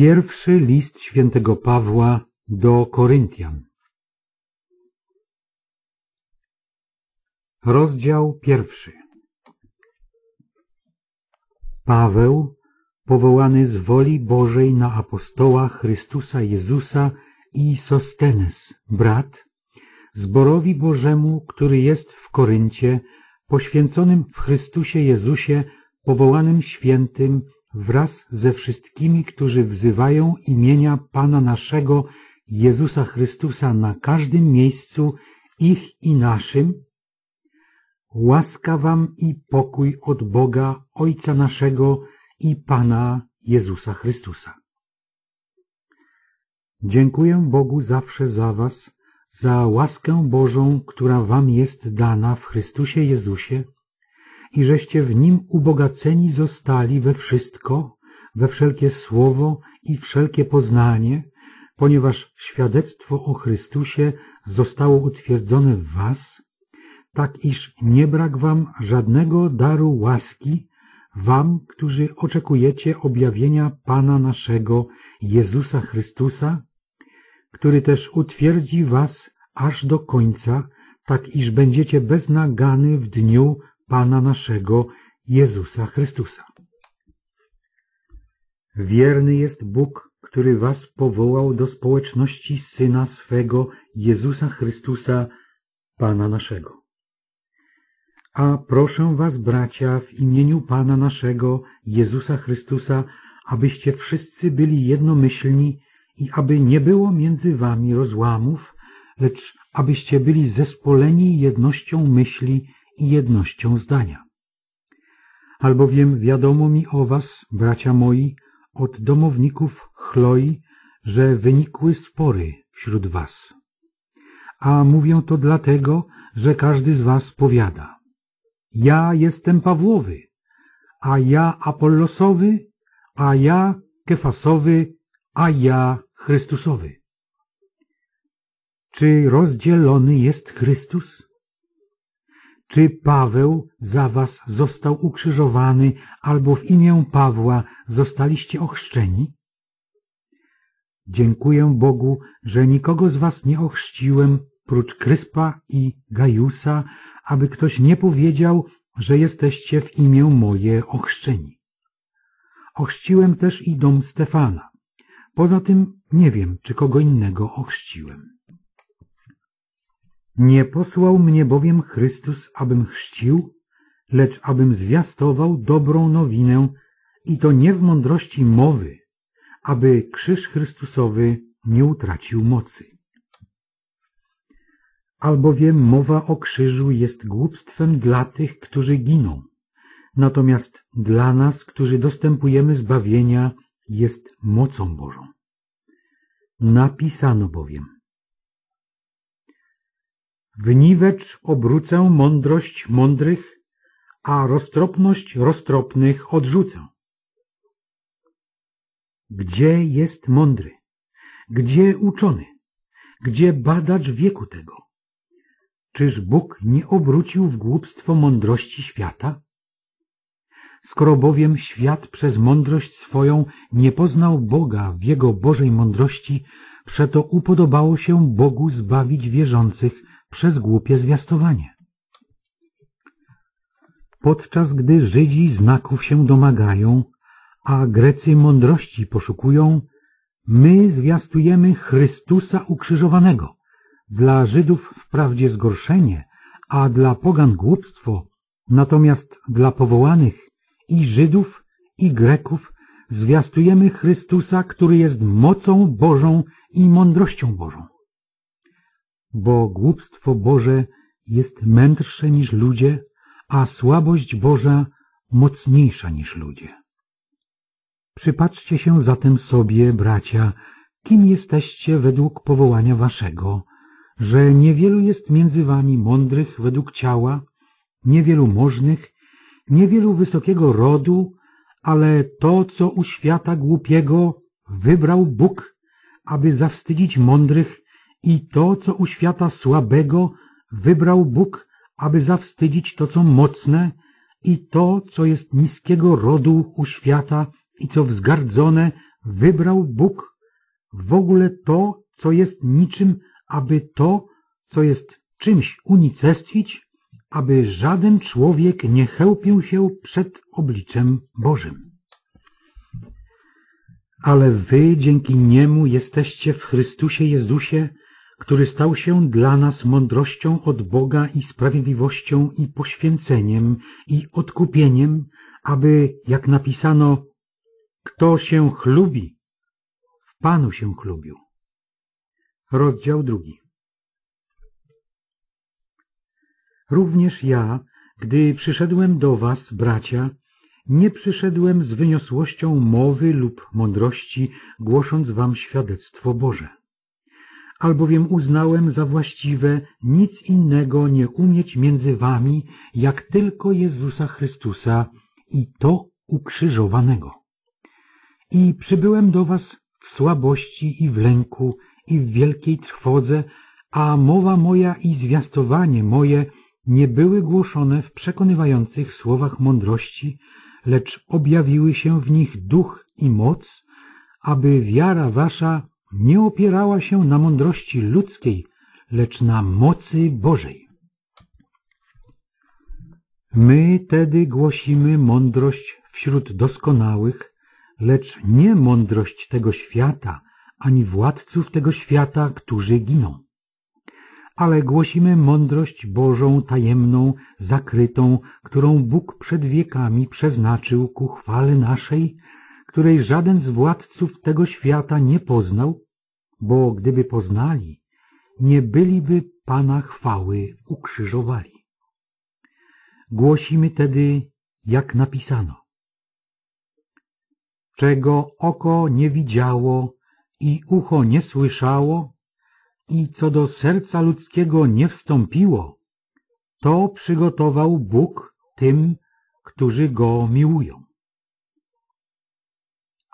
Pierwszy list świętego Pawła do Koryntian. Rozdział pierwszy. Paweł, powołany z woli Bożej na apostoła Chrystusa Jezusa i Sostenes, brat, zborowi Bożemu, który jest w Koryncie, poświęconym w Chrystusie Jezusie, powołanym świętym, wraz ze wszystkimi, którzy wzywają imienia Pana naszego Jezusa Chrystusa na każdym miejscu, ich i naszym, łaska wam i pokój od Boga, Ojca naszego i Pana Jezusa Chrystusa. Dziękuję Bogu zawsze za was, za łaskę Bożą, która wam jest dana w Chrystusie Jezusie, i żeście w nim ubogaceni zostali we wszystko, we wszelkie słowo i wszelkie poznanie, ponieważ świadectwo o Chrystusie zostało utwierdzone w was, tak iż nie brak wam żadnego daru łaski, wam, którzy oczekujecie objawienia Pana naszego Jezusa Chrystusa, który też utwierdzi was aż do końca, tak iż będziecie beznagany w dniu Pana naszego Jezusa Chrystusa. Wierny jest Bóg, który was powołał do społeczności Syna swego Jezusa Chrystusa, Pana naszego. A proszę was, bracia, w imieniu Pana naszego Jezusa Chrystusa, abyście wszyscy byli jednomyślni i aby nie było między wami rozłamów, lecz abyście byli zespoleni jednością myśli i jednością zdania. Albowiem wiadomo mi o was, bracia moi, od domowników Chloi, że wynikły spory wśród was. A mówię to dlatego, że każdy z was powiada. Ja jestem Pawłowy, a ja Apollosowy, a ja Kefasowy, a ja Chrystusowy. Czy rozdzielony jest Chrystus? Czy Paweł za was został ukrzyżowany, albo w imię Pawła zostaliście ochrzczeni? Dziękuję Bogu, że nikogo z was nie ochrzciłem, prócz Kryspa i Gajusa, aby ktoś nie powiedział, że jesteście w imię moje ochrzczeni. Ochrzciłem też i dom Stefana. Poza tym nie wiem, czy kogo innego ochrzciłem. Nie posłał mnie bowiem Chrystus, abym chrzcił, lecz abym zwiastował dobrą nowinę i to nie w mądrości mowy, aby krzyż Chrystusowy nie utracił mocy. Albowiem mowa o krzyżu jest głupstwem dla tych, którzy giną, natomiast dla nas, którzy dostępujemy zbawienia, jest mocą Bożą. Napisano bowiem – w niwecz obrócę mądrość mądrych, a roztropność roztropnych odrzucę. Gdzie jest mądry? Gdzie uczony? Gdzie badacz wieku tego? Czyż Bóg nie obrócił w głupstwo mądrości świata? Skoro bowiem świat przez mądrość swoją nie poznał Boga w Jego Bożej mądrości, przeto upodobało się Bogu zbawić wierzących przez głupie zwiastowanie. Podczas gdy Żydzi znaków się domagają, a Grecy mądrości poszukują, my zwiastujemy Chrystusa ukrzyżowanego. Dla Żydów wprawdzie zgorszenie, a dla pogan głupstwo, natomiast dla powołanych i Żydów, i Greków zwiastujemy Chrystusa, który jest mocą Bożą i mądrością Bożą bo głupstwo Boże jest mędrsze niż ludzie, a słabość Boża mocniejsza niż ludzie. Przypatrzcie się zatem sobie, bracia, kim jesteście według powołania waszego, że niewielu jest między wami mądrych według ciała, niewielu możnych, niewielu wysokiego rodu, ale to, co u świata głupiego wybrał Bóg, aby zawstydzić mądrych i to, co u świata słabego, wybrał Bóg, aby zawstydzić to, co mocne, i to, co jest niskiego rodu u świata i co wzgardzone, wybrał Bóg w ogóle to, co jest niczym, aby to, co jest czymś unicestwić, aby żaden człowiek nie chełpił się przed obliczem Bożym. Ale wy dzięki Niemu jesteście w Chrystusie Jezusie, który stał się dla nas mądrością od Boga i sprawiedliwością i poświęceniem i odkupieniem, aby, jak napisano, kto się chlubi, w Panu się chlubił. Rozdział drugi. Również ja, gdy przyszedłem do was, bracia, nie przyszedłem z wyniosłością mowy lub mądrości, głosząc wam świadectwo Boże. Albowiem uznałem za właściwe nic innego nie umieć między wami, jak tylko Jezusa Chrystusa i to ukrzyżowanego. I przybyłem do was w słabości i w lęku i w wielkiej trwodze, a mowa moja i zwiastowanie moje nie były głoszone w przekonywających słowach mądrości, lecz objawiły się w nich duch i moc, aby wiara wasza nie opierała się na mądrości ludzkiej, lecz na mocy Bożej. My tedy głosimy mądrość wśród doskonałych, lecz nie mądrość tego świata, ani władców tego świata, którzy giną ale głosimy mądrość Bożą tajemną, zakrytą, którą Bóg przed wiekami przeznaczył ku chwale naszej, której żaden z władców tego świata nie poznał, bo gdyby poznali, nie byliby Pana chwały ukrzyżowali. Głosimy tedy, jak napisano. Czego oko nie widziało i ucho nie słyszało, i co do serca ludzkiego nie wstąpiło, to przygotował Bóg tym, którzy Go miłują.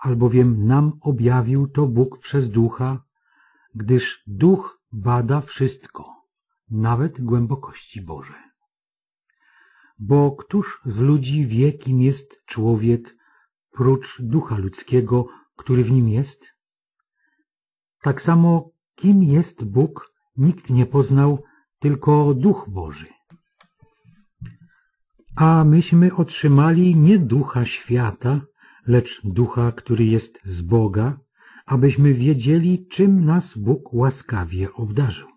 Albowiem nam objawił to Bóg przez Ducha, gdyż Duch bada wszystko, nawet głębokości Boże. Bo któż z ludzi wie, kim jest człowiek, prócz ducha ludzkiego, który w nim jest? Tak samo Kim jest Bóg, nikt nie poznał, tylko Duch Boży. A myśmy otrzymali nie ducha świata, lecz ducha, który jest z Boga, abyśmy wiedzieli, czym nas Bóg łaskawie obdarzył.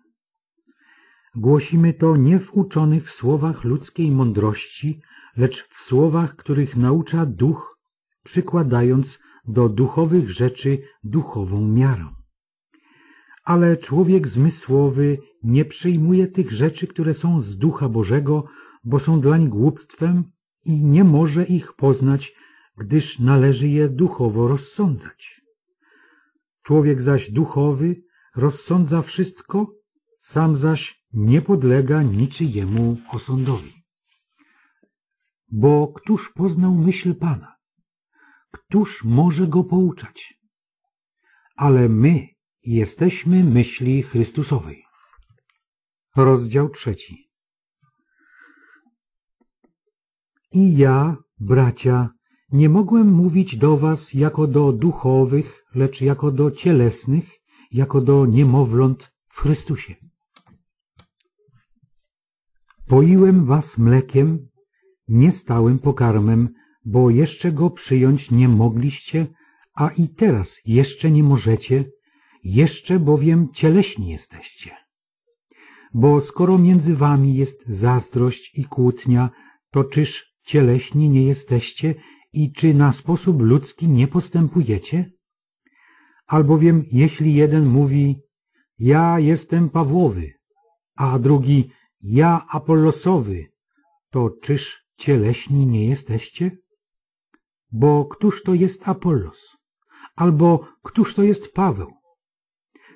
Głosimy to nie w uczonych słowach ludzkiej mądrości, lecz w słowach, których naucza duch, przykładając do duchowych rzeczy duchową miarę ale człowiek zmysłowy nie przyjmuje tych rzeczy, które są z Ducha Bożego, bo są dlań głupstwem i nie może ich poznać, gdyż należy je duchowo rozsądzać. Człowiek zaś duchowy rozsądza wszystko, sam zaś nie podlega niczyjemu osądowi. Bo któż poznał myśl Pana? Któż może go pouczać? Ale my Jesteśmy myśli Chrystusowej. Rozdział trzeci. I ja, bracia, nie mogłem mówić do was jako do duchowych, lecz jako do cielesnych, jako do niemowląt w Chrystusie. Poiłem was mlekiem, nie stałym pokarmem, bo jeszcze go przyjąć nie mogliście, a i teraz jeszcze nie możecie, jeszcze bowiem cieleśni jesteście. Bo skoro między wami jest zazdrość i kłótnia, to czyż cieleśni nie jesteście i czy na sposób ludzki nie postępujecie? Albowiem jeśli jeden mówi, ja jestem Pawłowy, a drugi, ja Apollosowy, to czyż cieleśni nie jesteście? Bo któż to jest Apollos? Albo któż to jest Paweł?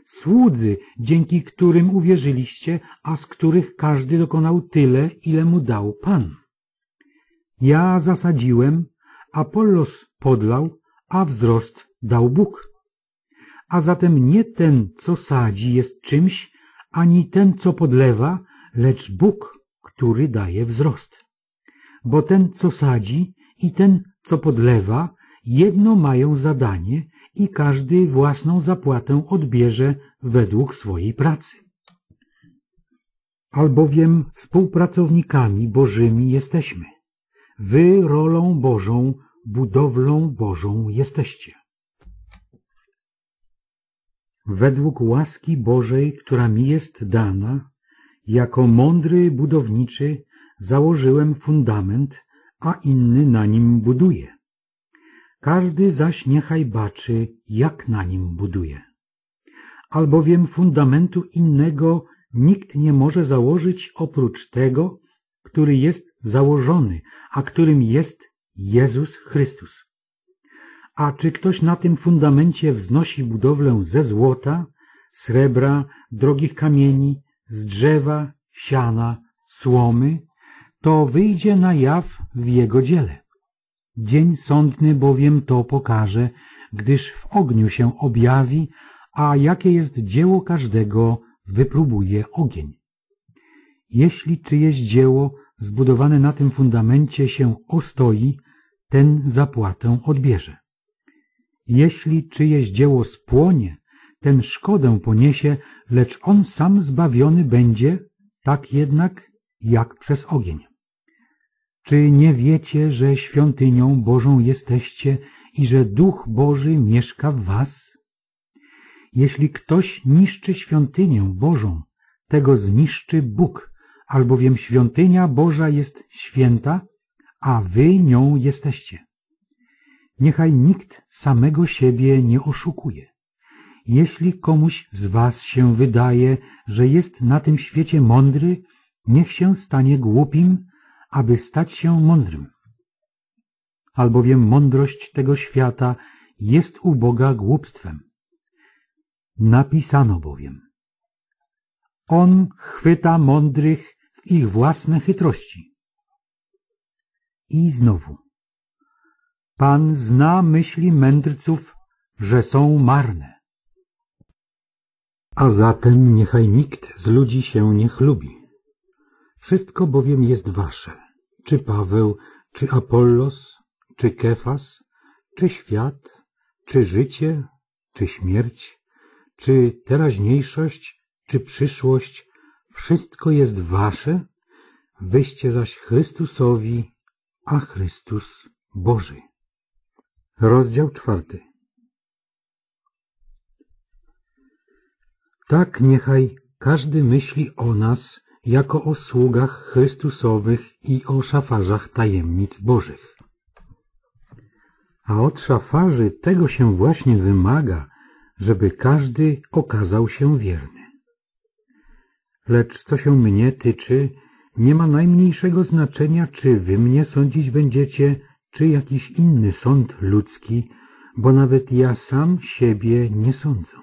słudzy, dzięki którym uwierzyliście, a z których każdy dokonał tyle, ile mu dał Pan. Ja zasadziłem, Apollos podlał, a wzrost dał Bóg. A zatem nie ten, co sadzi, jest czymś, ani ten, co podlewa, lecz Bóg, który daje wzrost. Bo ten, co sadzi i ten, co podlewa, jedno mają zadanie i każdy własną zapłatę odbierze według swojej pracy. Albowiem współpracownikami Bożymi jesteśmy. Wy rolą Bożą, budowlą Bożą jesteście. Według łaski Bożej, która mi jest dana, jako mądry budowniczy założyłem fundament, a inny na nim buduje. Każdy zaś niechaj baczy, jak na nim buduje. Albowiem fundamentu innego nikt nie może założyć oprócz tego, który jest założony, a którym jest Jezus Chrystus. A czy ktoś na tym fundamencie wznosi budowlę ze złota, srebra, drogich kamieni, z drzewa, siana, słomy, to wyjdzie na jaw w jego dziele. Dzień sądny bowiem to pokaże, gdyż w ogniu się objawi, a jakie jest dzieło każdego, wypróbuje ogień. Jeśli czyjeś dzieło zbudowane na tym fundamencie się ostoi, ten zapłatę odbierze. Jeśli czyjeś dzieło spłonie, ten szkodę poniesie, lecz on sam zbawiony będzie, tak jednak jak przez ogień. Czy nie wiecie, że świątynią Bożą jesteście i że Duch Boży mieszka w was? Jeśli ktoś niszczy świątynię Bożą, tego zniszczy Bóg, albowiem świątynia Boża jest święta, a wy nią jesteście. Niechaj nikt samego siebie nie oszukuje. Jeśli komuś z was się wydaje, że jest na tym świecie mądry, niech się stanie głupim, aby stać się mądrym. Albowiem mądrość tego świata jest u Boga głupstwem. Napisano bowiem. On chwyta mądrych w ich własne chytrości. I znowu. Pan zna myśli mędrców, że są marne. A zatem niechaj nikt z ludzi się nie chlubi. Wszystko bowiem jest wasze, czy Paweł, czy Apollos, czy Kefas, czy świat, czy życie, czy śmierć, czy teraźniejszość, czy przyszłość, wszystko jest wasze, wyście zaś Chrystusowi, a Chrystus Boży. Rozdział czwarty Tak niechaj każdy myśli o nas jako o sługach Chrystusowych i o szafarzach tajemnic Bożych. A od szafarzy tego się właśnie wymaga, żeby każdy okazał się wierny. Lecz co się mnie tyczy, nie ma najmniejszego znaczenia, czy wy mnie sądzić będziecie, czy jakiś inny sąd ludzki, bo nawet ja sam siebie nie sądzę.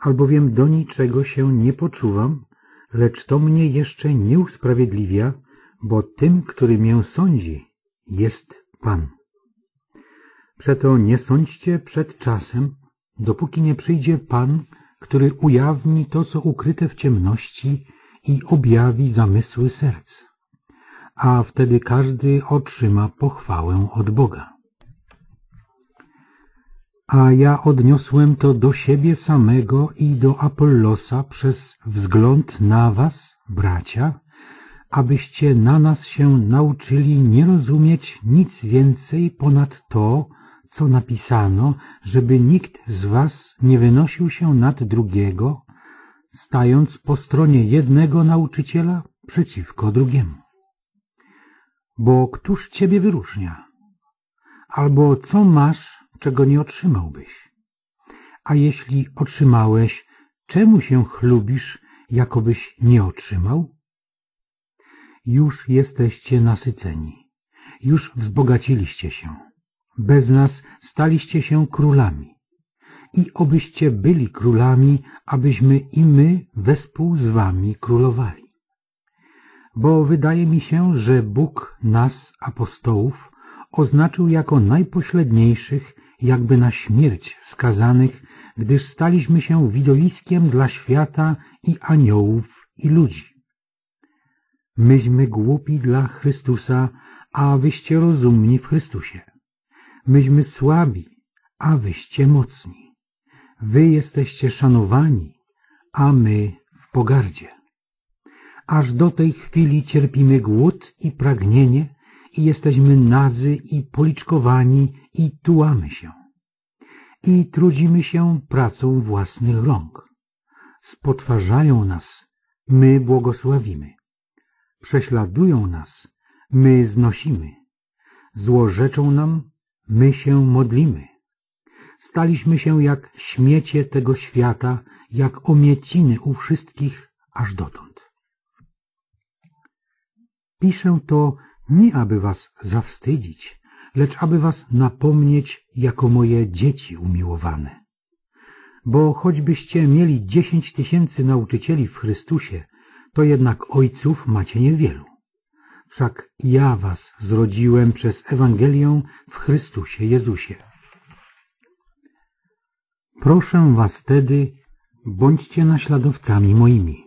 Albowiem do niczego się nie poczuwam, lecz to mnie jeszcze nie usprawiedliwia, bo tym, który mię sądzi, jest Pan. Przeto nie sądźcie przed czasem, dopóki nie przyjdzie Pan, który ujawni to, co ukryte w ciemności i objawi zamysły serc. A wtedy każdy otrzyma pochwałę od Boga. A ja odniosłem to do siebie samego i do Apollosa przez wzgląd na was, bracia, abyście na nas się nauczyli nie rozumieć nic więcej ponad to, co napisano, żeby nikt z was nie wynosił się nad drugiego, stając po stronie jednego nauczyciela przeciwko drugiemu. Bo któż ciebie wyróżnia? Albo co masz, czego nie otrzymałbyś? A jeśli otrzymałeś, czemu się chlubisz, jakobyś nie otrzymał? Już jesteście nasyceni, już wzbogaciliście się. Bez nas staliście się królami. I obyście byli królami, abyśmy i my wespół z wami królowali. Bo wydaje mi się, że Bóg nas, apostołów, oznaczył jako najpośledniejszych jakby na śmierć skazanych, gdyż staliśmy się widowiskiem dla świata i aniołów i ludzi. Myśmy głupi dla Chrystusa, a wyście rozumni w Chrystusie. Myśmy słabi, a wyście mocni. Wy jesteście szanowani, a my w pogardzie. Aż do tej chwili cierpimy głód i pragnienie i jesteśmy nadzy i policzkowani i tułamy się. I trudzimy się pracą własnych rąk. Spotwarzają nas, my błogosławimy. Prześladują nas, my znosimy. Złorzeczą nam, my się modlimy. Staliśmy się jak śmiecie tego świata, jak omieciny u wszystkich aż dotąd. Piszę to nie aby was zawstydzić, lecz aby was napomnieć jako moje dzieci umiłowane. Bo choćbyście mieli dziesięć tysięcy nauczycieli w Chrystusie, to jednak ojców macie niewielu. Wszak ja was zrodziłem przez Ewangelię w Chrystusie Jezusie. Proszę was tedy, bądźcie naśladowcami moimi.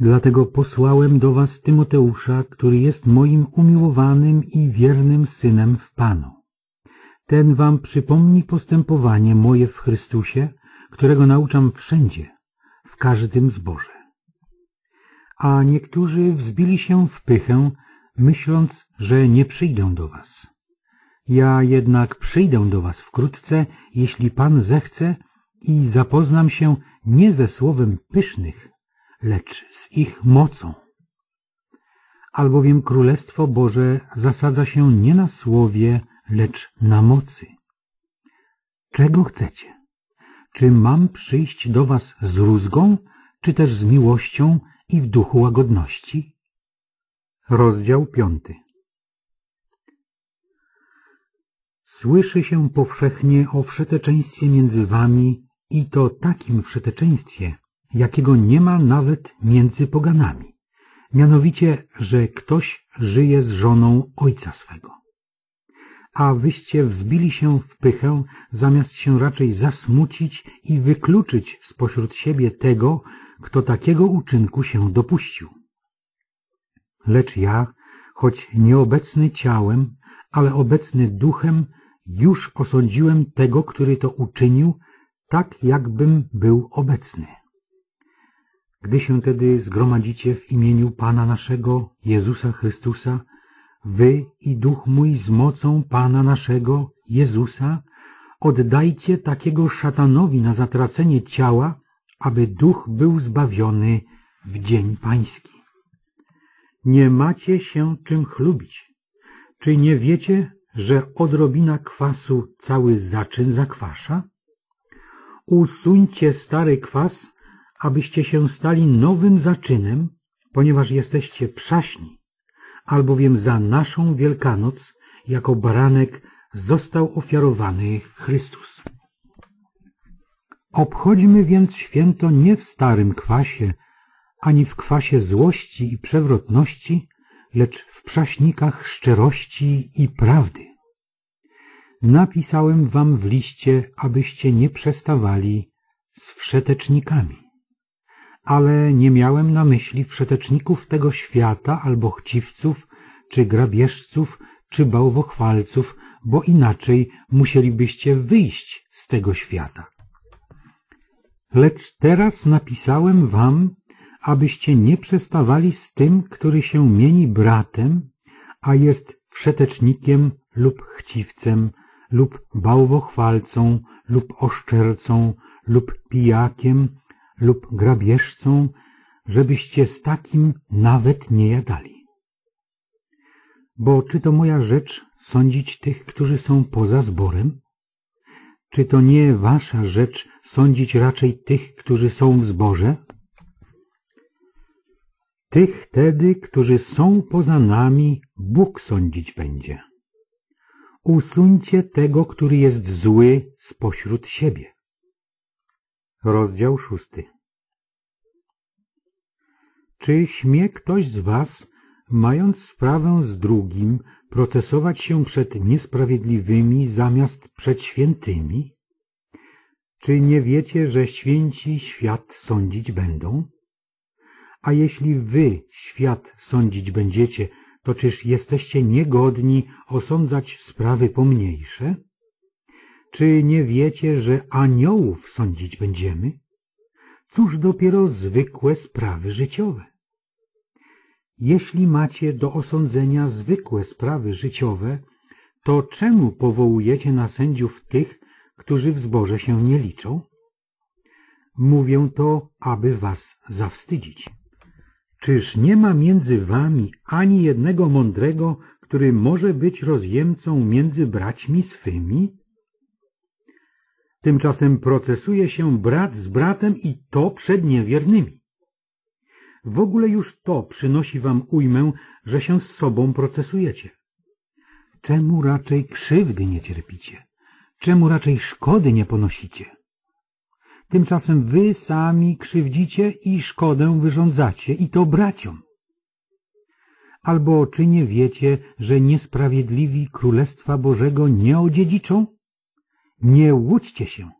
Dlatego posłałem do was Tymoteusza, który jest moim umiłowanym i wiernym synem w Panu. Ten wam przypomni postępowanie moje w Chrystusie, którego nauczam wszędzie, w każdym zborze. A niektórzy wzbili się w pychę, myśląc, że nie przyjdę do was. Ja jednak przyjdę do was wkrótce, jeśli Pan zechce, i zapoznam się nie ze słowem pysznych, lecz z ich mocą. Albowiem Królestwo Boże zasadza się nie na słowie, lecz na mocy. Czego chcecie? Czy mam przyjść do was z rózgą, czy też z miłością i w duchu łagodności? Rozdział piąty Słyszy się powszechnie o wszeteczeństwie między wami i to takim wszeteczeństwie, jakiego nie ma nawet między poganami, mianowicie, że ktoś żyje z żoną ojca swego. A wyście wzbili się w pychę, zamiast się raczej zasmucić i wykluczyć spośród siebie tego, kto takiego uczynku się dopuścił. Lecz ja, choć nieobecny ciałem, ale obecny duchem, już osądziłem tego, który to uczynił, tak jakbym był obecny. Gdy się tedy zgromadzicie w imieniu Pana naszego Jezusa Chrystusa, wy i duch mój z mocą Pana naszego Jezusa, oddajcie takiego szatanowi na zatracenie ciała, aby duch był zbawiony w dzień pański. Nie macie się czym chlubić. Czy nie wiecie, że odrobina kwasu cały zaczyn zakwasza? Usuńcie stary kwas, abyście się stali nowym zaczynem, ponieważ jesteście przaśni, albowiem za naszą Wielkanoc jako baranek został ofiarowany Chrystus. Obchodźmy więc święto nie w starym kwasie, ani w kwasie złości i przewrotności, lecz w przaśnikach szczerości i prawdy. Napisałem wam w liście, abyście nie przestawali z wszetecznikami. Ale nie miałem na myśli wszeteczników tego świata, albo chciwców, czy grabieżców, czy bałwochwalców, bo inaczej musielibyście wyjść z tego świata. Lecz teraz napisałem wam, abyście nie przestawali z tym, który się mieni bratem, a jest wszetecznikiem lub chciwcem, lub bałwochwalcą, lub oszczercą, lub pijakiem, lub grabieżcą, żebyście z takim nawet nie jadali. Bo czy to moja rzecz sądzić tych, którzy są poza zborem? Czy to nie wasza rzecz sądzić raczej tych, którzy są w zborze? Tych tedy, którzy są poza nami, Bóg sądzić będzie. Usuńcie tego, który jest zły spośród siebie. Rozdział szósty Czy śmie ktoś z was, mając sprawę z drugim, procesować się przed niesprawiedliwymi zamiast przed świętymi? Czy nie wiecie, że święci świat sądzić będą? A jeśli wy świat sądzić będziecie, to czyż jesteście niegodni osądzać sprawy pomniejsze? Czy nie wiecie, że aniołów sądzić będziemy? Cóż dopiero zwykłe sprawy życiowe? Jeśli macie do osądzenia zwykłe sprawy życiowe, to czemu powołujecie na sędziów tych, którzy w zborze się nie liczą? Mówię to, aby was zawstydzić. Czyż nie ma między wami ani jednego mądrego, który może być rozjemcą między braćmi swymi? Tymczasem procesuje się brat z bratem i to przed niewiernymi. W ogóle już to przynosi wam ujmę, że się z sobą procesujecie. Czemu raczej krzywdy nie cierpicie? Czemu raczej szkody nie ponosicie? Tymczasem wy sami krzywdzicie i szkodę wyrządzacie, i to braciom. Albo czy nie wiecie, że niesprawiedliwi Królestwa Bożego nie odziedziczą? Nie łudźcie się.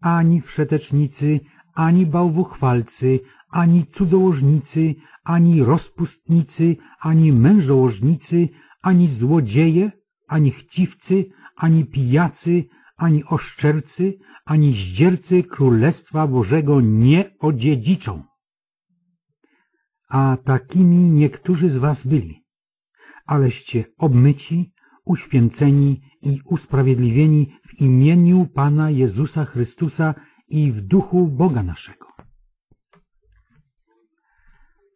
Ani wszetecznicy, ani bałwochwalcy, ani cudzołożnicy, ani rozpustnicy, ani mężołożnicy, ani złodzieje, ani chciwcy, ani pijacy, ani oszczercy, ani zdziercy Królestwa Bożego nie odziedziczą. A takimi niektórzy z was byli, aleście obmyci, uświęceni i usprawiedliwieni w imieniu Pana Jezusa Chrystusa i w duchu Boga naszego.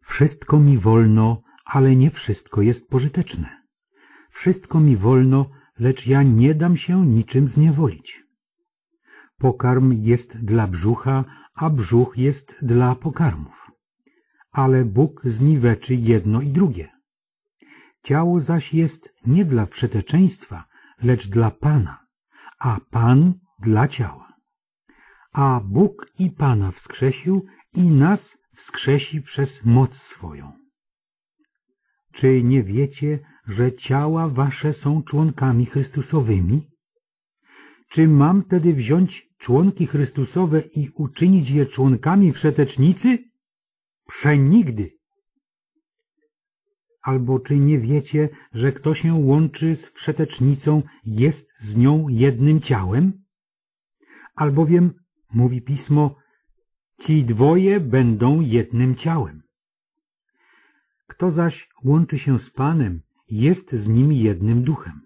Wszystko mi wolno, ale nie wszystko jest pożyteczne. Wszystko mi wolno, lecz ja nie dam się niczym zniewolić. Pokarm jest dla brzucha, a brzuch jest dla pokarmów. Ale Bóg zniweczy jedno i drugie. Ciało zaś jest nie dla wszeteczeństwa, lecz dla Pana, a Pan dla ciała. A Bóg i Pana wskrzesił i nas wskrzesi przez moc swoją. Czy nie wiecie, że ciała wasze są członkami Chrystusowymi? Czy mam tedy wziąć członki Chrystusowe i uczynić je członkami wszetecznicy? Przenigdy! Albo czy nie wiecie, że kto się łączy z wszetecznicą, jest z nią jednym ciałem? Albowiem, mówi Pismo, ci dwoje będą jednym ciałem. Kto zaś łączy się z Panem, jest z nim jednym duchem.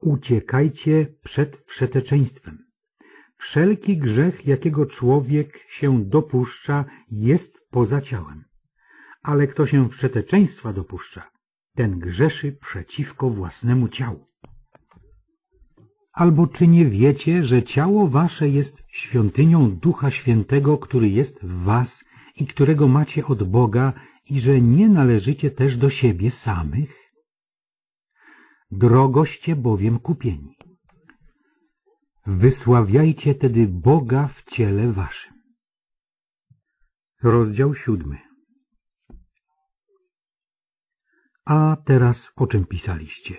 Uciekajcie przed wszeteczeństwem. Wszelki grzech, jakiego człowiek się dopuszcza, jest poza ciałem. Ale kto się wszeteczeństwa dopuszcza, ten grzeszy przeciwko własnemu ciału. Albo czy nie wiecie, że ciało wasze jest świątynią Ducha Świętego, który jest w was i którego macie od Boga i że nie należycie też do siebie samych? Drogoście bowiem kupieni. Wysławiajcie tedy Boga w ciele waszym. Rozdział siódmy A teraz o czym pisaliście?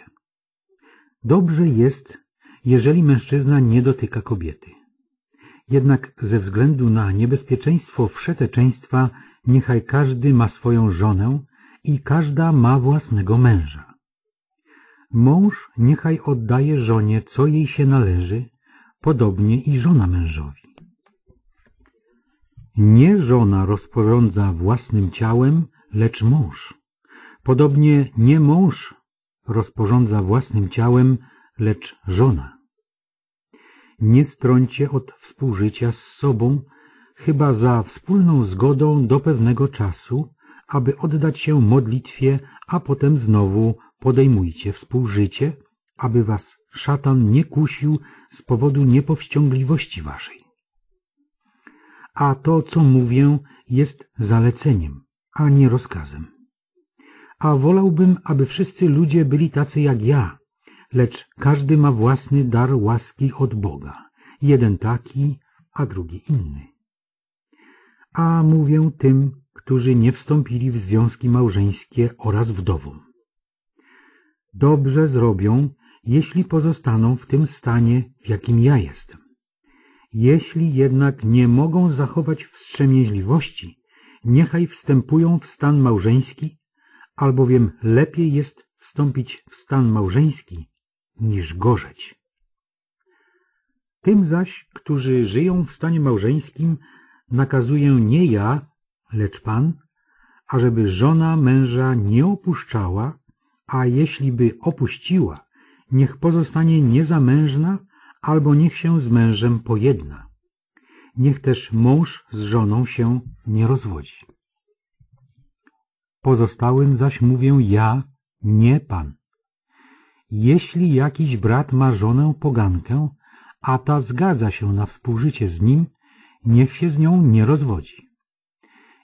Dobrze jest, jeżeli mężczyzna nie dotyka kobiety. Jednak ze względu na niebezpieczeństwo wszeteczeństwa niechaj każdy ma swoją żonę i każda ma własnego męża. Mąż niechaj oddaje żonie, co jej się należy, podobnie i żona mężowi. Nie żona rozporządza własnym ciałem, lecz mąż. Podobnie nie mąż rozporządza własnym ciałem, lecz żona. Nie strącie od współżycia z sobą, chyba za wspólną zgodą do pewnego czasu, aby oddać się modlitwie, a potem znowu podejmujcie współżycie, aby was szatan nie kusił z powodu niepowściągliwości waszej. A to, co mówię, jest zaleceniem, a nie rozkazem. A wolałbym, aby wszyscy ludzie byli tacy jak ja, lecz każdy ma własny dar łaski od Boga, jeden taki, a drugi inny. A mówię tym, którzy nie wstąpili w związki małżeńskie oraz wdowom. Dobrze zrobią, jeśli pozostaną w tym stanie, w jakim ja jestem. Jeśli jednak nie mogą zachować wstrzemięźliwości, niechaj wstępują w stan małżeński, albowiem lepiej jest wstąpić w stan małżeński niż gorzeć. Tym zaś, którzy żyją w stanie małżeńskim, nakazuję nie ja, lecz Pan, ażeby żona męża nie opuszczała, a jeśli by opuściła, niech pozostanie niezamężna albo niech się z mężem pojedna. Niech też mąż z żoną się nie rozwodzi. Pozostałym zaś mówię ja, nie Pan. Jeśli jakiś brat ma żonę pogankę, a ta zgadza się na współżycie z nim, niech się z nią nie rozwodzi.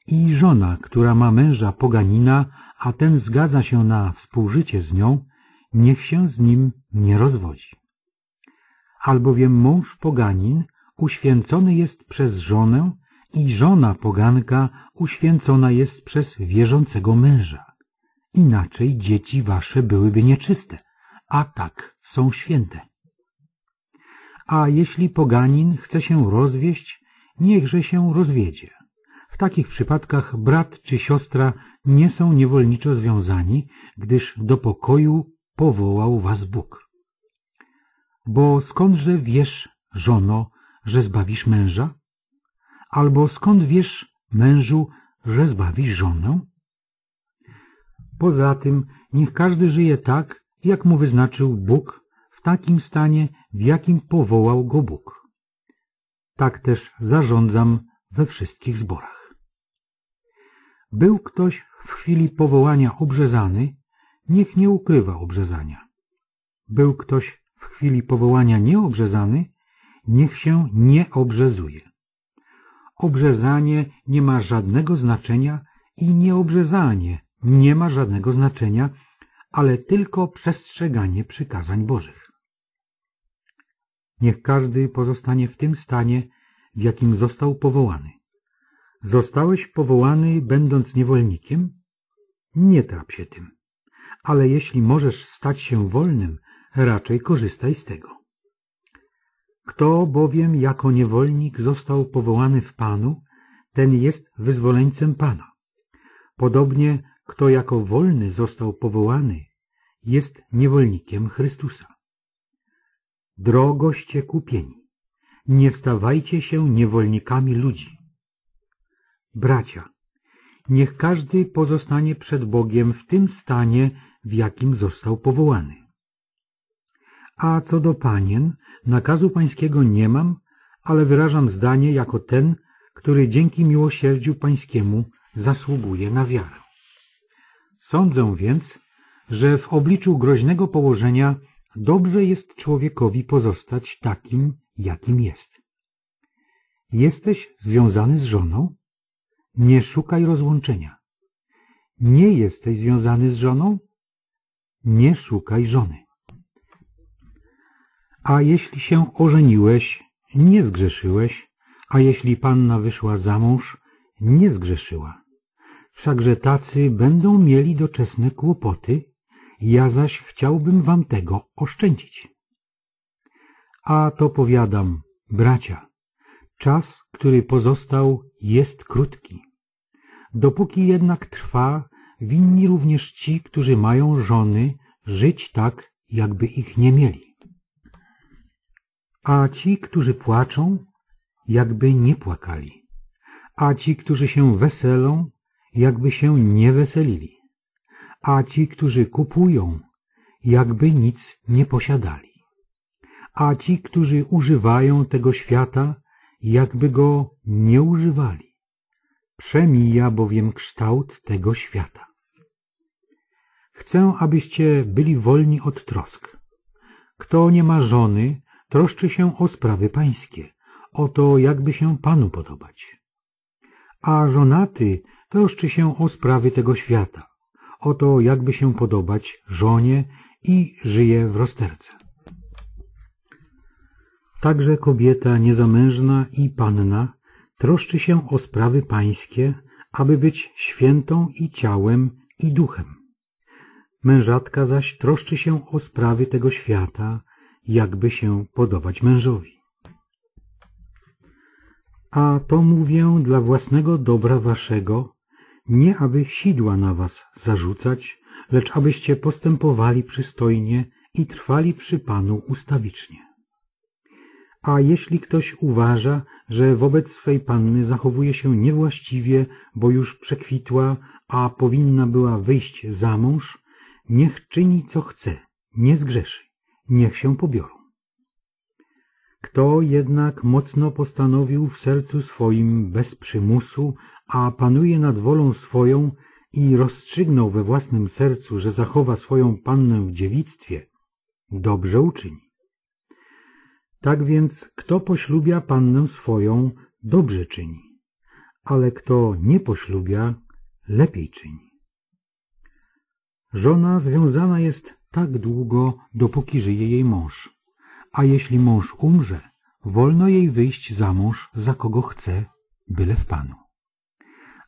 I żona, która ma męża poganina, a ten zgadza się na współżycie z nią, niech się z nim nie rozwodzi. Albowiem mąż poganin uświęcony jest przez żonę i żona poganka uświęcona jest przez wierzącego męża. Inaczej dzieci wasze byłyby nieczyste, a tak są święte. A jeśli poganin chce się rozwieść, niechże się rozwiedzie. W takich przypadkach brat czy siostra nie są niewolniczo związani, gdyż do pokoju powołał was Bóg. Bo skądże wiesz, żono, że zbawisz męża? Albo skąd wiesz, mężu, że zbawisz żonę? Poza tym, niech każdy żyje tak, jak mu wyznaczył Bóg, w takim stanie, w jakim powołał go Bóg. Tak też zarządzam we wszystkich zborach. Był ktoś w chwili powołania obrzezany, niech nie ukrywa obrzezania. Był ktoś w chwili powołania nieobrzezany, niech się nie obrzezuje. Obrzezanie nie ma żadnego znaczenia i nieobrzezanie nie ma żadnego znaczenia, ale tylko przestrzeganie przykazań Bożych. Niech każdy pozostanie w tym stanie, w jakim został powołany. Zostałeś powołany, będąc niewolnikiem? Nie trap się tym. Ale jeśli możesz stać się wolnym, raczej korzystaj z tego. Kto bowiem jako niewolnik został powołany w Panu, ten jest wyzwoleńcem Pana. Podobnie kto jako wolny został powołany, jest niewolnikiem Chrystusa. Drogoście kupieni, nie stawajcie się niewolnikami ludzi. Bracia, niech każdy pozostanie przed Bogiem w tym stanie, w jakim został powołany. A co do panien, nakazu pańskiego nie mam, ale wyrażam zdanie jako ten, który dzięki miłosierdziu pańskiemu zasługuje na wiarę. Sądzę więc, że w obliczu groźnego położenia dobrze jest człowiekowi pozostać takim, jakim jest. Jesteś związany z żoną? Nie szukaj rozłączenia. Nie jesteś związany z żoną? Nie szukaj żony. A jeśli się ożeniłeś, nie zgrzeszyłeś, a jeśli panna wyszła za mąż, nie zgrzeszyła. Wszakże tacy będą mieli doczesne kłopoty, ja zaś chciałbym wam tego oszczędzić. A to powiadam, bracia, czas, który pozostał, jest krótki. Dopóki jednak trwa, winni również ci, którzy mają żony, żyć tak, jakby ich nie mieli. A ci, którzy płaczą, jakby nie płakali. A ci, którzy się weselą, jakby się nie weselili, a ci, którzy kupują, jakby nic nie posiadali, a ci, którzy używają tego świata, jakby go nie używali. Przemija bowiem kształt tego świata. Chcę, abyście byli wolni od trosk. Kto nie ma żony, troszczy się o sprawy pańskie, o to, jakby się Panu podobać. A żonaty troszczy się o sprawy tego świata, o to, jakby się podobać żonie i żyje w rozterce. Także kobieta niezamężna i panna troszczy się o sprawy pańskie, aby być świętą i ciałem, i duchem. Mężatka zaś troszczy się o sprawy tego świata, jakby się podobać mężowi. A to mówię dla własnego dobra waszego, nie aby sidła na was zarzucać, lecz abyście postępowali przystojnie i trwali przy Panu ustawicznie. A jeśli ktoś uważa, że wobec swej panny zachowuje się niewłaściwie, bo już przekwitła, a powinna była wyjść za mąż, niech czyni co chce, nie zgrzeszy, niech się pobiorą. Kto jednak mocno postanowił w sercu swoim bez przymusu, a panuje nad wolą swoją i rozstrzygnął we własnym sercu, że zachowa swoją pannę w dziewictwie, dobrze uczyni. Tak więc kto poślubia pannę swoją, dobrze czyni, ale kto nie poślubia, lepiej czyni. Żona związana jest tak długo, dopóki żyje jej mąż, a jeśli mąż umrze, wolno jej wyjść za mąż, za kogo chce, byle w Panu.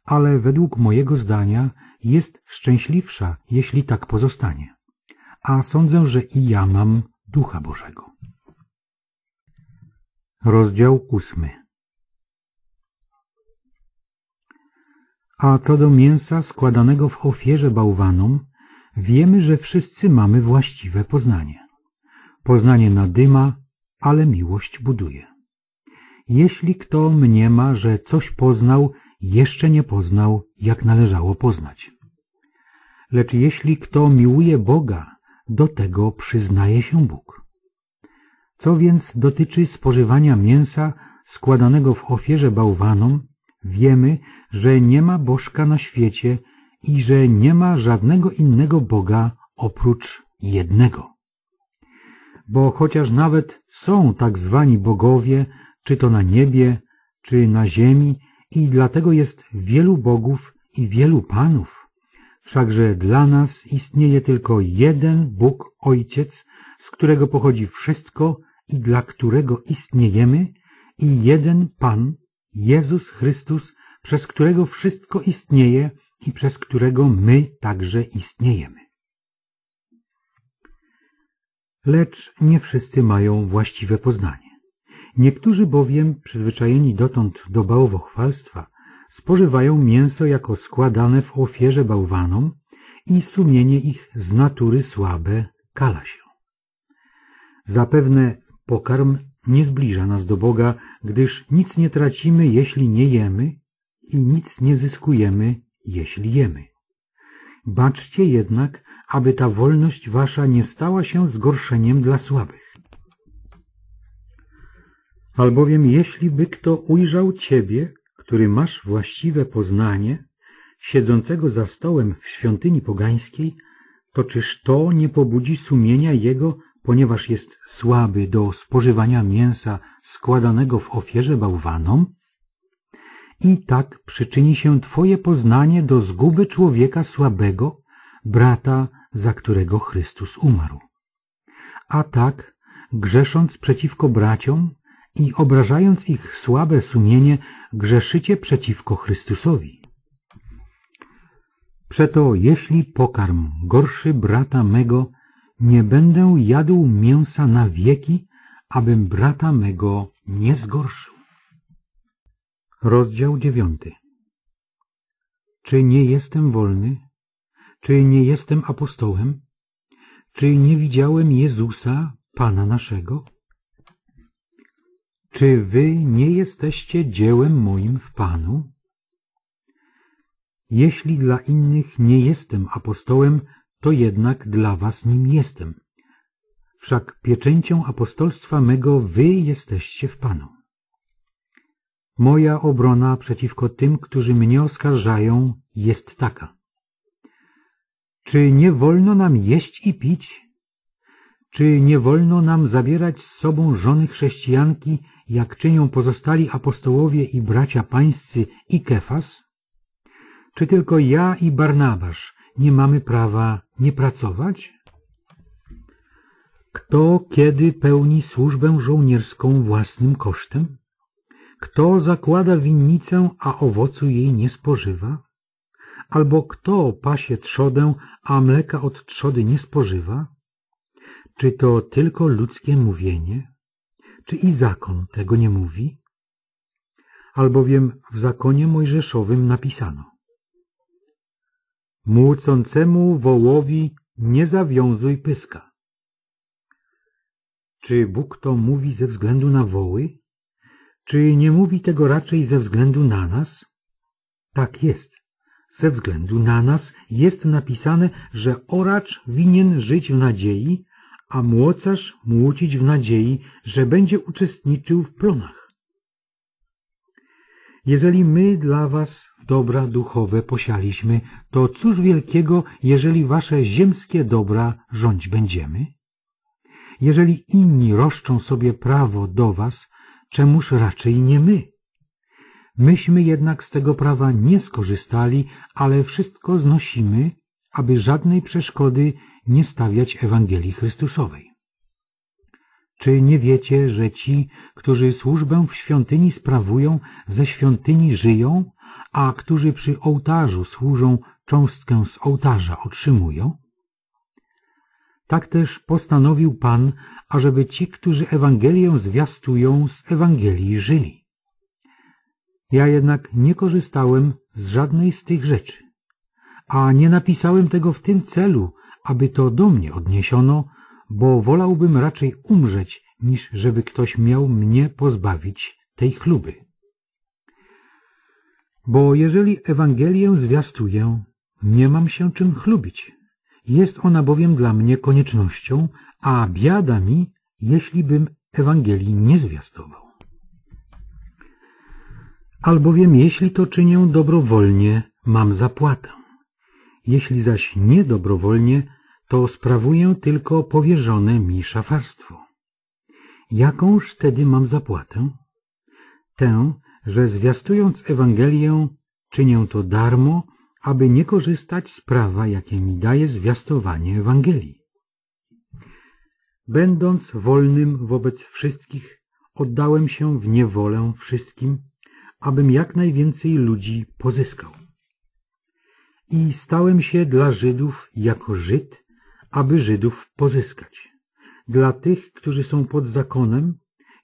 Ale według mojego zdania jest szczęśliwsza, jeśli tak pozostanie, a sądzę, że i ja mam Ducha Bożego. Rozdział ósmy A co do mięsa składanego w ofierze bałwanom, wiemy, że wszyscy mamy właściwe poznanie. Poznanie nadyma, ale miłość buduje. Jeśli kto mniema, że coś poznał, jeszcze nie poznał, jak należało poznać. Lecz jeśli kto miłuje Boga, do tego przyznaje się Bóg. Co więc dotyczy spożywania mięsa składanego w ofierze bałwanom, wiemy, że nie ma bożka na świecie i że nie ma żadnego innego Boga oprócz jednego. Bo chociaż nawet są tak zwani bogowie, czy to na niebie, czy na ziemi, i dlatego jest wielu bogów i wielu panów, wszakże dla nas istnieje tylko jeden Bóg Ojciec, z którego pochodzi wszystko i dla którego istniejemy, i jeden Pan, Jezus Chrystus, przez którego wszystko istnieje i przez którego my także istniejemy. Lecz nie wszyscy mają właściwe poznanie. Niektórzy bowiem, przyzwyczajeni dotąd do bałwochwalstwa, spożywają mięso jako składane w ofierze bałwanom i sumienie ich z natury słabe kala się. Zapewne pokarm nie zbliża nas do Boga, gdyż nic nie tracimy, jeśli nie jemy i nic nie zyskujemy, jeśli jemy. Baczcie jednak, aby ta wolność wasza nie stała się zgorszeniem dla słabych. Albowiem jeśli by kto ujrzał Ciebie, który masz właściwe poznanie, siedzącego za stołem w świątyni pogańskiej, to czyż to nie pobudzi sumienia jego, ponieważ jest słaby do spożywania mięsa składanego w ofierze bałwanom? I tak przyczyni się Twoje poznanie do zguby człowieka słabego, brata, za którego Chrystus umarł. A tak, grzesząc przeciwko braciom i obrażając ich słabe sumienie, grzeszycie przeciwko Chrystusowi. Przeto jeśli pokarm gorszy brata mego, nie będę jadł mięsa na wieki, abym brata mego nie zgorszył. Rozdział dziewiąty Czy nie jestem wolny? Czy nie jestem apostołem? Czy nie widziałem Jezusa, Pana naszego? Czy wy nie jesteście dziełem moim w Panu? Jeśli dla innych nie jestem apostołem, to jednak dla was nim jestem. Wszak pieczęcią apostolstwa mego wy jesteście w Panu. Moja obrona przeciwko tym, którzy mnie oskarżają, jest taka. Czy nie wolno nam jeść i pić? Czy nie wolno nam zabierać z sobą żony chrześcijanki, jak czynią pozostali apostołowie i bracia pańscy i Kefas? Czy tylko ja i Barnabasz nie mamy prawa nie pracować? Kto kiedy pełni służbę żołnierską własnym kosztem? Kto zakłada winnicę, a owocu jej nie spożywa? Albo kto pasie trzodę, a mleka od trzody nie spożywa? Czy to tylko ludzkie mówienie? Czy i zakon tego nie mówi? Albowiem w zakonie mojżeszowym napisano Młócącemu wołowi nie zawiązuj pyska. Czy Bóg to mówi ze względu na woły? Czy nie mówi tego raczej ze względu na nas? Tak jest. Ze względu na nas jest napisane, że oracz winien żyć w nadziei, a młocarz młócić w nadziei, że będzie uczestniczył w plonach. Jeżeli my dla was dobra duchowe posialiśmy, to cóż wielkiego, jeżeli wasze ziemskie dobra rządź będziemy? Jeżeli inni roszczą sobie prawo do was, czemuż raczej nie my? Myśmy jednak z tego prawa nie skorzystali, ale wszystko znosimy, aby żadnej przeszkody nie stawiać Ewangelii Chrystusowej. Czy nie wiecie, że ci, którzy służbę w świątyni sprawują, ze świątyni żyją, a którzy przy ołtarzu służą, cząstkę z ołtarza otrzymują? Tak też postanowił Pan, ażeby ci, którzy Ewangelię zwiastują, z Ewangelii żyli. Ja jednak nie korzystałem z żadnej z tych rzeczy, a nie napisałem tego w tym celu, aby to do mnie odniesiono, bo wolałbym raczej umrzeć, niż żeby ktoś miał mnie pozbawić tej chluby. Bo jeżeli Ewangelię zwiastuję, nie mam się czym chlubić. Jest ona bowiem dla mnie koniecznością, a biada mi, jeśli bym Ewangelii nie zwiastował. Albowiem jeśli to czynię dobrowolnie, mam zapłatę. Jeśli zaś nie dobrowolnie, to sprawuję tylko powierzone mi szafarstwo. Jakąż wtedy mam zapłatę? Tę, że zwiastując Ewangelię, czynię to darmo, aby nie korzystać z prawa, jakie mi daje zwiastowanie Ewangelii. Będąc wolnym wobec wszystkich, oddałem się w niewolę wszystkim, abym jak najwięcej ludzi pozyskał. I stałem się dla Żydów jako Żyd, aby Żydów pozyskać. Dla tych, którzy są pod zakonem,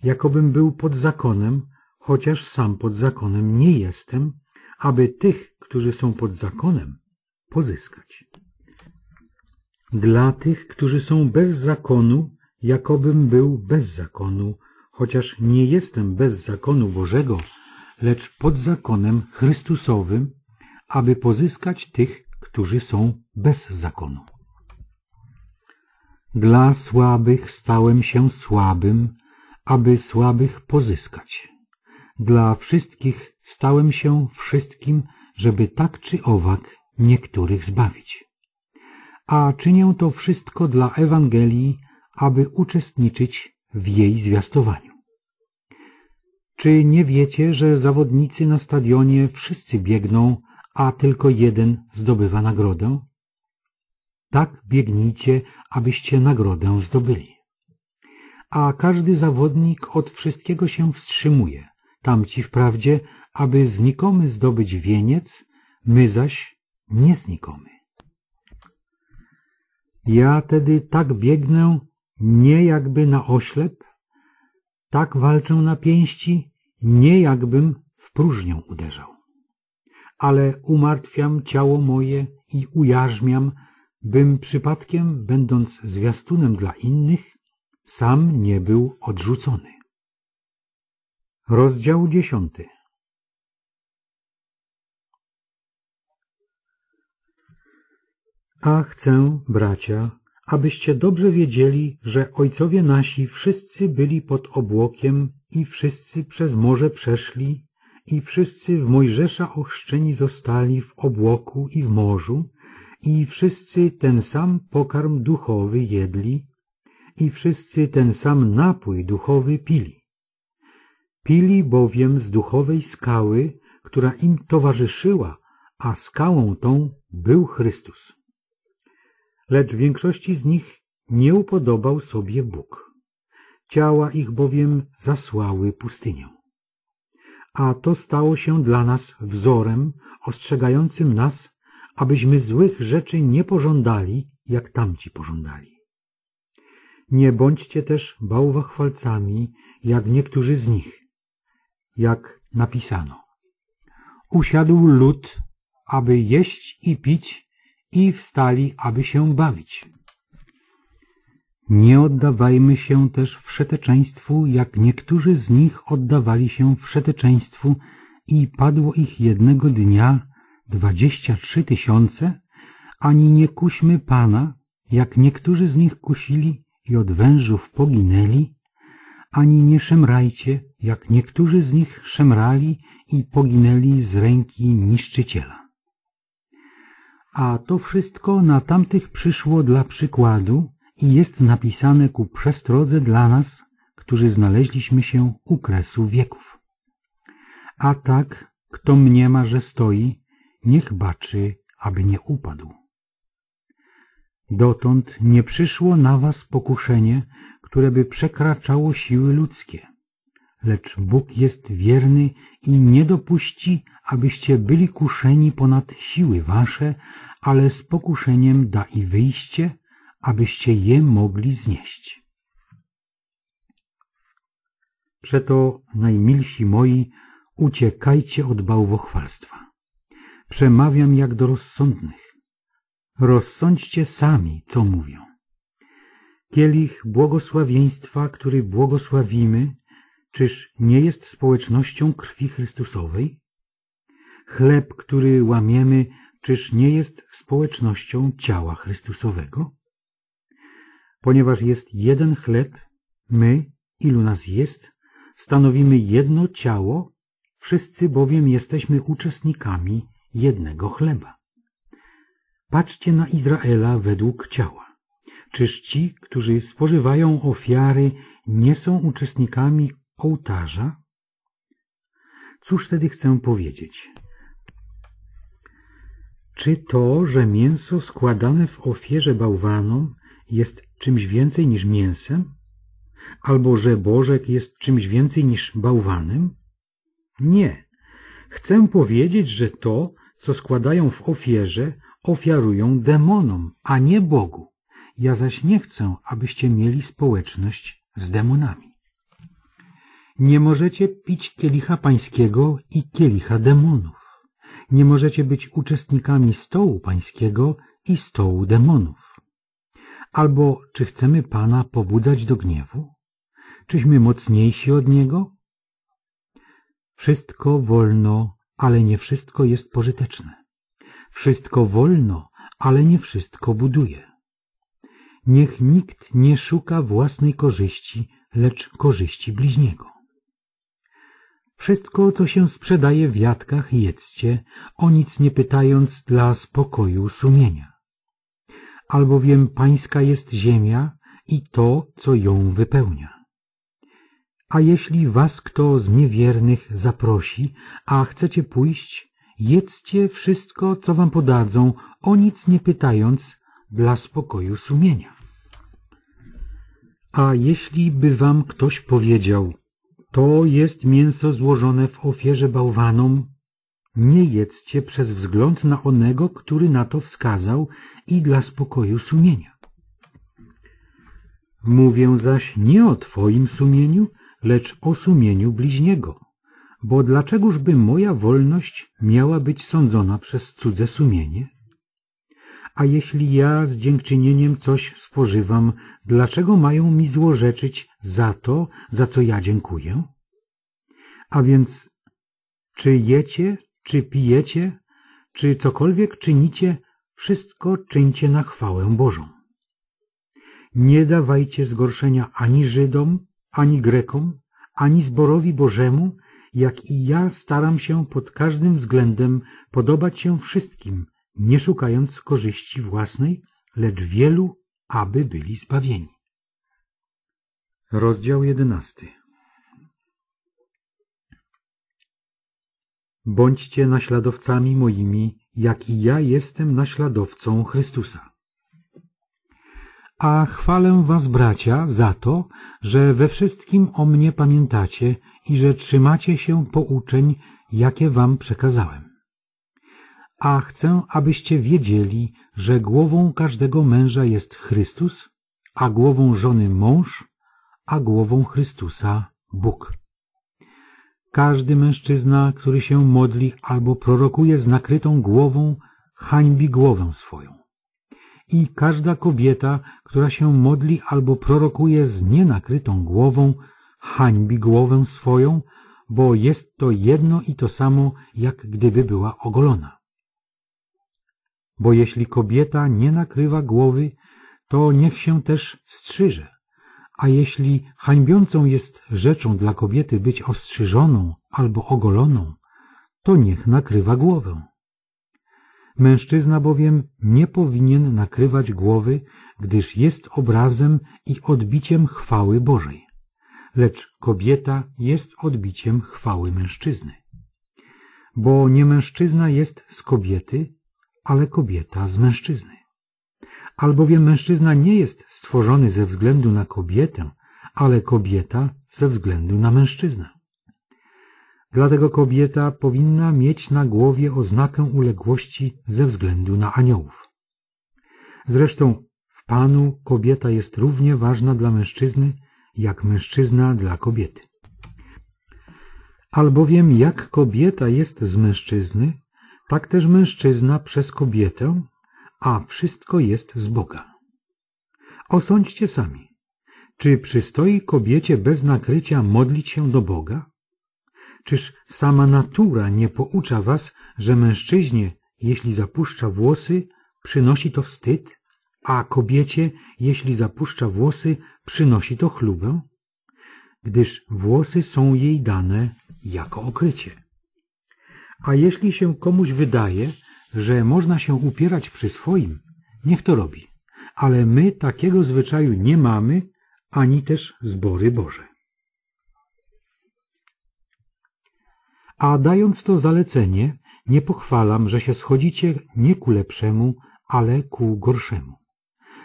jakobym był pod zakonem, chociaż sam pod zakonem nie jestem, aby tych, którzy są pod zakonem, pozyskać. Dla tych, którzy są bez zakonu, jakobym był bez zakonu, chociaż nie jestem bez zakonu Bożego, lecz pod zakonem Chrystusowym, aby pozyskać tych, którzy są bez zakonu. Dla słabych stałem się słabym, aby słabych pozyskać. Dla wszystkich stałem się wszystkim, żeby tak czy owak niektórych zbawić. A czynię to wszystko dla Ewangelii, aby uczestniczyć w jej zwiastowaniu. Czy nie wiecie, że zawodnicy na stadionie wszyscy biegną, a tylko jeden zdobywa nagrodę? Tak biegnijcie, abyście nagrodę zdobyli. A każdy zawodnik od wszystkiego się wstrzymuje, tamci wprawdzie, aby znikomy zdobyć wieniec, my zaś nie znikomy. Ja tedy tak biegnę, nie jakby na oślep, tak walczę na pięści, nie jakbym w próżnią uderzał. Ale umartwiam ciało moje i ujarzmiam, bym przypadkiem, będąc zwiastunem dla innych, sam nie był odrzucony. Rozdział dziesiąty A chcę, bracia, abyście dobrze wiedzieli, że ojcowie nasi wszyscy byli pod obłokiem i wszyscy przez morze przeszli i wszyscy w Mojżesza ochrzczeni zostali w obłoku i w morzu i wszyscy ten sam pokarm duchowy jedli i wszyscy ten sam napój duchowy pili. Pili bowiem z duchowej skały, która im towarzyszyła, a skałą tą był Chrystus. Lecz większości z nich nie upodobał sobie Bóg. Ciała ich bowiem zasłały pustynię. A to stało się dla nas wzorem ostrzegającym nas, abyśmy złych rzeczy nie pożądali, jak tamci pożądali. Nie bądźcie też bałwachwalcami, jak niektórzy z nich, jak napisano. Usiadł lud, aby jeść i pić i wstali, aby się bawić. Nie oddawajmy się też wszeteczeństwu, jak niektórzy z nich oddawali się wszeteczeństwu i padło ich jednego dnia dwadzieścia trzy tysiące, ani nie kuśmy Pana, jak niektórzy z nich kusili i od wężów poginęli, ani nie szemrajcie, jak niektórzy z nich szemrali i poginęli z ręki niszczyciela. A to wszystko na tamtych przyszło dla przykładu i jest napisane ku przestrodze dla nas, którzy znaleźliśmy się u kresu wieków. A tak, kto mniema, że stoi, niech baczy, aby nie upadł. Dotąd nie przyszło na was pokuszenie, które by przekraczało siły ludzkie. Lecz Bóg jest wierny i nie dopuści, abyście byli kuszeni ponad siły wasze, ale z pokuszeniem da i wyjście, abyście je mogli znieść. Przeto, najmilsi moi, uciekajcie od bałwochwalstwa. Przemawiam jak do rozsądnych. Rozsądźcie sami, co mówią. Kielich błogosławieństwa, który błogosławimy, czyż nie jest społecznością krwi Chrystusowej? Chleb, który łamiemy, czyż nie jest społecznością ciała Chrystusowego? Ponieważ jest jeden chleb, my, ilu nas jest, stanowimy jedno ciało, wszyscy bowiem jesteśmy uczestnikami jednego chleba. Patrzcie na Izraela według ciała. Czyż ci, którzy spożywają ofiary, nie są uczestnikami ołtarza? Cóż wtedy chcę powiedzieć? Czy to, że mięso składane w ofierze bałwanom jest czymś więcej niż mięsem? Albo że bożek jest czymś więcej niż bałwanem? Nie. Chcę powiedzieć, że to, co składają w ofierze, ofiarują demonom, a nie Bogu. Ja zaś nie chcę, abyście mieli społeczność z demonami. Nie możecie pić kielicha pańskiego i kielicha demonów. Nie możecie być uczestnikami stołu pańskiego i stołu demonów. Albo czy chcemy Pana pobudzać do gniewu? Czyśmy mocniejsi od Niego? Wszystko wolno, ale nie wszystko jest pożyteczne. Wszystko wolno, ale nie wszystko buduje. Niech nikt nie szuka własnej korzyści, lecz korzyści bliźniego. Wszystko, co się sprzedaje w jadkach, jedzcie, o nic nie pytając dla spokoju sumienia. Albowiem pańska jest ziemia i to, co ją wypełnia. A jeśli was kto z niewiernych zaprosi, a chcecie pójść, Jedzcie wszystko, co wam podadzą, o nic nie pytając, dla spokoju sumienia. A jeśli by wam ktoś powiedział, to jest mięso złożone w ofierze bałwanom, nie jedzcie przez wzgląd na onego, który na to wskazał i dla spokoju sumienia. Mówię zaś nie o twoim sumieniu, lecz o sumieniu bliźniego bo dlaczegoż by moja wolność miała być sądzona przez cudze sumienie? A jeśli ja z dziękczynieniem coś spożywam, dlaczego mają mi złorzeczyć za to, za co ja dziękuję? A więc, czy jecie, czy pijecie, czy cokolwiek czynicie, wszystko czyńcie na chwałę Bożą. Nie dawajcie zgorszenia ani Żydom, ani Grekom, ani zborowi Bożemu, jak i ja staram się pod każdym względem podobać się wszystkim, nie szukając korzyści własnej, lecz wielu, aby byli zbawieni. Rozdział jedenasty Bądźcie naśladowcami moimi, jak i ja jestem naśladowcą Chrystusa. A chwalę was, bracia, za to, że we wszystkim o mnie pamiętacie i że trzymacie się pouczeń, jakie wam przekazałem. A chcę, abyście wiedzieli, że głową każdego męża jest Chrystus, a głową żony mąż, a głową Chrystusa Bóg. Każdy mężczyzna, który się modli albo prorokuje z nakrytą głową, hańbi głowę swoją. I każda kobieta, która się modli albo prorokuje z nienakrytą głową, hańbi głowę swoją, bo jest to jedno i to samo, jak gdyby była ogolona. Bo jeśli kobieta nie nakrywa głowy, to niech się też strzyże. A jeśli hańbiącą jest rzeczą dla kobiety być ostrzyżoną albo ogoloną, to niech nakrywa głowę. Mężczyzna bowiem nie powinien nakrywać głowy, gdyż jest obrazem i odbiciem chwały Bożej, lecz kobieta jest odbiciem chwały mężczyzny. Bo nie mężczyzna jest z kobiety, ale kobieta z mężczyzny. Albowiem mężczyzna nie jest stworzony ze względu na kobietę, ale kobieta ze względu na mężczyznę. Dlatego kobieta powinna mieć na głowie oznakę uległości ze względu na aniołów. Zresztą w Panu kobieta jest równie ważna dla mężczyzny, jak mężczyzna dla kobiety. Albowiem jak kobieta jest z mężczyzny, tak też mężczyzna przez kobietę, a wszystko jest z Boga. Osądźcie sami, czy przystoi kobiecie bez nakrycia modlić się do Boga? Czyż sama natura nie poucza was, że mężczyźnie, jeśli zapuszcza włosy, przynosi to wstyd, a kobiecie, jeśli zapuszcza włosy, przynosi to chlubę? Gdyż włosy są jej dane jako okrycie. A jeśli się komuś wydaje, że można się upierać przy swoim, niech to robi. Ale my takiego zwyczaju nie mamy, ani też zbory Boże. A dając to zalecenie, nie pochwalam, że się schodzicie nie ku lepszemu, ale ku gorszemu.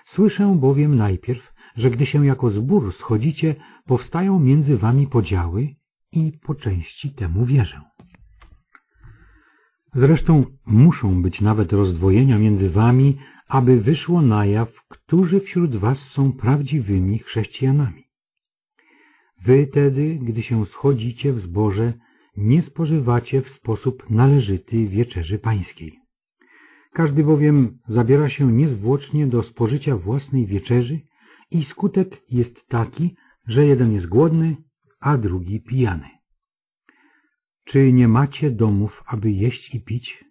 Słyszę bowiem najpierw, że gdy się jako zbór schodzicie, powstają między wami podziały i po części temu wierzę. Zresztą muszą być nawet rozdwojenia między wami, aby wyszło na jaw, którzy wśród was są prawdziwymi chrześcijanami. Wy tedy, gdy się schodzicie w zborze, nie spożywacie w sposób należyty wieczerzy pańskiej. Każdy bowiem zabiera się niezwłocznie do spożycia własnej wieczerzy i skutek jest taki, że jeden jest głodny, a drugi pijany. Czy nie macie domów, aby jeść i pić?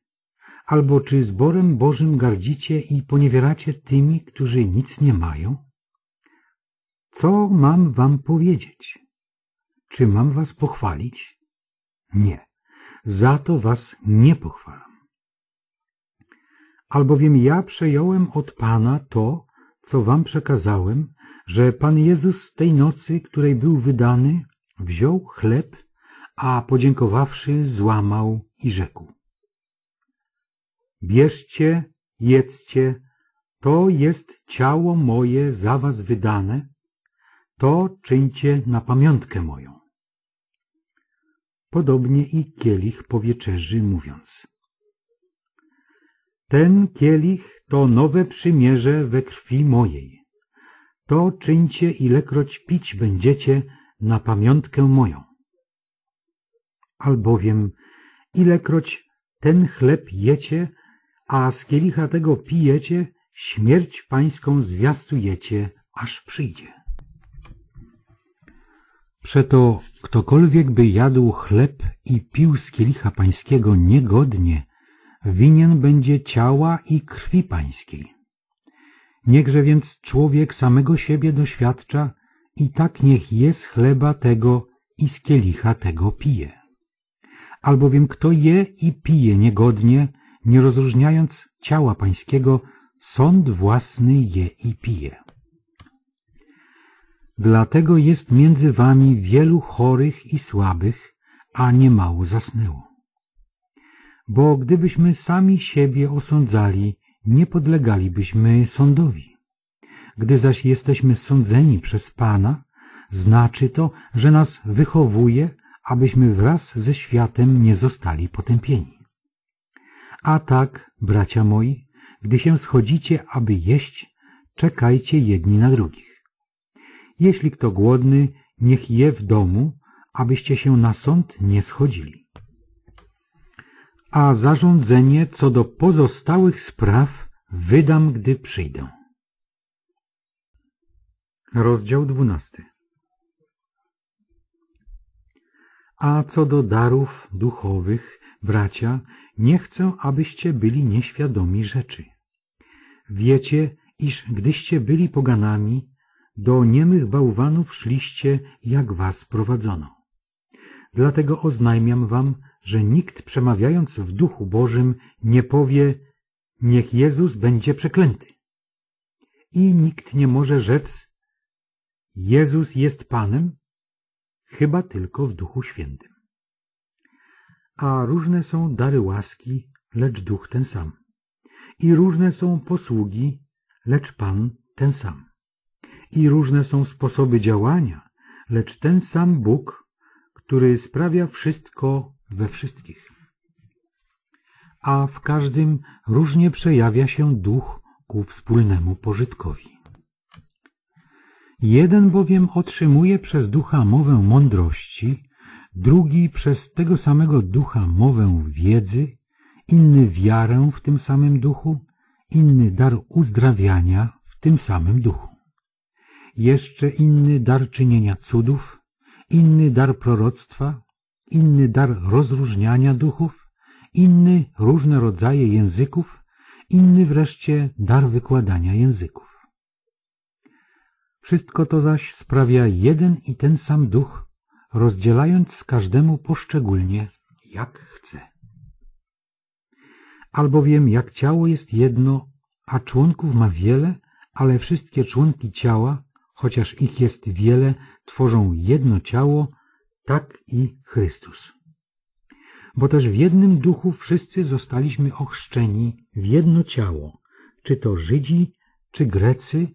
Albo czy zborem Bożym gardzicie i poniewieracie tymi, którzy nic nie mają? Co mam wam powiedzieć? Czy mam was pochwalić? Nie, za to was nie pochwalam. Albowiem ja przejąłem od Pana to, co wam przekazałem, że Pan Jezus tej nocy, której był wydany, wziął chleb, a podziękowawszy złamał i rzekł. Bierzcie, jedzcie, to jest ciało moje za was wydane, to czyńcie na pamiątkę moją. Podobnie i kielich po wieczerzy mówiąc. Ten kielich to nowe przymierze we krwi mojej. To czyńcie, ilekroć pić będziecie na pamiątkę moją. Albowiem, ilekroć ten chleb jecie, a z kielicha tego pijecie, śmierć pańską zwiastujecie, aż przyjdzie. Przeto ktokolwiek by jadł chleb i pił z kielicha pańskiego niegodnie, winien będzie ciała i krwi pańskiej. Niechże więc człowiek samego siebie doświadcza i tak niech je z chleba tego i z kielicha tego pije. Albowiem kto je i pije niegodnie, nie rozróżniając ciała pańskiego, sąd własny je i pije. Dlatego jest między wami wielu chorych i słabych, a niemało zasnęło. Bo gdybyśmy sami siebie osądzali, nie podlegalibyśmy sądowi. Gdy zaś jesteśmy sądzeni przez Pana, znaczy to, że nas wychowuje, abyśmy wraz ze światem nie zostali potępieni. A tak, bracia moi, gdy się schodzicie, aby jeść, czekajcie jedni na drugich. Jeśli kto głodny, niech je w domu, abyście się na sąd nie schodzili. A zarządzenie co do pozostałych spraw wydam, gdy przyjdę. Rozdział dwunasty A co do darów duchowych, bracia, nie chcę, abyście byli nieświadomi rzeczy. Wiecie, iż gdyście byli poganami, do niemych bałwanów szliście, jak was prowadzono. Dlatego oznajmiam wam, że nikt przemawiając w duchu Bożym nie powie, niech Jezus będzie przeklęty. I nikt nie może rzec, Jezus jest Panem, chyba tylko w Duchu Świętym. A różne są dary łaski, lecz Duch ten sam. I różne są posługi, lecz Pan ten sam. I różne są sposoby działania, lecz ten sam Bóg, który sprawia wszystko we wszystkich. A w każdym różnie przejawia się duch ku wspólnemu pożytkowi. Jeden bowiem otrzymuje przez ducha mowę mądrości, drugi przez tego samego ducha mowę wiedzy, inny wiarę w tym samym duchu, inny dar uzdrawiania w tym samym duchu. Jeszcze inny dar czynienia cudów, inny dar proroctwa, inny dar rozróżniania duchów, inny różne rodzaje języków, inny wreszcie dar wykładania języków. Wszystko to zaś sprawia jeden i ten sam duch, rozdzielając każdemu poszczególnie, jak chce. Albowiem jak ciało jest jedno, a członków ma wiele, ale wszystkie członki ciała, chociaż ich jest wiele, tworzą jedno ciało, tak i Chrystus. Bo też w jednym duchu wszyscy zostaliśmy ochrzczeni w jedno ciało, czy to Żydzi, czy Grecy,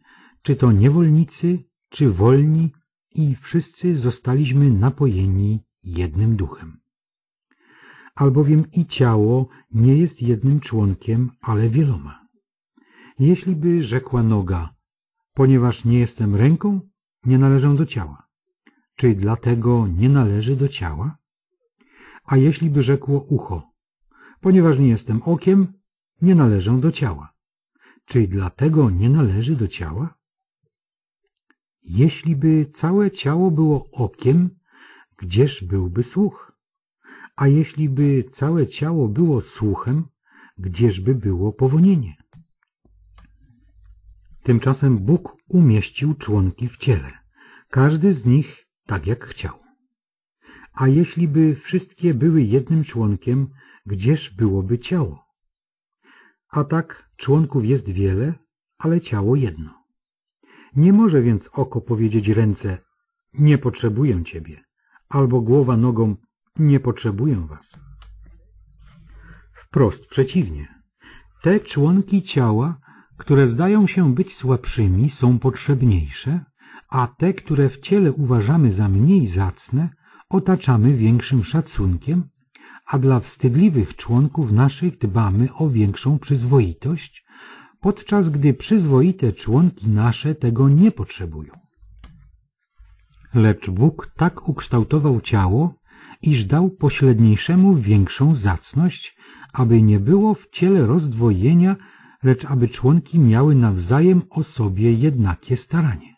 czy to niewolnicy, czy wolni, i wszyscy zostaliśmy napojeni jednym duchem. Albowiem i ciało nie jest jednym członkiem, ale wieloma. Jeśli by rzekła noga, ponieważ nie jestem ręką, nie należę do ciała. Czy dlatego nie należy do ciała? A jeśli by rzekło ucho, ponieważ nie jestem okiem, nie należę do ciała. Czy dlatego nie należy do ciała? Jeśli by całe ciało było okiem, gdzież byłby słuch? A jeśli by całe ciało było słuchem, gdzieżby było powonienie? Tymczasem Bóg umieścił członki w ciele, każdy z nich tak jak chciał. A jeśli by wszystkie były jednym członkiem, gdzież byłoby ciało? A tak członków jest wiele, ale ciało jedno. Nie może więc oko powiedzieć ręce nie potrzebuję ciebie, albo głowa nogą nie potrzebuję was. Wprost przeciwnie. Te członki ciała, które zdają się być słabszymi, są potrzebniejsze, a te, które w ciele uważamy za mniej zacne, otaczamy większym szacunkiem, a dla wstydliwych członków naszych dbamy o większą przyzwoitość, podczas gdy przyzwoite członki nasze tego nie potrzebują. Lecz Bóg tak ukształtował ciało, iż dał pośredniejszemu większą zacność, aby nie było w ciele rozdwojenia, lecz aby członki miały nawzajem o sobie jednakie staranie.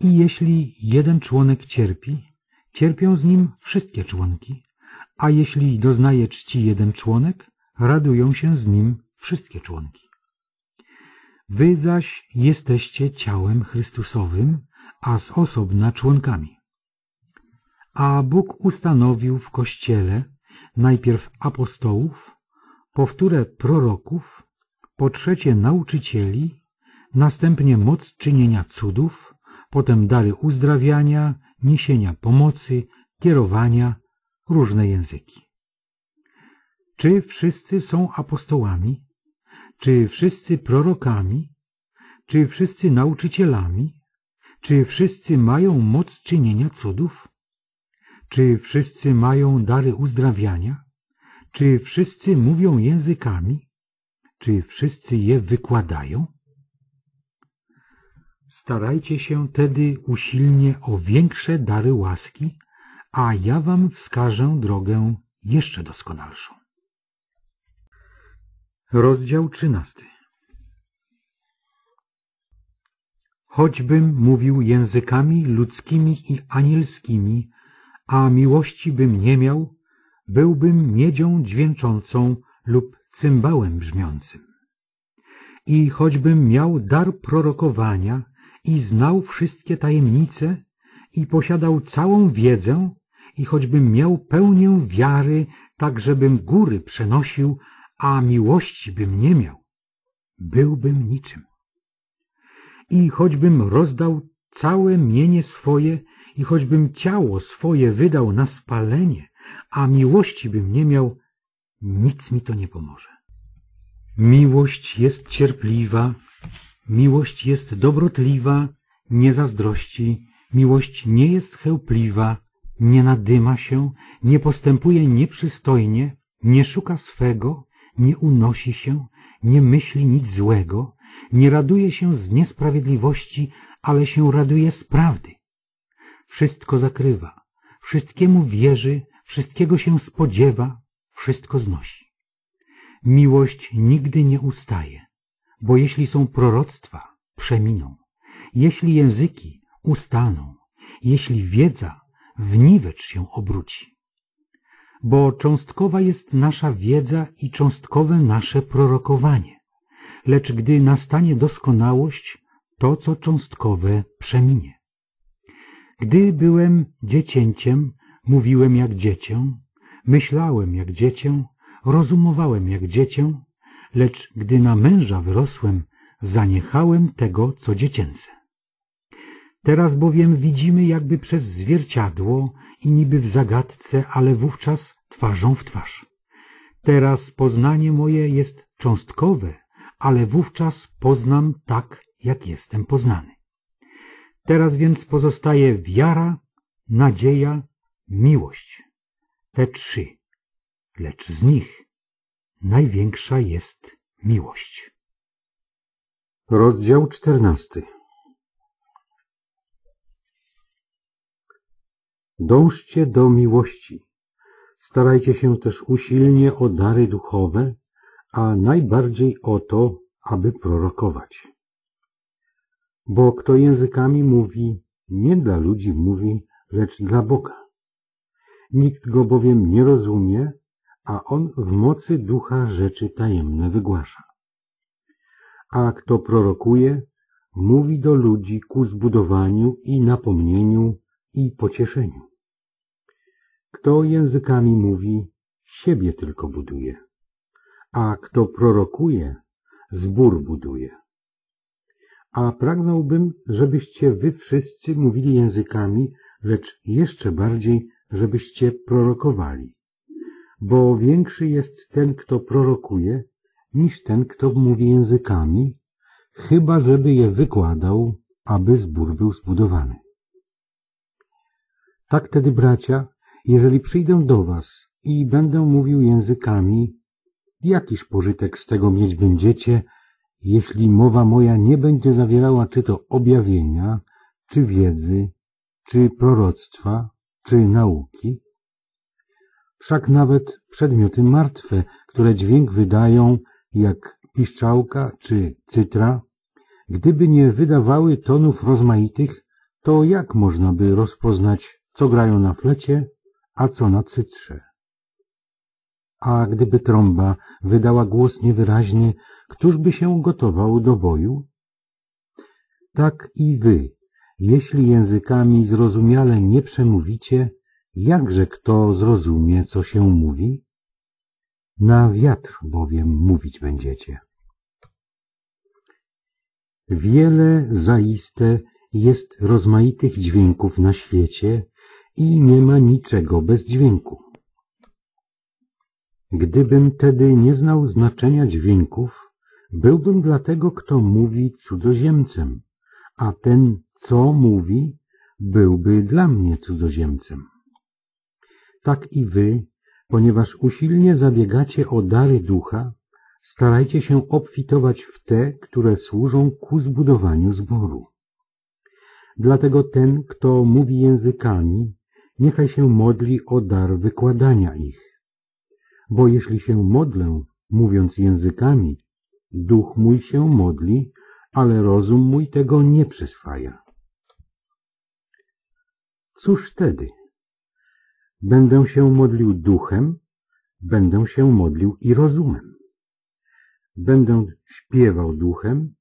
I jeśli jeden członek cierpi, cierpią z nim wszystkie członki, a jeśli doznaje czci jeden członek, radują się z nim wszystkie członki. Wy zaś jesteście ciałem Chrystusowym, a z osobna członkami. A Bóg ustanowił w Kościele najpierw apostołów, powtórę proroków, po trzecie nauczycieli, następnie moc czynienia cudów, potem dary uzdrawiania, niesienia pomocy, kierowania, różne języki. Czy wszyscy są apostołami? Czy wszyscy prorokami? Czy wszyscy nauczycielami? Czy wszyscy mają moc czynienia cudów? Czy wszyscy mają dary uzdrawiania? Czy wszyscy mówią językami? Czy wszyscy je wykładają? Starajcie się tedy usilnie o większe dary łaski, a ja wam wskażę drogę jeszcze doskonalszą. Rozdział trzynasty Choćbym mówił językami ludzkimi i anielskimi, a miłości bym nie miał, byłbym miedzią dźwięczącą lub cymbałem brzmiącym. I choćbym miał dar prorokowania i znał wszystkie tajemnice i posiadał całą wiedzę, i choćbym miał pełnię wiary, tak żebym góry przenosił, a miłości bym nie miał, byłbym niczym. I choćbym rozdał całe mienie swoje i choćbym ciało swoje wydał na spalenie, a miłości bym nie miał, nic mi to nie pomoże. Miłość jest cierpliwa, miłość jest dobrotliwa, nie zazdrości, miłość nie jest chełpliwa, nie nadyma się, nie postępuje nieprzystojnie, nie szuka swego, nie unosi się, nie myśli nic złego, nie raduje się z niesprawiedliwości, ale się raduje z prawdy. Wszystko zakrywa, wszystkiemu wierzy, wszystkiego się spodziewa, wszystko znosi. Miłość nigdy nie ustaje, bo jeśli są proroctwa, przeminą, jeśli języki ustaną, jeśli wiedza w niwecz się obróci. Bo cząstkowa jest nasza wiedza i cząstkowe nasze prorokowanie, lecz gdy nastanie doskonałość, to co cząstkowe przeminie. Gdy byłem dziecięciem, mówiłem jak dziecię, myślałem jak dziecię, rozumowałem jak dziecię, lecz gdy na męża wyrosłem, zaniechałem tego, co dziecięce. Teraz bowiem widzimy jakby przez zwierciadło i niby w zagadce, ale wówczas twarzą w twarz. Teraz poznanie moje jest cząstkowe, ale wówczas poznam tak, jak jestem poznany. Teraz więc pozostaje wiara, nadzieja, miłość. Te trzy, lecz z nich największa jest miłość. Rozdział czternasty Dążcie do miłości. Starajcie się też usilnie o dary duchowe, a najbardziej o to, aby prorokować. Bo kto językami mówi, nie dla ludzi mówi, lecz dla Boga. Nikt go bowiem nie rozumie, a on w mocy ducha rzeczy tajemne wygłasza. A kto prorokuje, mówi do ludzi ku zbudowaniu i napomnieniu i pocieszeniu. Kto językami mówi, siebie tylko buduje, a kto prorokuje, zbór buduje. A pragnąłbym, żebyście wy wszyscy mówili językami, lecz jeszcze bardziej, żebyście prorokowali. Bo większy jest ten, kto prorokuje, niż ten, kto mówi językami, chyba żeby je wykładał, aby zbór był zbudowany. Tak tedy, bracia, jeżeli przyjdę do was i będę mówił językami, jakiż pożytek z tego mieć będziecie, jeśli mowa moja nie będzie zawierała czy to objawienia, czy wiedzy, czy proroctwa, czy nauki? Wszak nawet przedmioty martwe, które dźwięk wydają, jak piszczałka czy cytra, gdyby nie wydawały tonów rozmaitych, to jak można by rozpoznać, co grają na flecie, a co na cytrze? A gdyby trąba wydała głos niewyraźny, któż by się gotował do boju? Tak i wy, jeśli językami zrozumiale nie przemówicie, jakże kto zrozumie, co się mówi? Na wiatr bowiem mówić będziecie. Wiele zaiste jest rozmaitych dźwięków na świecie i nie ma niczego bez dźwięku. Gdybym tedy nie znał znaczenia dźwięków, byłbym dla tego, kto mówi cudzoziemcem, a ten, co mówi, byłby dla mnie cudzoziemcem. Tak i wy, ponieważ usilnie zabiegacie o dary ducha, starajcie się obfitować w te, które służą ku zbudowaniu zboru. Dlatego ten, kto mówi językami, niechaj się modli o dar wykładania ich. Bo jeśli się modlę, mówiąc językami, duch mój się modli, ale rozum mój tego nie przyswaja. Cóż wtedy? Będę się modlił duchem, będę się modlił i rozumem. Będę śpiewał duchem,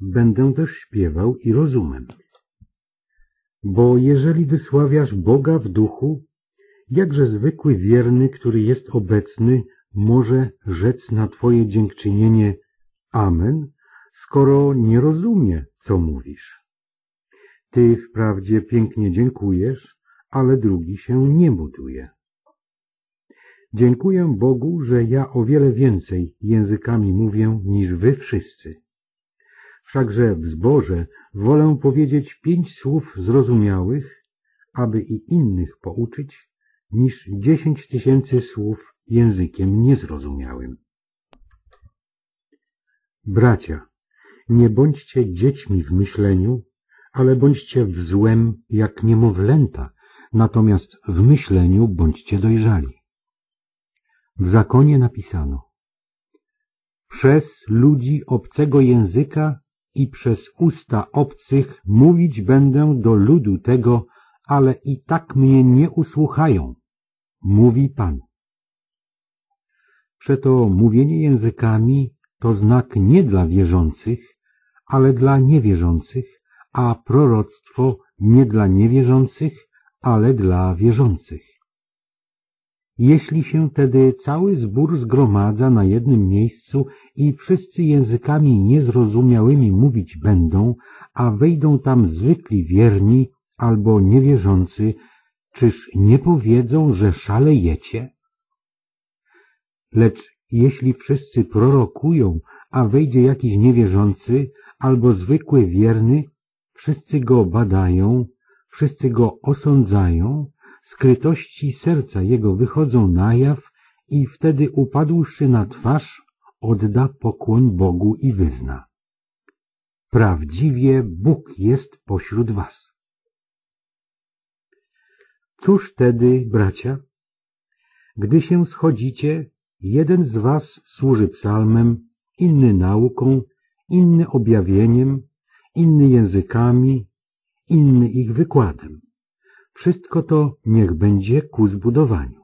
będę też śpiewał i rozumem. Bo jeżeli wysławiasz Boga w duchu, jakże zwykły wierny, który jest obecny, może rzec na Twoje dziękczynienie Amen, skoro nie rozumie, co mówisz. Ty wprawdzie pięknie dziękujesz, ale drugi się nie buduje. Dziękuję Bogu, że ja o wiele więcej językami mówię niż wy wszyscy. Wszakże w zborze wolę powiedzieć pięć słów zrozumiałych, aby i innych pouczyć, niż dziesięć tysięcy słów językiem niezrozumiałym. Bracia, nie bądźcie dziećmi w myśleniu, ale bądźcie w złem jak niemowlęta, natomiast w myśleniu bądźcie dojrzali. W zakonie napisano Przez ludzi obcego języka i przez usta obcych mówić będę do ludu tego, ale i tak mnie nie usłuchają, mówi Pan. Przeto mówienie językami to znak nie dla wierzących, ale dla niewierzących, a proroctwo nie dla niewierzących, ale dla wierzących. Jeśli się tedy cały zbór zgromadza na jednym miejscu i wszyscy językami niezrozumiałymi mówić będą, a wejdą tam zwykli wierni albo niewierzący, czyż nie powiedzą, że szalejecie? Lecz jeśli wszyscy prorokują, a wejdzie jakiś niewierzący albo zwykły wierny, wszyscy go badają, wszyscy go osądzają, skrytości serca jego wychodzą na jaw i wtedy upadłszy na twarz, odda pokłoń Bogu i wyzna. Prawdziwie Bóg jest pośród was. Cóż tedy, bracia? Gdy się schodzicie, jeden z was służy psalmem, inny nauką, inny objawieniem, inny językami, inny ich wykładem. Wszystko to niech będzie ku zbudowaniu.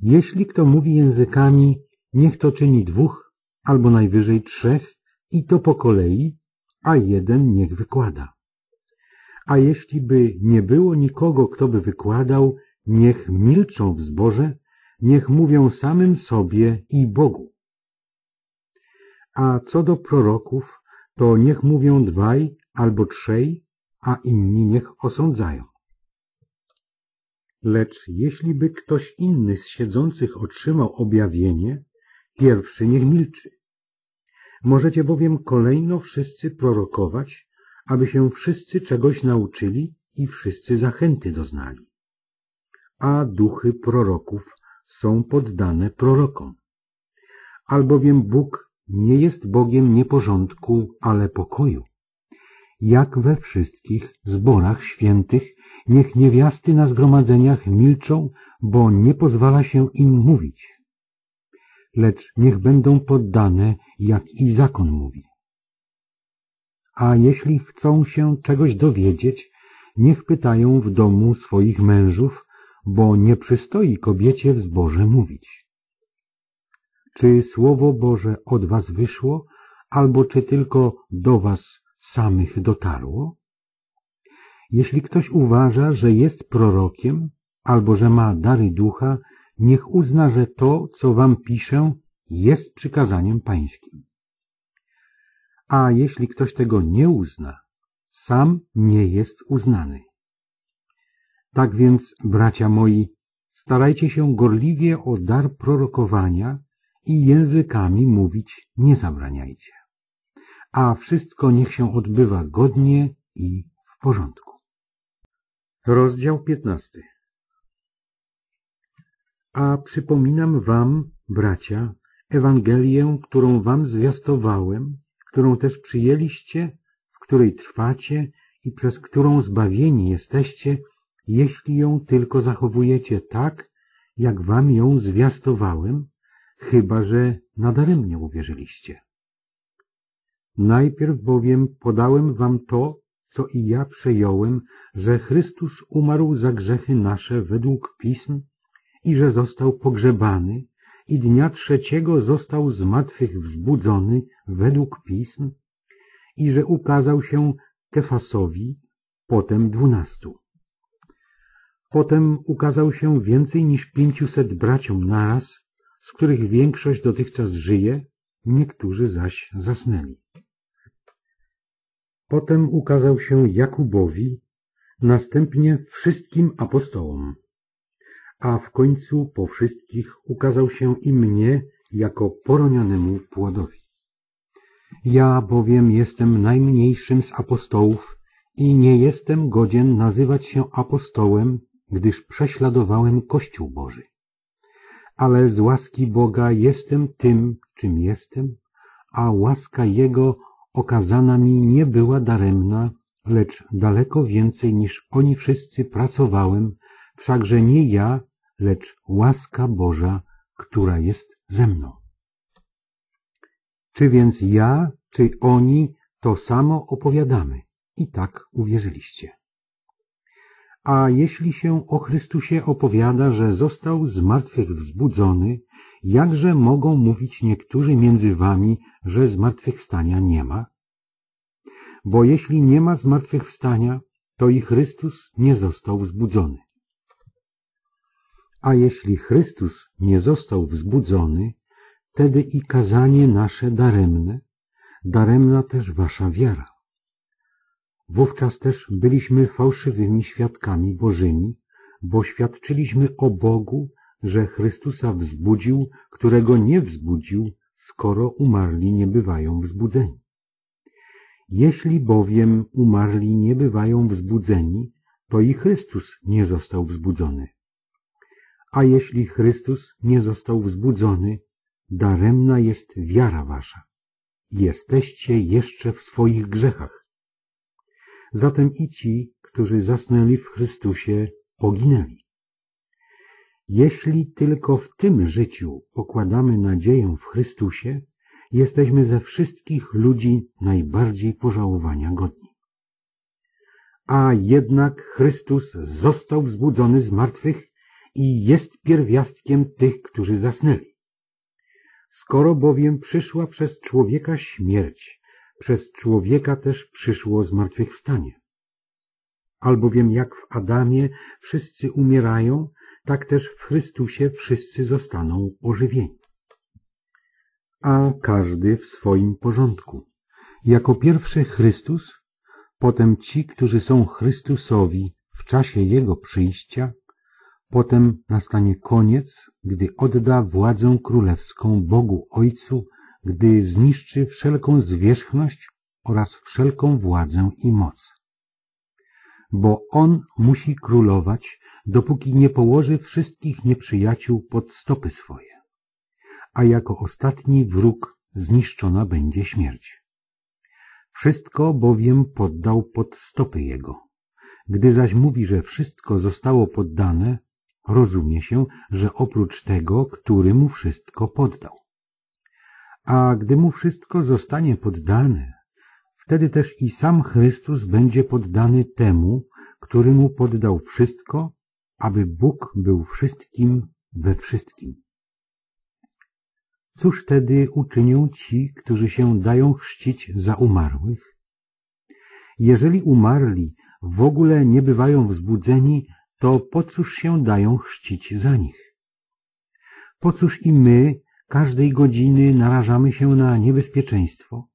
Jeśli kto mówi językami, niech to czyni dwóch albo najwyżej trzech i to po kolei, a jeden niech wykłada. A jeśli by nie było nikogo, kto by wykładał, niech milczą w zborze, niech mówią samym sobie i Bogu. A co do proroków, to niech mówią dwaj albo trzej, a inni niech osądzają. Lecz jeśli by ktoś inny z siedzących otrzymał objawienie, pierwszy niech milczy. Możecie bowiem kolejno wszyscy prorokować, aby się wszyscy czegoś nauczyli i wszyscy zachęty doznali. A duchy proroków są poddane prorokom. Albowiem Bóg nie jest Bogiem nieporządku, ale pokoju. Jak we wszystkich zborach świętych, niech niewiasty na zgromadzeniach milczą, bo nie pozwala się im mówić. Lecz niech będą poddane, jak i zakon mówi. A jeśli chcą się czegoś dowiedzieć, niech pytają w domu swoich mężów, bo nie przystoi kobiecie w zborze mówić. Czy Słowo Boże od was wyszło, albo czy tylko do was samych dotarło? Jeśli ktoś uważa, że jest prorokiem, albo że ma dary ducha, niech uzna, że to, co wam piszę, jest przykazaniem pańskim. A jeśli ktoś tego nie uzna, sam nie jest uznany. Tak więc, bracia moi, starajcie się gorliwie o dar prorokowania i językami mówić nie zabraniajcie. A wszystko niech się odbywa godnie i w porządku. Rozdział 15 A przypominam wam, bracia, Ewangelię, którą wam zwiastowałem, którą też przyjęliście, w której trwacie i przez którą zbawieni jesteście, jeśli ją tylko zachowujecie tak, jak wam ją zwiastowałem, chyba że nadaremnie uwierzyliście. Najpierw bowiem podałem wam to, co i ja przejąłem, że Chrystus umarł za grzechy nasze według pism i że został pogrzebany i dnia trzeciego został z martwych wzbudzony według pism i że ukazał się Kefasowi, potem dwunastu. Potem ukazał się więcej niż pięciuset braciom naraz, z których większość dotychczas żyje, niektórzy zaś zasnęli. Potem ukazał się Jakubowi, następnie wszystkim apostołom, a w końcu po wszystkich ukazał się i mnie jako poronionemu płodowi. Ja bowiem jestem najmniejszym z apostołów i nie jestem godzien nazywać się apostołem, gdyż prześladowałem Kościół Boży. Ale z łaski Boga jestem tym, czym jestem, a łaska Jego okazana mi nie była daremna, lecz daleko więcej niż oni wszyscy pracowałem, wszakże nie ja, lecz łaska Boża, która jest ze mną. Czy więc ja, czy oni to samo opowiadamy i tak uwierzyliście. A jeśli się o Chrystusie opowiada, że został z martwych wzbudzony, jakże mogą mówić niektórzy między wami, że zmartwychwstania nie ma? Bo jeśli nie ma zmartwychwstania, to i Chrystus nie został wzbudzony. A jeśli Chrystus nie został wzbudzony, wtedy i kazanie nasze daremne, daremna też wasza wiara. Wówczas też byliśmy fałszywymi świadkami Bożymi, bo świadczyliśmy o Bogu, że Chrystusa wzbudził, którego nie wzbudził, skoro umarli nie bywają wzbudzeni. Jeśli bowiem umarli nie bywają wzbudzeni, to i Chrystus nie został wzbudzony. A jeśli Chrystus nie został wzbudzony, daremna jest wiara wasza. Jesteście jeszcze w swoich grzechach. Zatem i ci, którzy zasnęli w Chrystusie, poginęli. Jeśli tylko w tym życiu pokładamy nadzieję w Chrystusie, jesteśmy ze wszystkich ludzi najbardziej pożałowania godni. A jednak Chrystus został wzbudzony z martwych i jest pierwiastkiem tych, którzy zasnęli. Skoro bowiem przyszła przez człowieka śmierć, przez człowieka też przyszło zmartwychwstanie. Albowiem jak w Adamie wszyscy umierają, tak też w Chrystusie wszyscy zostaną ożywieni. A każdy w swoim porządku. Jako pierwszy Chrystus, potem ci, którzy są Chrystusowi w czasie Jego przyjścia, potem nastanie koniec, gdy odda władzę królewską Bogu Ojcu gdy zniszczy wszelką zwierzchność oraz wszelką władzę i moc. Bo On musi królować, dopóki nie położy wszystkich nieprzyjaciół pod stopy swoje, a jako ostatni wróg zniszczona będzie śmierć. Wszystko bowiem poddał pod stopy Jego. Gdy zaś mówi, że wszystko zostało poddane, rozumie się, że oprócz tego, który mu wszystko poddał. A gdy mu wszystko zostanie poddane, wtedy też i sam Chrystus będzie poddany temu, który mu poddał wszystko, aby Bóg był wszystkim we wszystkim. Cóż tedy uczynią ci, którzy się dają chrzcić za umarłych? Jeżeli umarli w ogóle nie bywają wzbudzeni, to po cóż się dają chrzcić za nich? Po cóż i my każdej godziny narażamy się na niebezpieczeństwo.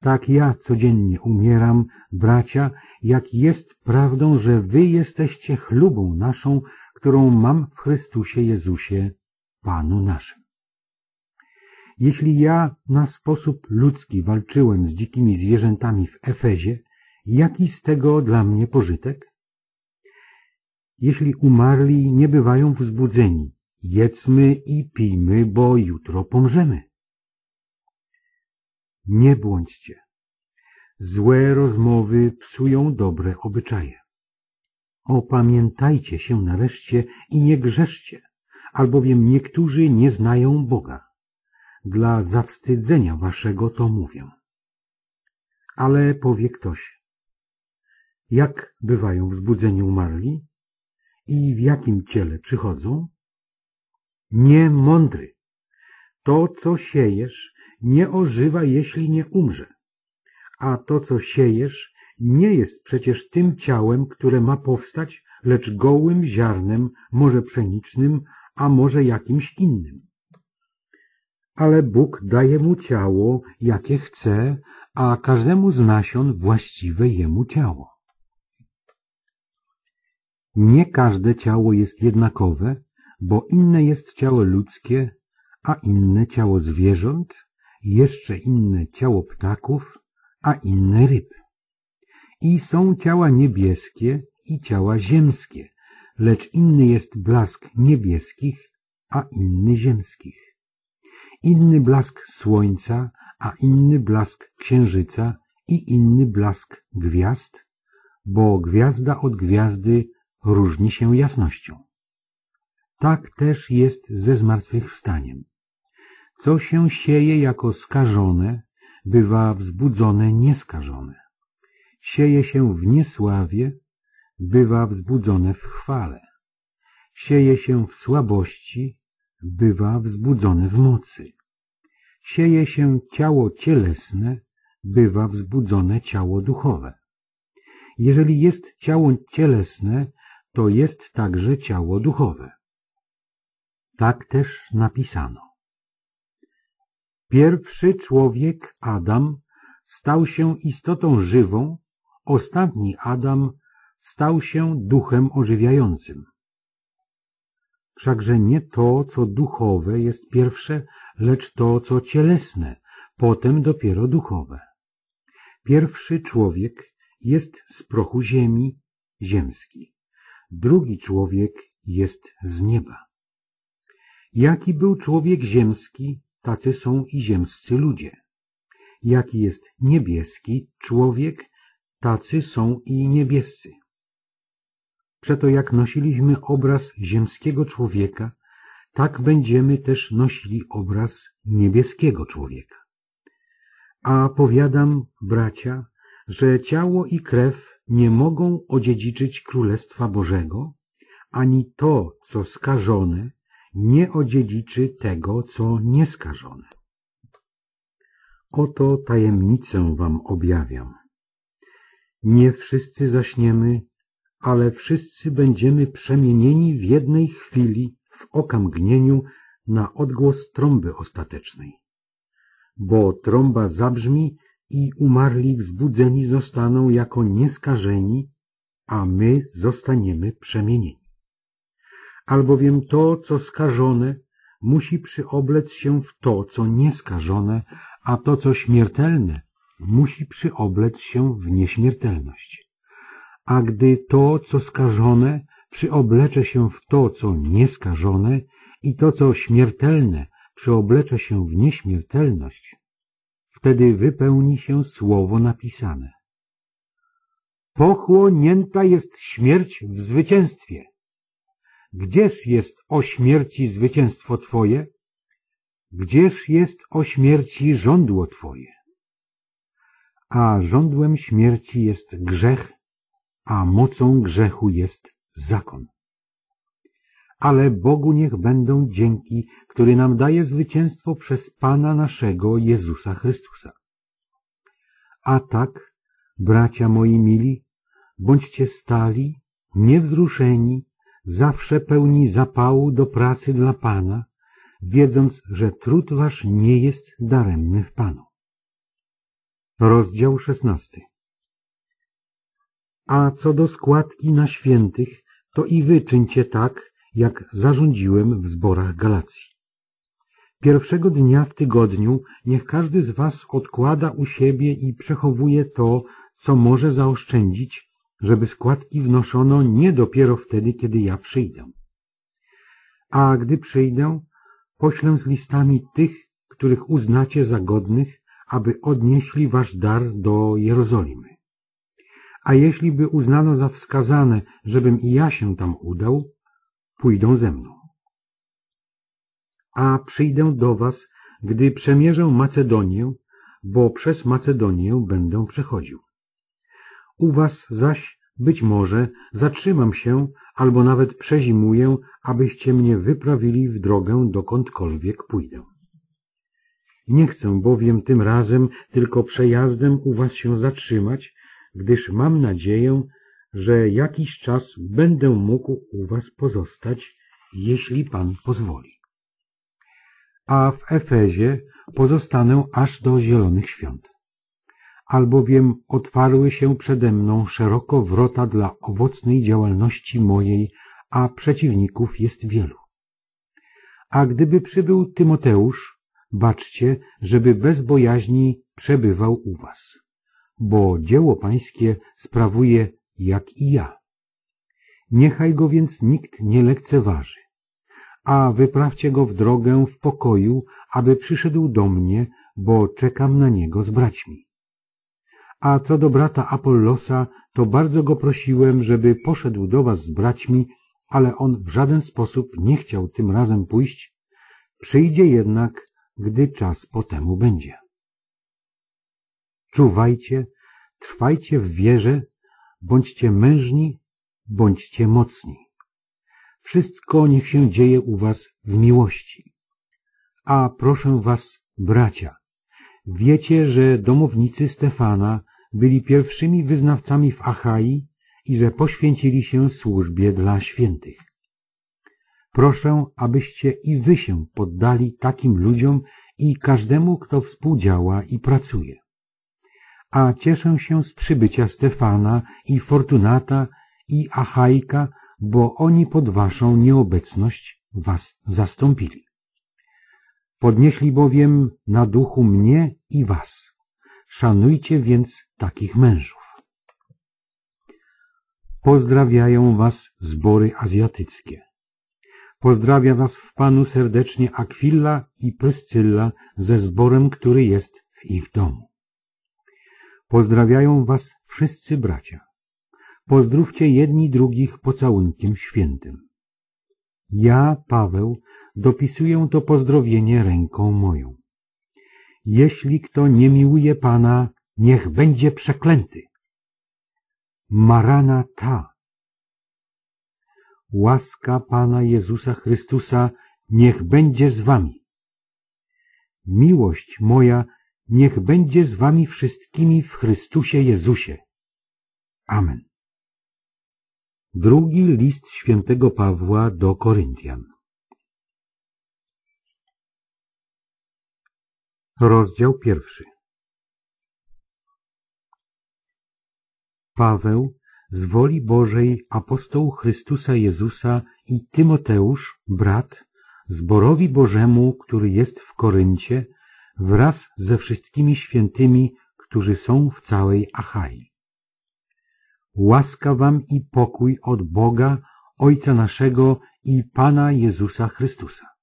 Tak ja codziennie umieram, bracia, jak jest prawdą, że wy jesteście chlubą naszą, którą mam w Chrystusie Jezusie, Panu naszym. Jeśli ja na sposób ludzki walczyłem z dzikimi zwierzętami w Efezie, jaki z tego dla mnie pożytek? Jeśli umarli nie bywają wzbudzeni, Jedzmy i pijmy, bo jutro pomrzemy. Nie błądźcie. Złe rozmowy psują dobre obyczaje. Opamiętajcie się nareszcie i nie grzeszcie, albowiem niektórzy nie znają Boga. Dla zawstydzenia waszego to mówię. Ale powie ktoś, jak bywają wzbudzeni umarli i w jakim ciele przychodzą? Nie mądry. To, co siejesz, nie ożywa, jeśli nie umrze. A to, co siejesz, nie jest przecież tym ciałem, które ma powstać, lecz gołym ziarnem, może pszenicznym, a może jakimś innym. Ale Bóg daje mu ciało, jakie chce, a każdemu z nasion właściwe jemu ciało. Nie każde ciało jest jednakowe, bo inne jest ciało ludzkie, a inne ciało zwierząt, jeszcze inne ciało ptaków, a inne ryb. I są ciała niebieskie i ciała ziemskie, lecz inny jest blask niebieskich, a inny ziemskich. Inny blask słońca, a inny blask księżyca i inny blask gwiazd, bo gwiazda od gwiazdy różni się jasnością. Tak też jest ze zmartwychwstaniem. Co się sieje jako skażone, bywa wzbudzone nieskażone. Sieje się w niesławie, bywa wzbudzone w chwale. Sieje się w słabości, bywa wzbudzone w mocy. Sieje się ciało cielesne, bywa wzbudzone ciało duchowe. Jeżeli jest ciało cielesne, to jest także ciało duchowe. Tak też napisano. Pierwszy człowiek, Adam, stał się istotą żywą, ostatni Adam stał się duchem ożywiającym. Wszakże nie to, co duchowe jest pierwsze, lecz to, co cielesne, potem dopiero duchowe. Pierwszy człowiek jest z prochu ziemi, ziemski. Drugi człowiek jest z nieba. Jaki był człowiek ziemski, tacy są i ziemscy ludzie. Jaki jest niebieski człowiek, tacy są i niebiescy. Przeto jak nosiliśmy obraz ziemskiego człowieka, tak będziemy też nosili obraz niebieskiego człowieka. A powiadam, bracia, że ciało i krew nie mogą odziedziczyć Królestwa Bożego, ani to, co skażone, nie odziedziczy tego, co nieskażone. Oto tajemnicę wam objawiam. Nie wszyscy zaśniemy, ale wszyscy będziemy przemienieni w jednej chwili, w okamgnieniu, na odgłos trąby ostatecznej. Bo trąba zabrzmi i umarli wzbudzeni zostaną jako nieskażeni, a my zostaniemy przemienieni. Albowiem to, co skażone, musi przyoblec się w to, co nieskażone, a to, co śmiertelne, musi przyoblec się w nieśmiertelność. A gdy to, co skażone, przyoblecze się w to, co nieskażone i to, co śmiertelne, przyoblecze się w nieśmiertelność, wtedy wypełni się słowo napisane. Pochłonięta jest śmierć w zwycięstwie. Gdzież jest o śmierci zwycięstwo Twoje? Gdzież jest o śmierci żądło Twoje? A żądłem śmierci jest grzech, a mocą grzechu jest zakon. Ale Bogu niech będą dzięki, który nam daje zwycięstwo przez Pana naszego Jezusa Chrystusa. A tak, bracia moi mili, bądźcie stali, niewzruszeni, zawsze pełni zapału do pracy dla Pana, wiedząc, że trud wasz nie jest daremny w Panu. Rozdział szesnasty A co do składki na świętych, to i wy czyńcie tak, jak zarządziłem w zborach Galacji. Pierwszego dnia w tygodniu niech każdy z was odkłada u siebie i przechowuje to, co może zaoszczędzić, żeby składki wnoszono nie dopiero wtedy, kiedy ja przyjdę. A gdy przyjdę, poślę z listami tych, których uznacie za godnych, aby odnieśli wasz dar do Jerozolimy. A jeśli by uznano za wskazane, żebym i ja się tam udał, pójdą ze mną. a przyjdę do was, gdy przemierzę Macedonię, bo przez Macedonię będę przechodził. U was zaś być może zatrzymam się, albo nawet przezimuję, abyście mnie wyprawili w drogę dokądkolwiek pójdę. Nie chcę bowiem tym razem tylko przejazdem u was się zatrzymać, gdyż mam nadzieję, że jakiś czas będę mógł u was pozostać, jeśli Pan pozwoli. A w Efezie pozostanę aż do Zielonych Świąt. Albowiem otwarły się przede mną szeroko wrota dla owocnej działalności mojej, a przeciwników jest wielu. A gdyby przybył Tymoteusz, baczcie, żeby bez bojaźni przebywał u was, bo dzieło pańskie sprawuje jak i ja. Niechaj go więc nikt nie lekceważy, a wyprawcie go w drogę w pokoju, aby przyszedł do mnie, bo czekam na niego z braćmi. A co do brata Apollosa, to bardzo go prosiłem, żeby poszedł do was z braćmi, ale on w żaden sposób nie chciał tym razem pójść. Przyjdzie jednak, gdy czas po temu będzie. Czuwajcie, trwajcie w wierze, bądźcie mężni, bądźcie mocni. Wszystko niech się dzieje u was w miłości. A proszę was, bracia, wiecie, że domownicy Stefana byli pierwszymi wyznawcami w Achai i że poświęcili się służbie dla świętych. Proszę, abyście i wy się poddali takim ludziom i każdemu, kto współdziała i pracuje. A cieszę się z przybycia Stefana i Fortunata i Achajka, bo oni pod waszą nieobecność was zastąpili. Podnieśli bowiem na duchu mnie i was. Szanujcie więc takich mężów. Pozdrawiają was zbory azjatyckie. Pozdrawia was w Panu serdecznie Akwilla i Pryscylla ze zborem, który jest w ich domu. Pozdrawiają was wszyscy bracia. Pozdrówcie jedni drugich pocałunkiem świętym. Ja, Paweł, dopisuję to pozdrowienie ręką moją. Jeśli kto nie miłuje Pana, niech będzie przeklęty. Marana ta. Łaska Pana Jezusa Chrystusa niech będzie z wami. Miłość moja niech będzie z wami wszystkimi w Chrystusie Jezusie. Amen. Drugi list świętego Pawła do Koryntian. Rozdział pierwszy. Paweł, z woli Bożej apostoł Chrystusa Jezusa i Tymoteusz, brat, zborowi Bożemu, który jest w Koryncie, wraz ze wszystkimi świętymi, którzy są w całej Achai. Łaska wam i pokój od Boga, Ojca naszego i Pana Jezusa Chrystusa.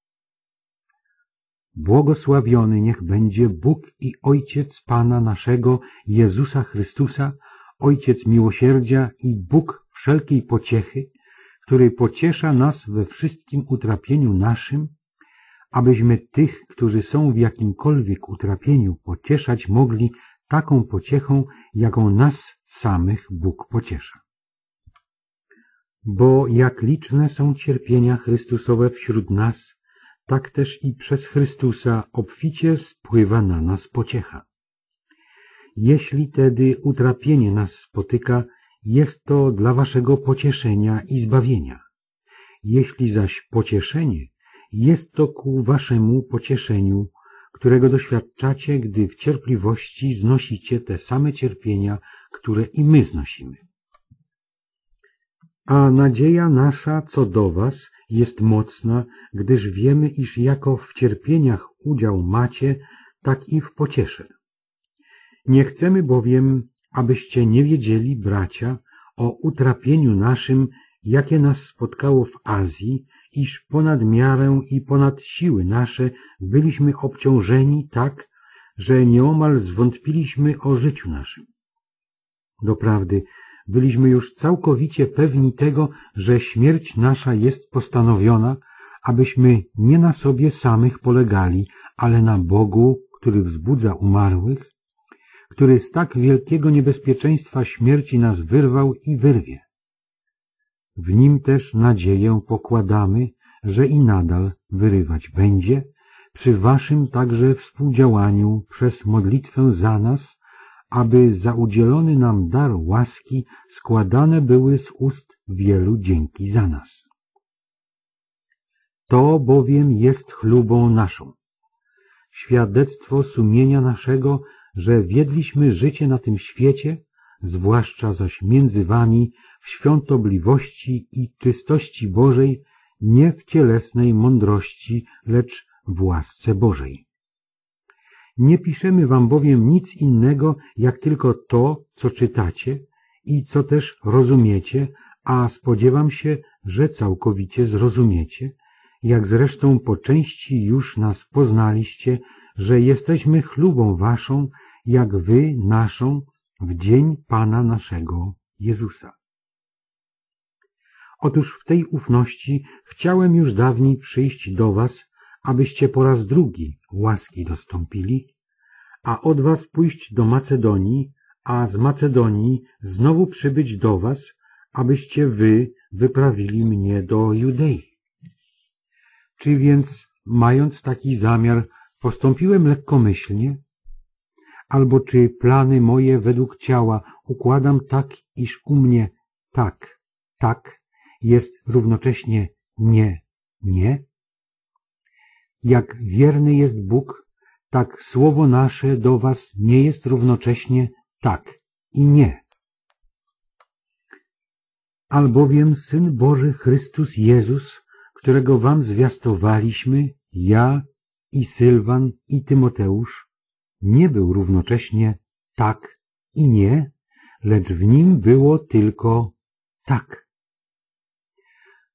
Błogosławiony niech będzie Bóg i Ojciec Pana naszego Jezusa Chrystusa, Ojciec miłosierdzia i Bóg wszelkiej pociechy, który pociesza nas we wszystkim utrapieniu naszym, abyśmy tych, którzy są w jakimkolwiek utrapieniu, pocieszać mogli taką pociechą, jaką nas samych Bóg pociesza. Bo jak liczne są cierpienia Chrystusowe wśród nas, tak też i przez Chrystusa obficie spływa na nas pociecha. Jeśli tedy utrapienie nas spotyka, jest to dla waszego pocieszenia i zbawienia. Jeśli zaś pocieszenie, jest to ku waszemu pocieszeniu, którego doświadczacie, gdy w cierpliwości znosicie te same cierpienia, które i my znosimy. A nadzieja nasza co do was jest mocna, gdyż wiemy, iż jako w cierpieniach udział macie, tak i w pociesze. Nie chcemy bowiem, abyście nie wiedzieli, bracia, o utrapieniu naszym, jakie nas spotkało w Azji, iż ponad miarę i ponad siły nasze byliśmy obciążeni tak, że nieomal zwątpiliśmy o życiu naszym. Doprawdy, byliśmy już całkowicie pewni tego, że śmierć nasza jest postanowiona, abyśmy nie na sobie samych polegali, ale na Bogu, który wzbudza umarłych, który z tak wielkiego niebezpieczeństwa śmierci nas wyrwał i wyrwie. W nim też nadzieję pokładamy, że i nadal wyrywać będzie, przy waszym także współdziałaniu przez modlitwę za nas, aby za udzielony nam dar łaski składane były z ust wielu dzięki za nas. To bowiem jest chlubą naszą. Świadectwo sumienia naszego, że wiedliśmy życie na tym świecie, zwłaszcza zaś między wami w świątobliwości i czystości Bożej, nie w cielesnej mądrości, lecz w łasce Bożej. Nie piszemy wam bowiem nic innego, jak tylko to, co czytacie i co też rozumiecie, a spodziewam się, że całkowicie zrozumiecie, jak zresztą po części już nas poznaliście, że jesteśmy chlubą waszą, jak wy naszą, w dzień Pana naszego Jezusa. Otóż w tej ufności chciałem już dawniej przyjść do was, abyście po raz drugi łaski dostąpili, a od was pójść do Macedonii, a z Macedonii znowu przybyć do was, abyście wy wyprawili mnie do Judei. Czy więc, mając taki zamiar, postąpiłem lekkomyślnie? Albo czy plany moje według ciała układam tak, iż u mnie tak, tak jest równocześnie nie, nie? Jak wierny jest Bóg, tak słowo nasze do was nie jest równocześnie tak i nie. Albowiem Syn Boży Chrystus Jezus, którego wam zwiastowaliśmy, ja i Sylwan i Tymoteusz, nie był równocześnie tak i nie, lecz w nim było tylko tak.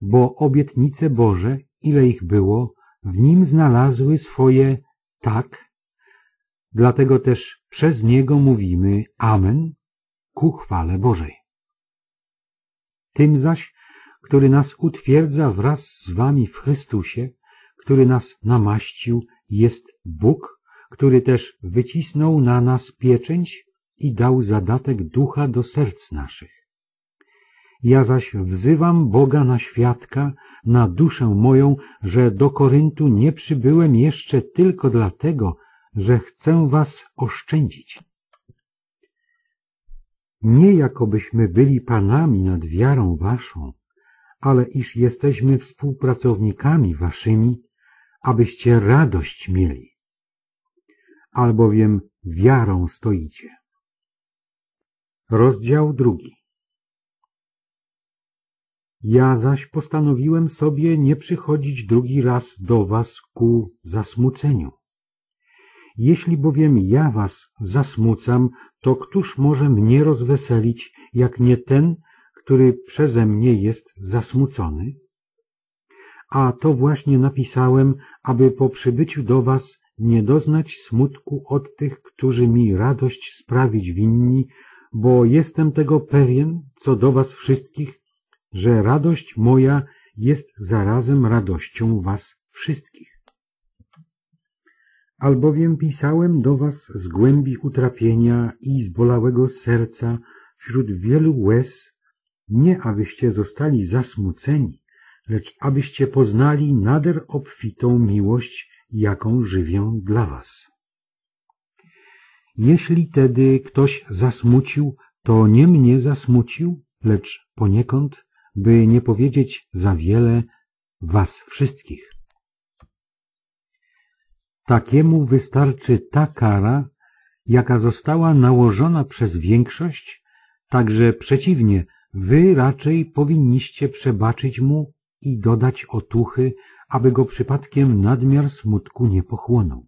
Bo obietnice Boże, ile ich było, w nim znalazły swoje tak, dlatego też przez niego mówimy Amen ku chwale Bożej. Tym zaś, który nas utwierdza wraz z wami w Chrystusie, który nas namaścił, jest Bóg, który też wycisnął na nas pieczęć i dał zadatek ducha do serc naszych. Ja zaś wzywam Boga na świadka, na duszę moją, że do Koryntu nie przybyłem jeszcze tylko dlatego, że chcę was oszczędzić. Nie jakobyśmy byli panami nad wiarą waszą, ale iż jesteśmy współpracownikami waszymi, abyście radość mieli. Albowiem wiarą stoicie. Rozdział drugi Ja zaś postanowiłem sobie nie przychodzić drugi raz do was ku zasmuceniu. Jeśli bowiem ja was zasmucam, to któż może mnie rozweselić, jak nie ten, który przeze mnie jest zasmucony? A to właśnie napisałem, aby po przybyciu do was nie doznać smutku od tych, którzy mi radość sprawić winni, bo jestem tego pewien, co do was wszystkich, że radość moja jest zarazem radością was wszystkich. Albowiem pisałem do was z głębi utrapienia i zbolałego serca wśród wielu łez, nie abyście zostali zasmuceni, lecz abyście poznali nader obfitą miłość, jaką żywię dla was. Jeśli tedy ktoś zasmucił, to nie mnie zasmucił, lecz poniekąd, by nie powiedzieć za wiele, was wszystkich. Takiemu wystarczy ta kara, jaka została nałożona przez większość, także przeciwnie, wy raczej powinniście przebaczyć mu i dodać otuchy, aby go przypadkiem nadmiar smutku nie pochłonął.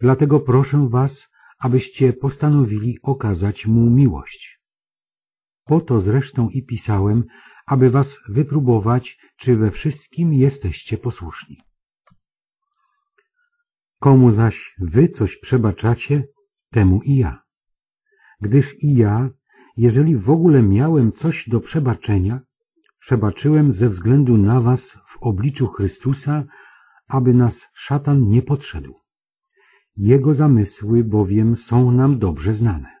Dlatego proszę was, abyście postanowili okazać mu miłość. Po to zresztą i pisałem, aby was wypróbować, czy we wszystkim jesteście posłuszni. Komu zaś wy coś przebaczacie, temu i ja. Gdyż i ja, jeżeli w ogóle miałem coś do przebaczenia, przebaczyłem ze względu na was w obliczu Chrystusa, aby nas szatan nie podszedł. Jego zamysły bowiem są nam dobrze znane.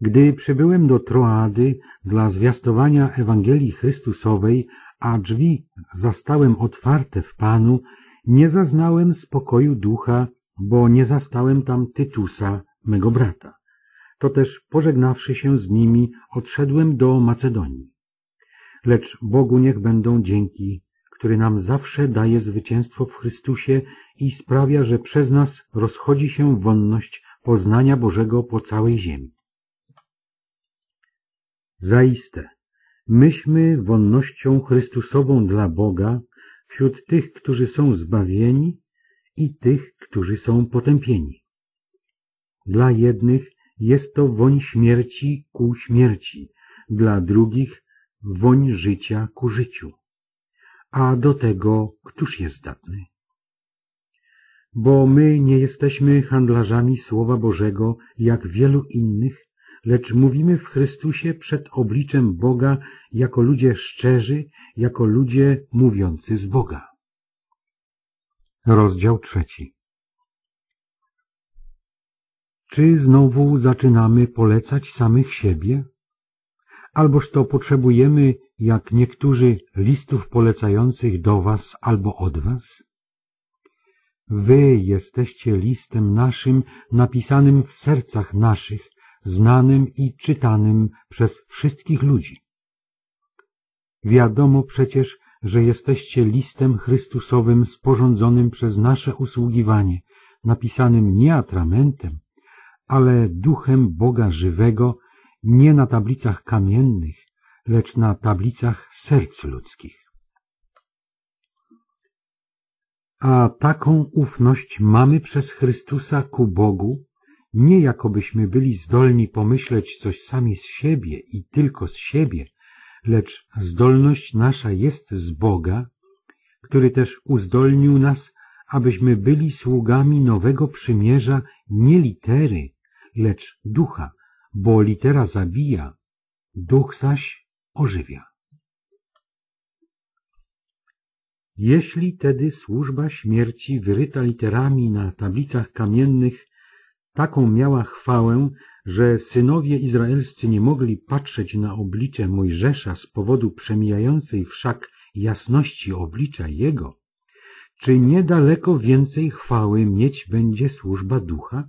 Gdy przybyłem do Troady dla zwiastowania Ewangelii Chrystusowej, a drzwi zastałem otwarte w Panu, nie zaznałem spokoju ducha, bo nie zastałem tam Tytusa, mego brata. To też pożegnawszy się z nimi, odszedłem do Macedonii. Lecz Bogu niech będą dzięki, który nam zawsze daje zwycięstwo w Chrystusie i sprawia, że przez nas rozchodzi się wonność poznania Bożego po całej ziemi. Zaiste, myśmy wonnością Chrystusową dla Boga wśród tych, którzy są zbawieni i tych, którzy są potępieni. Dla jednych jest to woń śmierci ku śmierci, dla drugich woń życia ku życiu. A do tego któż jest zdatny? Bo my nie jesteśmy handlarzami Słowa Bożego, jak wielu innych, lecz mówimy w Chrystusie przed obliczem Boga jako ludzie szczerzy, jako ludzie mówiący z Boga. Rozdział trzeci Czy znowu zaczynamy polecać samych siebie? Alboż to potrzebujemy, jak niektórzy, listów polecających do was albo od was? Wy jesteście listem naszym, napisanym w sercach naszych, znanym i czytanym przez wszystkich ludzi. Wiadomo przecież, że jesteście listem Chrystusowym sporządzonym przez nasze usługiwanie, napisanym nie atramentem, ale duchem Boga żywego, nie na tablicach kamiennych, lecz na tablicach serc ludzkich. A taką ufność mamy przez Chrystusa ku Bogu, nie jakobyśmy byli zdolni pomyśleć coś sami z siebie i tylko z siebie, lecz zdolność nasza jest z Boga, który też uzdolnił nas, abyśmy byli sługami nowego przymierza nie litery, lecz ducha, bo litera zabija, duch zaś ożywia. Jeśli tedy służba śmierci wyryta literami na tablicach kamiennych taką miała chwałę, że synowie izraelscy nie mogli patrzeć na oblicze Mojżesza z powodu przemijającej wszak jasności oblicza jego, czy niedaleko więcej chwały mieć będzie służba ducha?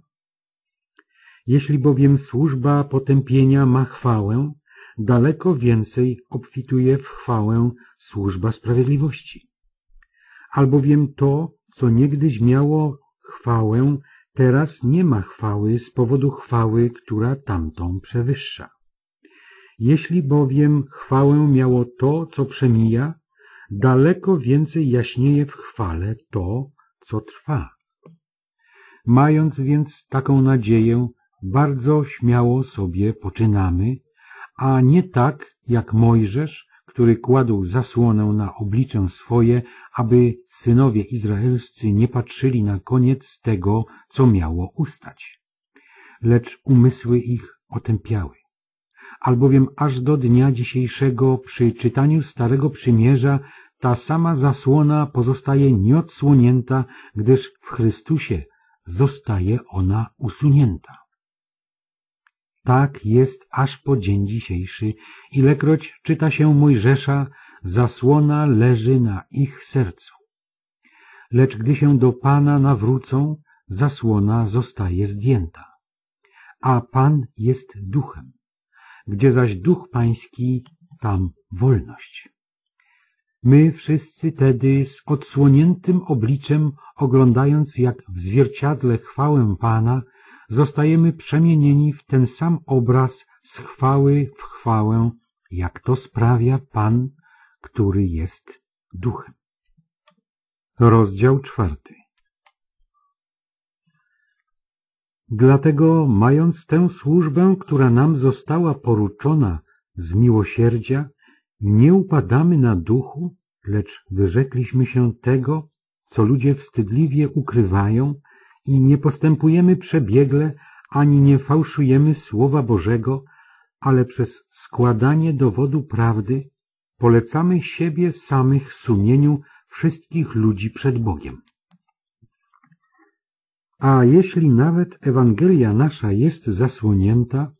Jeśli bowiem służba potępienia ma chwałę, daleko więcej obfituje w chwałę służba sprawiedliwości. Albowiem to, co niegdyś miało chwałę, teraz nie ma chwały z powodu chwały, która tamtą przewyższa. Jeśli bowiem chwałę miało to, co przemija, daleko więcej jaśnieje w chwale to, co trwa. Mając więc taką nadzieję, bardzo śmiało sobie poczynamy, a nie tak jak Mojżesz, który kładł zasłonę na oblicze swoje, aby synowie izraelscy nie patrzyli na koniec tego, co miało ustać. Lecz umysły ich otępiały. Albowiem aż do dnia dzisiejszego przy czytaniu Starego Przymierza ta sama zasłona pozostaje nieodsłonięta, gdyż w Chrystusie zostaje ona usunięta. Tak jest aż po dzień dzisiejszy, ilekroć czyta się Mojżesza, zasłona leży na ich sercu. Lecz gdy się do Pana nawrócą, zasłona zostaje zdjęta. A Pan jest duchem. Gdzie zaś duch pański, tam wolność. My wszyscy tedy z odsłoniętym obliczem, oglądając jak w zwierciadle chwałę Pana, zostajemy przemienieni w ten sam obraz z chwały w chwałę, jak to sprawia Pan, który jest duchem. Rozdział czwarty Dlatego, mając tę służbę, która nam została poruczona z miłosierdzia, nie upadamy na duchu, lecz wyrzekliśmy się tego, co ludzie wstydliwie ukrywają, i nie postępujemy przebiegle, ani nie fałszujemy Słowa Bożego, ale przez składanie dowodu prawdy polecamy siebie samych sumieniu wszystkich ludzi przed Bogiem. A jeśli nawet Ewangelia nasza jest zasłonięta,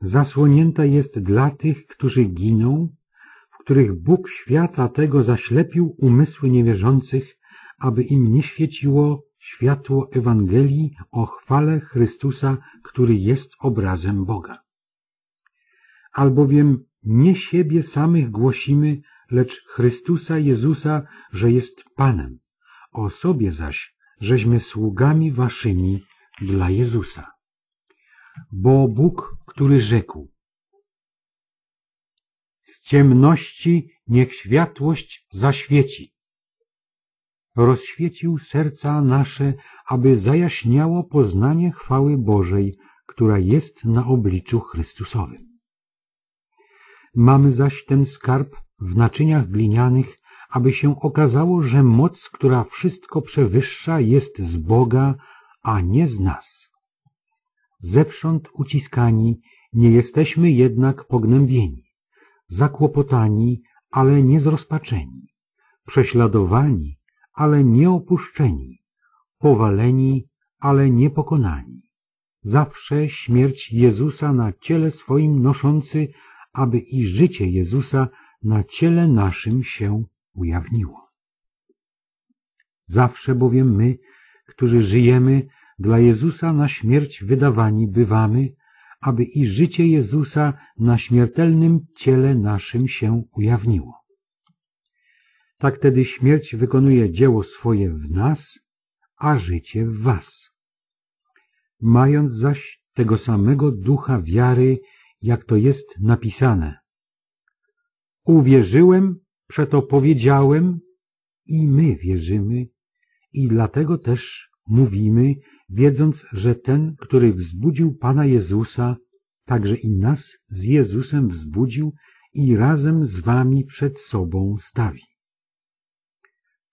zasłonięta jest dla tych, którzy giną, w których Bóg świata tego zaślepił umysły niewierzących, aby im nie świeciło światło Ewangelii o chwale Chrystusa, który jest obrazem Boga. Albowiem nie siebie samych głosimy, lecz Chrystusa Jezusa, że jest Panem, o sobie zaś, żeśmy sługami waszymi dla Jezusa. Bo Bóg, który rzekł, z ciemności niech światłość zaświeci, rozświecił serca nasze, aby zajaśniało poznanie chwały Bożej, która jest na obliczu Chrystusowym. Mamy zaś ten skarb w naczyniach glinianych, aby się okazało, że moc, która wszystko przewyższa, jest z Boga, a nie z nas. Zewsząd uciskani, nie jesteśmy jednak pognębieni, zakłopotani, ale nie zrozpaczeni, prześladowani, ale nie opuszczeni, powaleni, ale nie pokonani. Zawsze śmierć Jezusa na ciele swoim noszący, aby i życie Jezusa na ciele naszym się ujawniło. Zawsze bowiem my, którzy żyjemy, dla Jezusa na śmierć wydawani bywamy, aby i życie Jezusa na śmiertelnym ciele naszym się ujawniło. Tak tedy śmierć wykonuje dzieło swoje w nas, a życie w was. Mając zaś tego samego ducha wiary, jak to jest napisane. Uwierzyłem, przeto powiedziałem i my wierzymy i dlatego też mówimy, wiedząc, że ten, który wzbudził Pana Jezusa, także i nas z Jezusem wzbudził i razem z wami przed sobą stawi.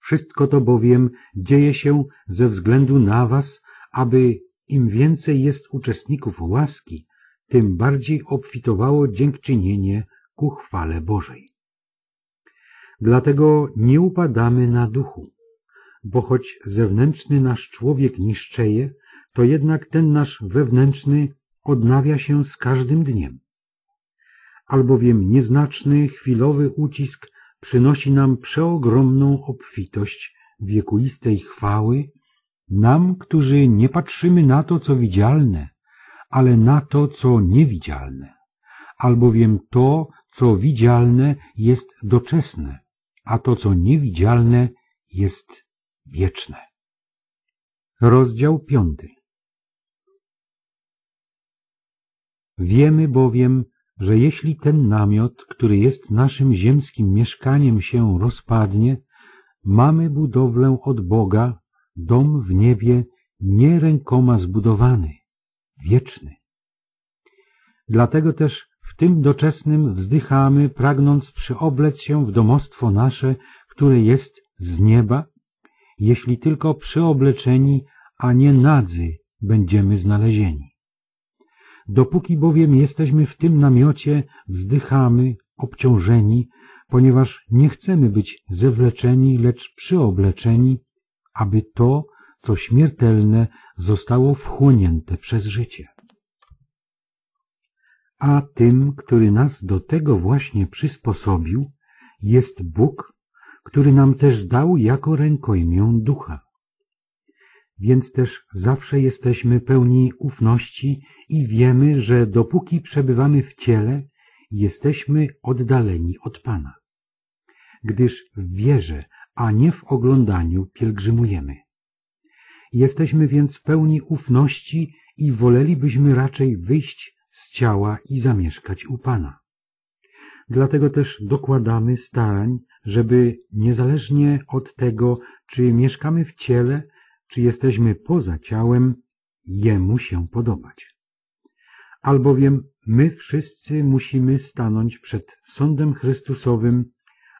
Wszystko to bowiem dzieje się ze względu na was, aby im więcej jest uczestników łaski, tym bardziej obfitowało dziękczynienie ku chwale Bożej. Dlatego nie upadamy na duchu, bo choć zewnętrzny nasz człowiek niszczeje, to jednak ten nasz wewnętrzny odnawia się z każdym dniem. Albowiem nieznaczny, chwilowy ucisk przynosi nam przeogromną obfitość wiekuistej chwały, nam, którzy nie patrzymy na to, co widzialne, ale na to, co niewidzialne, albowiem to, co widzialne, jest doczesne, a to, co niewidzialne, jest wieczne. Rozdział piąty Wiemy bowiem, że jeśli ten namiot, który jest naszym ziemskim mieszkaniem, się rozpadnie, mamy budowlę od Boga, dom w niebie, nie rękoma zbudowany, wieczny. Dlatego też w tym doczesnym wzdychamy, pragnąc przyoblec się w domostwo nasze, które jest z nieba, jeśli tylko przyobleczeni, a nie nadzy będziemy znalezieni. Dopóki bowiem jesteśmy w tym namiocie, wzdychamy, obciążeni, ponieważ nie chcemy być zewleczeni, lecz przyobleczeni, aby to, co śmiertelne, zostało wchłonięte przez życie. A tym, który nas do tego właśnie przysposobił, jest Bóg, który nam też dał jako rękojmię ducha. Więc też zawsze jesteśmy pełni ufności i wiemy, że dopóki przebywamy w ciele, jesteśmy oddaleni od Pana. Gdyż w wierze, a nie w oglądaniu pielgrzymujemy. Jesteśmy więc pełni ufności i wolelibyśmy raczej wyjść z ciała i zamieszkać u Pana. Dlatego też dokładamy starań, żeby niezależnie od tego, czy mieszkamy w ciele, czy jesteśmy poza ciałem, Jemu się podobać. Albowiem my wszyscy musimy stanąć przed sądem Chrystusowym,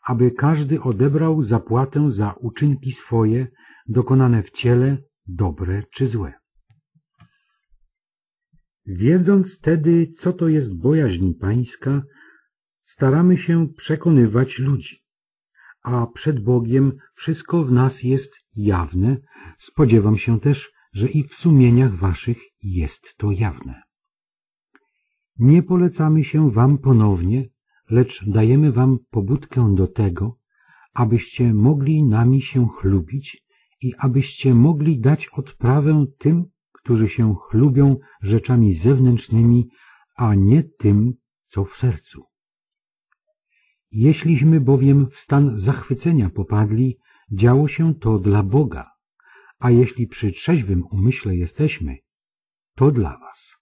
aby każdy odebrał zapłatę za uczynki swoje, dokonane w ciele, dobre czy złe. Wiedząc tedy, co to jest bojaźń pańska, staramy się przekonywać ludzi. A przed Bogiem wszystko w nas jest jawne. Spodziewam się też, że i w sumieniach waszych jest to jawne. Nie polecamy się wam ponownie, lecz dajemy wam pobudkę do tego, abyście mogli nami się chlubić i abyście mogli dać odprawę tym, którzy się chlubią rzeczami zewnętrznymi, a nie tym, co w sercu. Jeśliśmy bowiem w stan zachwycenia popadli, działo się to dla Boga, a jeśli przy trzeźwym umyśle jesteśmy, to dla was.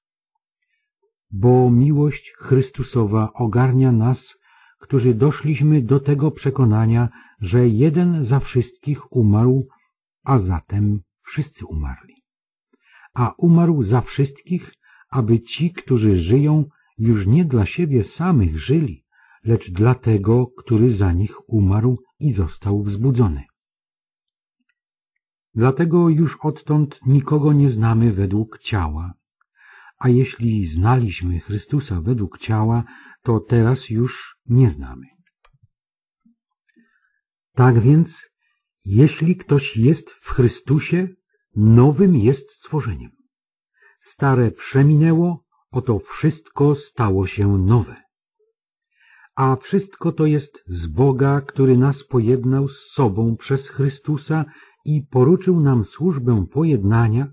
Bo miłość Chrystusowa ogarnia nas, którzy doszliśmy do tego przekonania, że jeden za wszystkich umarł, a zatem wszyscy umarli. A umarł za wszystkich, aby ci, którzy żyją, już nie dla siebie samych żyli, lecz dla tego, który za nich umarł i został wzbudzony. Dlatego już odtąd nikogo nie znamy według ciała, a jeśli znaliśmy Chrystusa według ciała, to teraz już nie znamy. Tak więc, jeśli ktoś jest w Chrystusie, nowym jest stworzeniem. Stare przeminęło, oto wszystko stało się nowe. A wszystko to jest z Boga, który nas pojednał z sobą przez Chrystusa i poruczył nam służbę pojednania,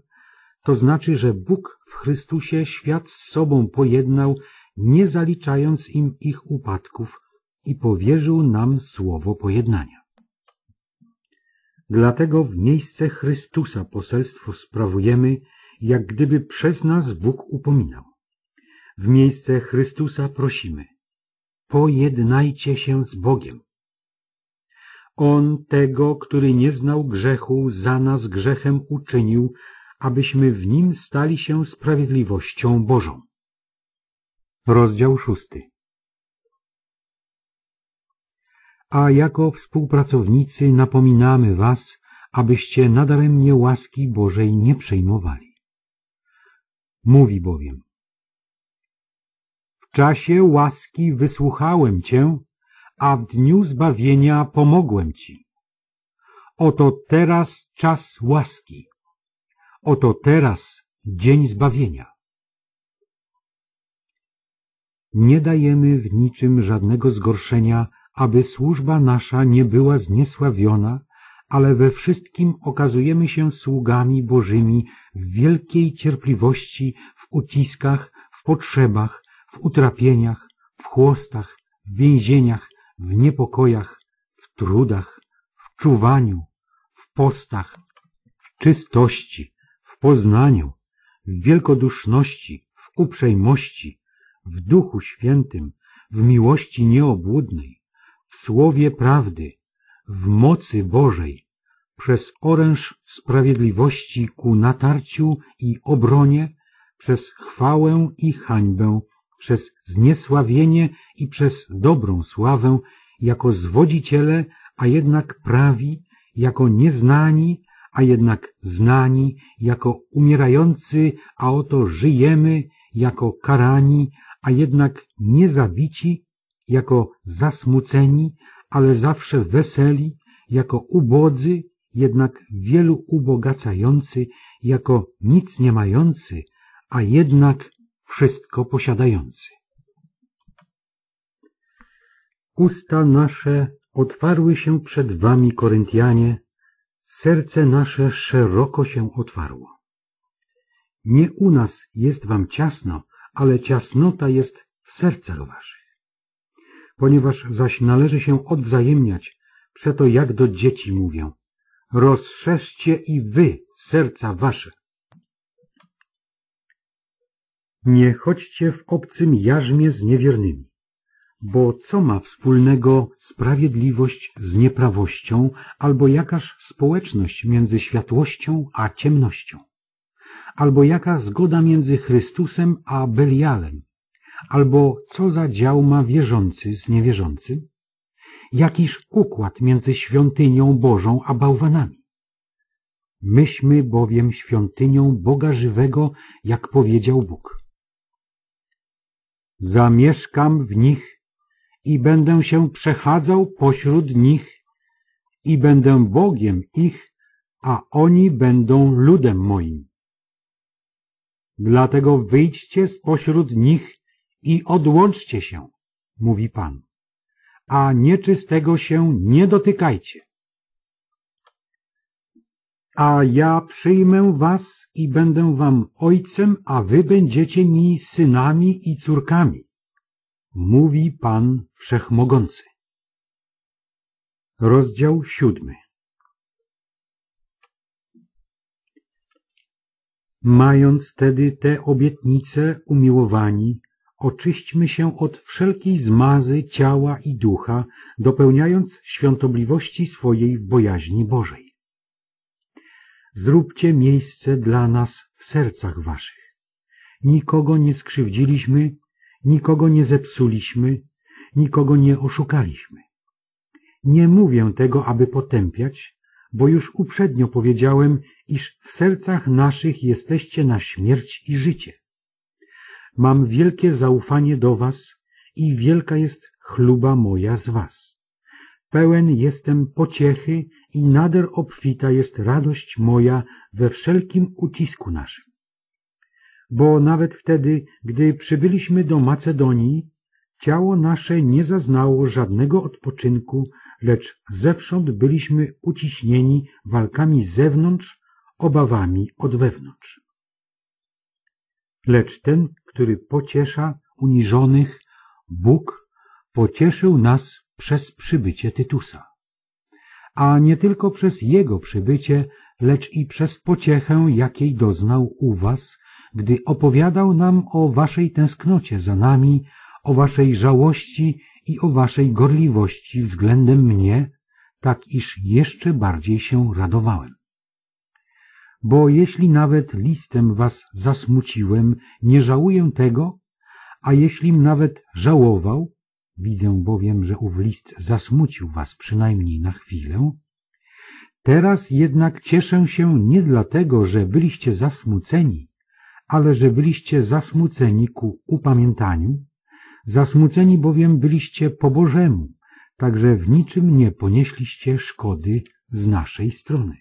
to znaczy, że Bóg w Chrystusie świat z sobą pojednał, nie zaliczając im ich upadków i powierzył nam słowo pojednania. Dlatego w miejsce Chrystusa poselstwo sprawujemy, jak gdyby przez nas Bóg upominał. W miejsce Chrystusa prosimy, pojednajcie się z Bogiem. On tego, który nie znał grzechu, za nas grzechem uczynił, abyśmy w nim stali się sprawiedliwością Bożą. Rozdział szósty A jako współpracownicy napominamy was, abyście nadaremnie łaski Bożej nie przejmowali. Mówi bowiem, w czasie łaski wysłuchałem Cię, a w dniu zbawienia pomogłem Ci. Oto teraz czas łaski. Oto teraz dzień zbawienia. Nie dajemy w niczym żadnego zgorszenia, aby służba nasza nie była zniesławiona, ale we wszystkim okazujemy się sługami Bożymi w wielkiej cierpliwości, w uciskach, w potrzebach, w utrapieniach, w chłostach, w więzieniach, w niepokojach, w trudach, w czuwaniu, w postach, w czystości, w poznaniu, w wielkoduszności, w uprzejmości, w duchu świętym, w miłości nieobłudnej, w słowie prawdy, w mocy Bożej, przez oręż sprawiedliwości ku natarciu i obronie, przez chwałę i hańbę, przez zniesławienie i przez dobrą sławę, jako zwodziciele, a jednak prawi, jako nieznani, a jednak znani, jako umierający, a oto żyjemy, jako karani, a jednak niezabici, jako zasmuceni, ale zawsze weseli, jako ubodzy, jednak wielu ubogacający, jako nic nie mający, a jednak wszystko posiadający. Usta nasze otwarły się przed wami, Koryntianie, serce nasze szeroko się otwarło. Nie u nas jest wam ciasno, ale ciasnota jest w sercach waszych. Ponieważ zaś należy się odwzajemniać, przeto jak do dzieci mówię, rozszerzcie i wy serca wasze. Nie chodźcie w obcym jarzmie z niewiernymi, bo co ma wspólnego sprawiedliwość z nieprawością, albo jakaż społeczność między światłością a ciemnością? Albo jaka zgoda między Chrystusem a Belialem? Albo co za dział ma wierzący z niewierzącym? Jakiż układ między świątynią Bożą a bałwanami? Myśmy bowiem świątynią Boga żywego, jak powiedział Bóg. Zamieszkam w nich i będę się przechadzał pośród nich i będę Bogiem ich, a oni będą ludem moim. Dlatego wyjdźcie spośród nich i odłączcie się, mówi Pan, a nieczystego się nie dotykajcie. A ja przyjmę was i będę wam ojcem, a wy będziecie mi synami i córkami, mówi Pan Wszechmogący. Rozdział siódmy Mając tedy te obietnice, umiłowani, oczyśćmy się od wszelkiej zmazy ciała i ducha, dopełniając świątobliwości swojej w bojaźni Bożej. Zróbcie miejsce dla nas w sercach waszych. Nikogo nie skrzywdziliśmy, nikogo nie zepsuliśmy, nikogo nie oszukaliśmy. Nie mówię tego, aby potępiać, bo już uprzednio powiedziałem, iż w sercach naszych jesteście na śmierć i życie. Mam wielkie zaufanie do was i wielka jest chluba moja z was. Pełen jestem pociechy i nader obfita jest radość moja we wszelkim ucisku naszym. Bo nawet wtedy, gdy przybyliśmy do Macedonii, ciało nasze nie zaznało żadnego odpoczynku, lecz zewsząd byliśmy uciśnieni walkami zewnątrz, obawami od wewnątrz. Lecz ten, który pociesza uniżonych, Bóg pocieszył nas przez przybycie Tytusa. A nie tylko przez jego przybycie, lecz i przez pociechę, jakiej doznał u was, gdy opowiadał nam o waszej tęsknocie za nami, o waszej żałości i o waszej gorliwości względem mnie, tak iż jeszcze bardziej się radowałem. Bo jeśli nawet listem was zasmuciłem, nie żałuję tego, a jeślim nawet żałował, widzę bowiem, że ów list zasmucił was przynajmniej na chwilę, teraz jednak cieszę się nie dlatego, że byliście zasmuceni, ale że byliście zasmuceni ku upamiętaniu, Zasmuceni bowiem byliście po Bożemu, także w niczym nie ponieśliście szkody z naszej strony.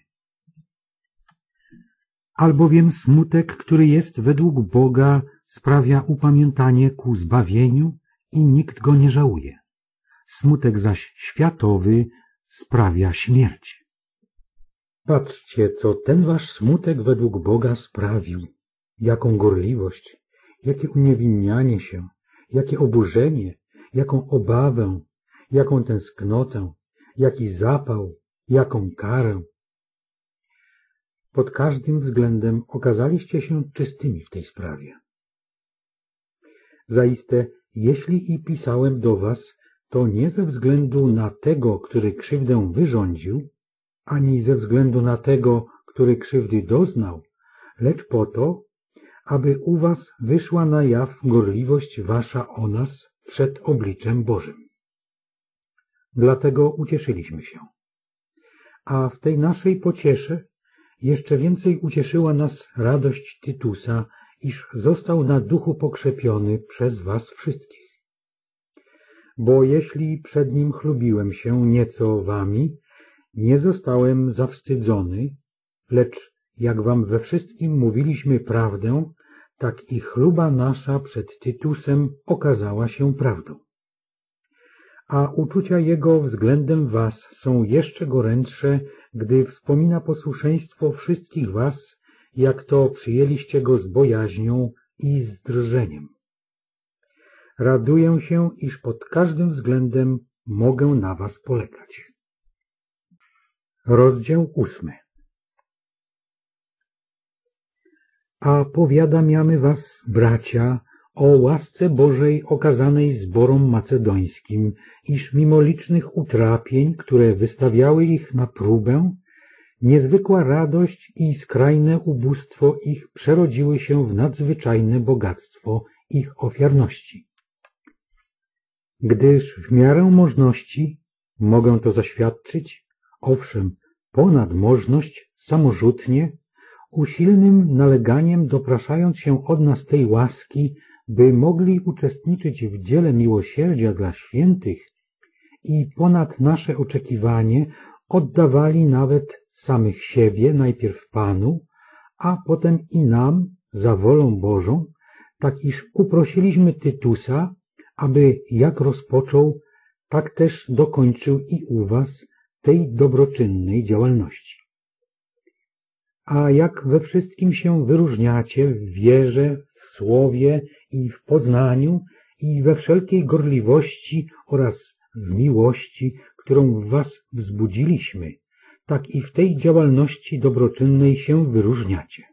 Albowiem smutek, który jest według Boga, sprawia upamiętanie ku zbawieniu i nikt go nie żałuje. Smutek zaś światowy sprawia śmierć. Patrzcie, co ten wasz smutek według Boga sprawił, jaką gorliwość, jakie uniewinnianie się, jakie oburzenie, jaką obawę, jaką tęsknotę, jaki zapał, jaką karę. Pod każdym względem okazaliście się czystymi w tej sprawie. Zaiste, jeśli i pisałem do was, to nie ze względu na tego, który krzywdę wyrządził, ani ze względu na tego, który krzywdy doznał, lecz po to, aby u was wyszła na jaw gorliwość wasza o nas przed obliczem Bożym. Dlatego ucieszyliśmy się. A w tej naszej pociesze jeszcze więcej ucieszyła nas radość Tytusa, iż został na duchu pokrzepiony przez was wszystkich. Bo jeśli przed nim chlubiłem się nieco wami, nie zostałem zawstydzony, lecz jak wam we wszystkim mówiliśmy prawdę, tak i chluba nasza przed Tytusem okazała się prawdą. A uczucia jego względem was są jeszcze gorętsze, gdy wspomina posłuszeństwo wszystkich was, jak to przyjęliście go z bojaźnią i z drżeniem. Raduję się, iż pod każdym względem mogę na was polegać. Rozdział ósmy A powiadamiamy was, bracia, o łasce Bożej okazanej zborom macedońskim, iż mimo licznych utrapień, które wystawiały ich na próbę, niezwykła radość i skrajne ubóstwo ich przerodziły się w nadzwyczajne bogactwo ich ofiarności. Gdyż w miarę możności, mogę to zaświadczyć, owszem, ponad możność, samorzutnie, usilnym naleganiem dopraszając się od nas tej łaski, by mogli uczestniczyć w dziele miłosierdzia dla świętych i ponad nasze oczekiwanie oddawali nawet samych siebie, najpierw Panu, a potem i nam za wolą Bożą, tak iż uprosiliśmy Tytusa, aby jak rozpoczął, tak też dokończył i u was tej dobroczynnej działalności. A jak we wszystkim się wyróżniacie w wierze, w słowie i w poznaniu i we wszelkiej gorliwości oraz w miłości, którą w was wzbudziliśmy, tak i w tej działalności dobroczynnej się wyróżniacie.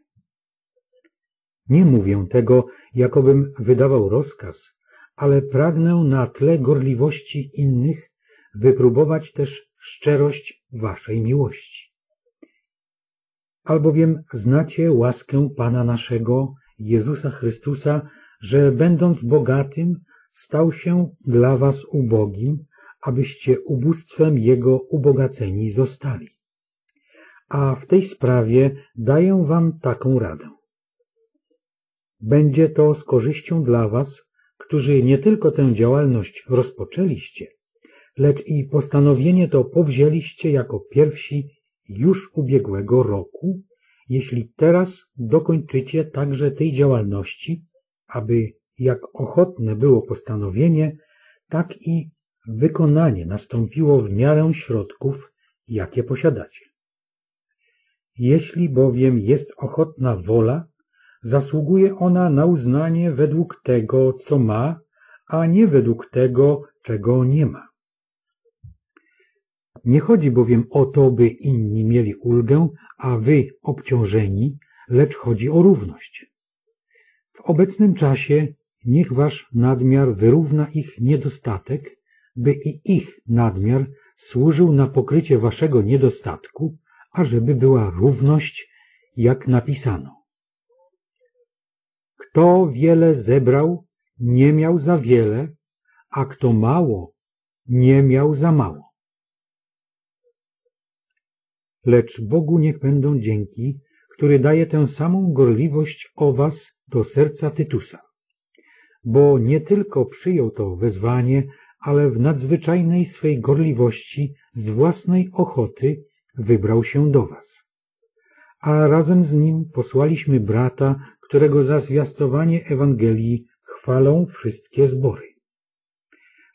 Nie mówię tego, jakobym wydawał rozkaz, ale pragnę na tle gorliwości innych wypróbować też szczerość waszej miłości. Albowiem znacie łaskę Pana naszego, Jezusa Chrystusa, że będąc bogatym, stał się dla was ubogim, abyście ubóstwem Jego ubogaceni zostali. A w tej sprawie daję wam taką radę. Będzie to z korzyścią dla was, którzy nie tylko tę działalność rozpoczęliście, lecz i postanowienie to powzięliście jako pierwsi już ubiegłego roku, jeśli teraz dokończycie także tej działalności, aby jak ochotne było postanowienie, tak i wykonanie nastąpiło w miarę środków, jakie posiadacie. Jeśli bowiem jest ochotna wola, zasługuje ona na uznanie według tego, co ma, a nie według tego, czego nie ma. Nie chodzi bowiem o to, by inni mieli ulgę, a wy obciążeni, lecz chodzi o równość. W obecnym czasie niech wasz nadmiar wyrówna ich niedostatek, by i ich nadmiar służył na pokrycie waszego niedostatku, ażeby była równość, jak napisano. Kto wiele zebrał, nie miał za wiele, a kto mało, nie miał za mało. Lecz Bogu niech będą dzięki, który daje tę samą gorliwość o was do serca Tytusa. Bo nie tylko przyjął to wezwanie, ale w nadzwyczajnej swej gorliwości z własnej ochoty wybrał się do was. A razem z nim posłaliśmy brata, którego za zwiastowanie Ewangelii chwalą wszystkie zbory.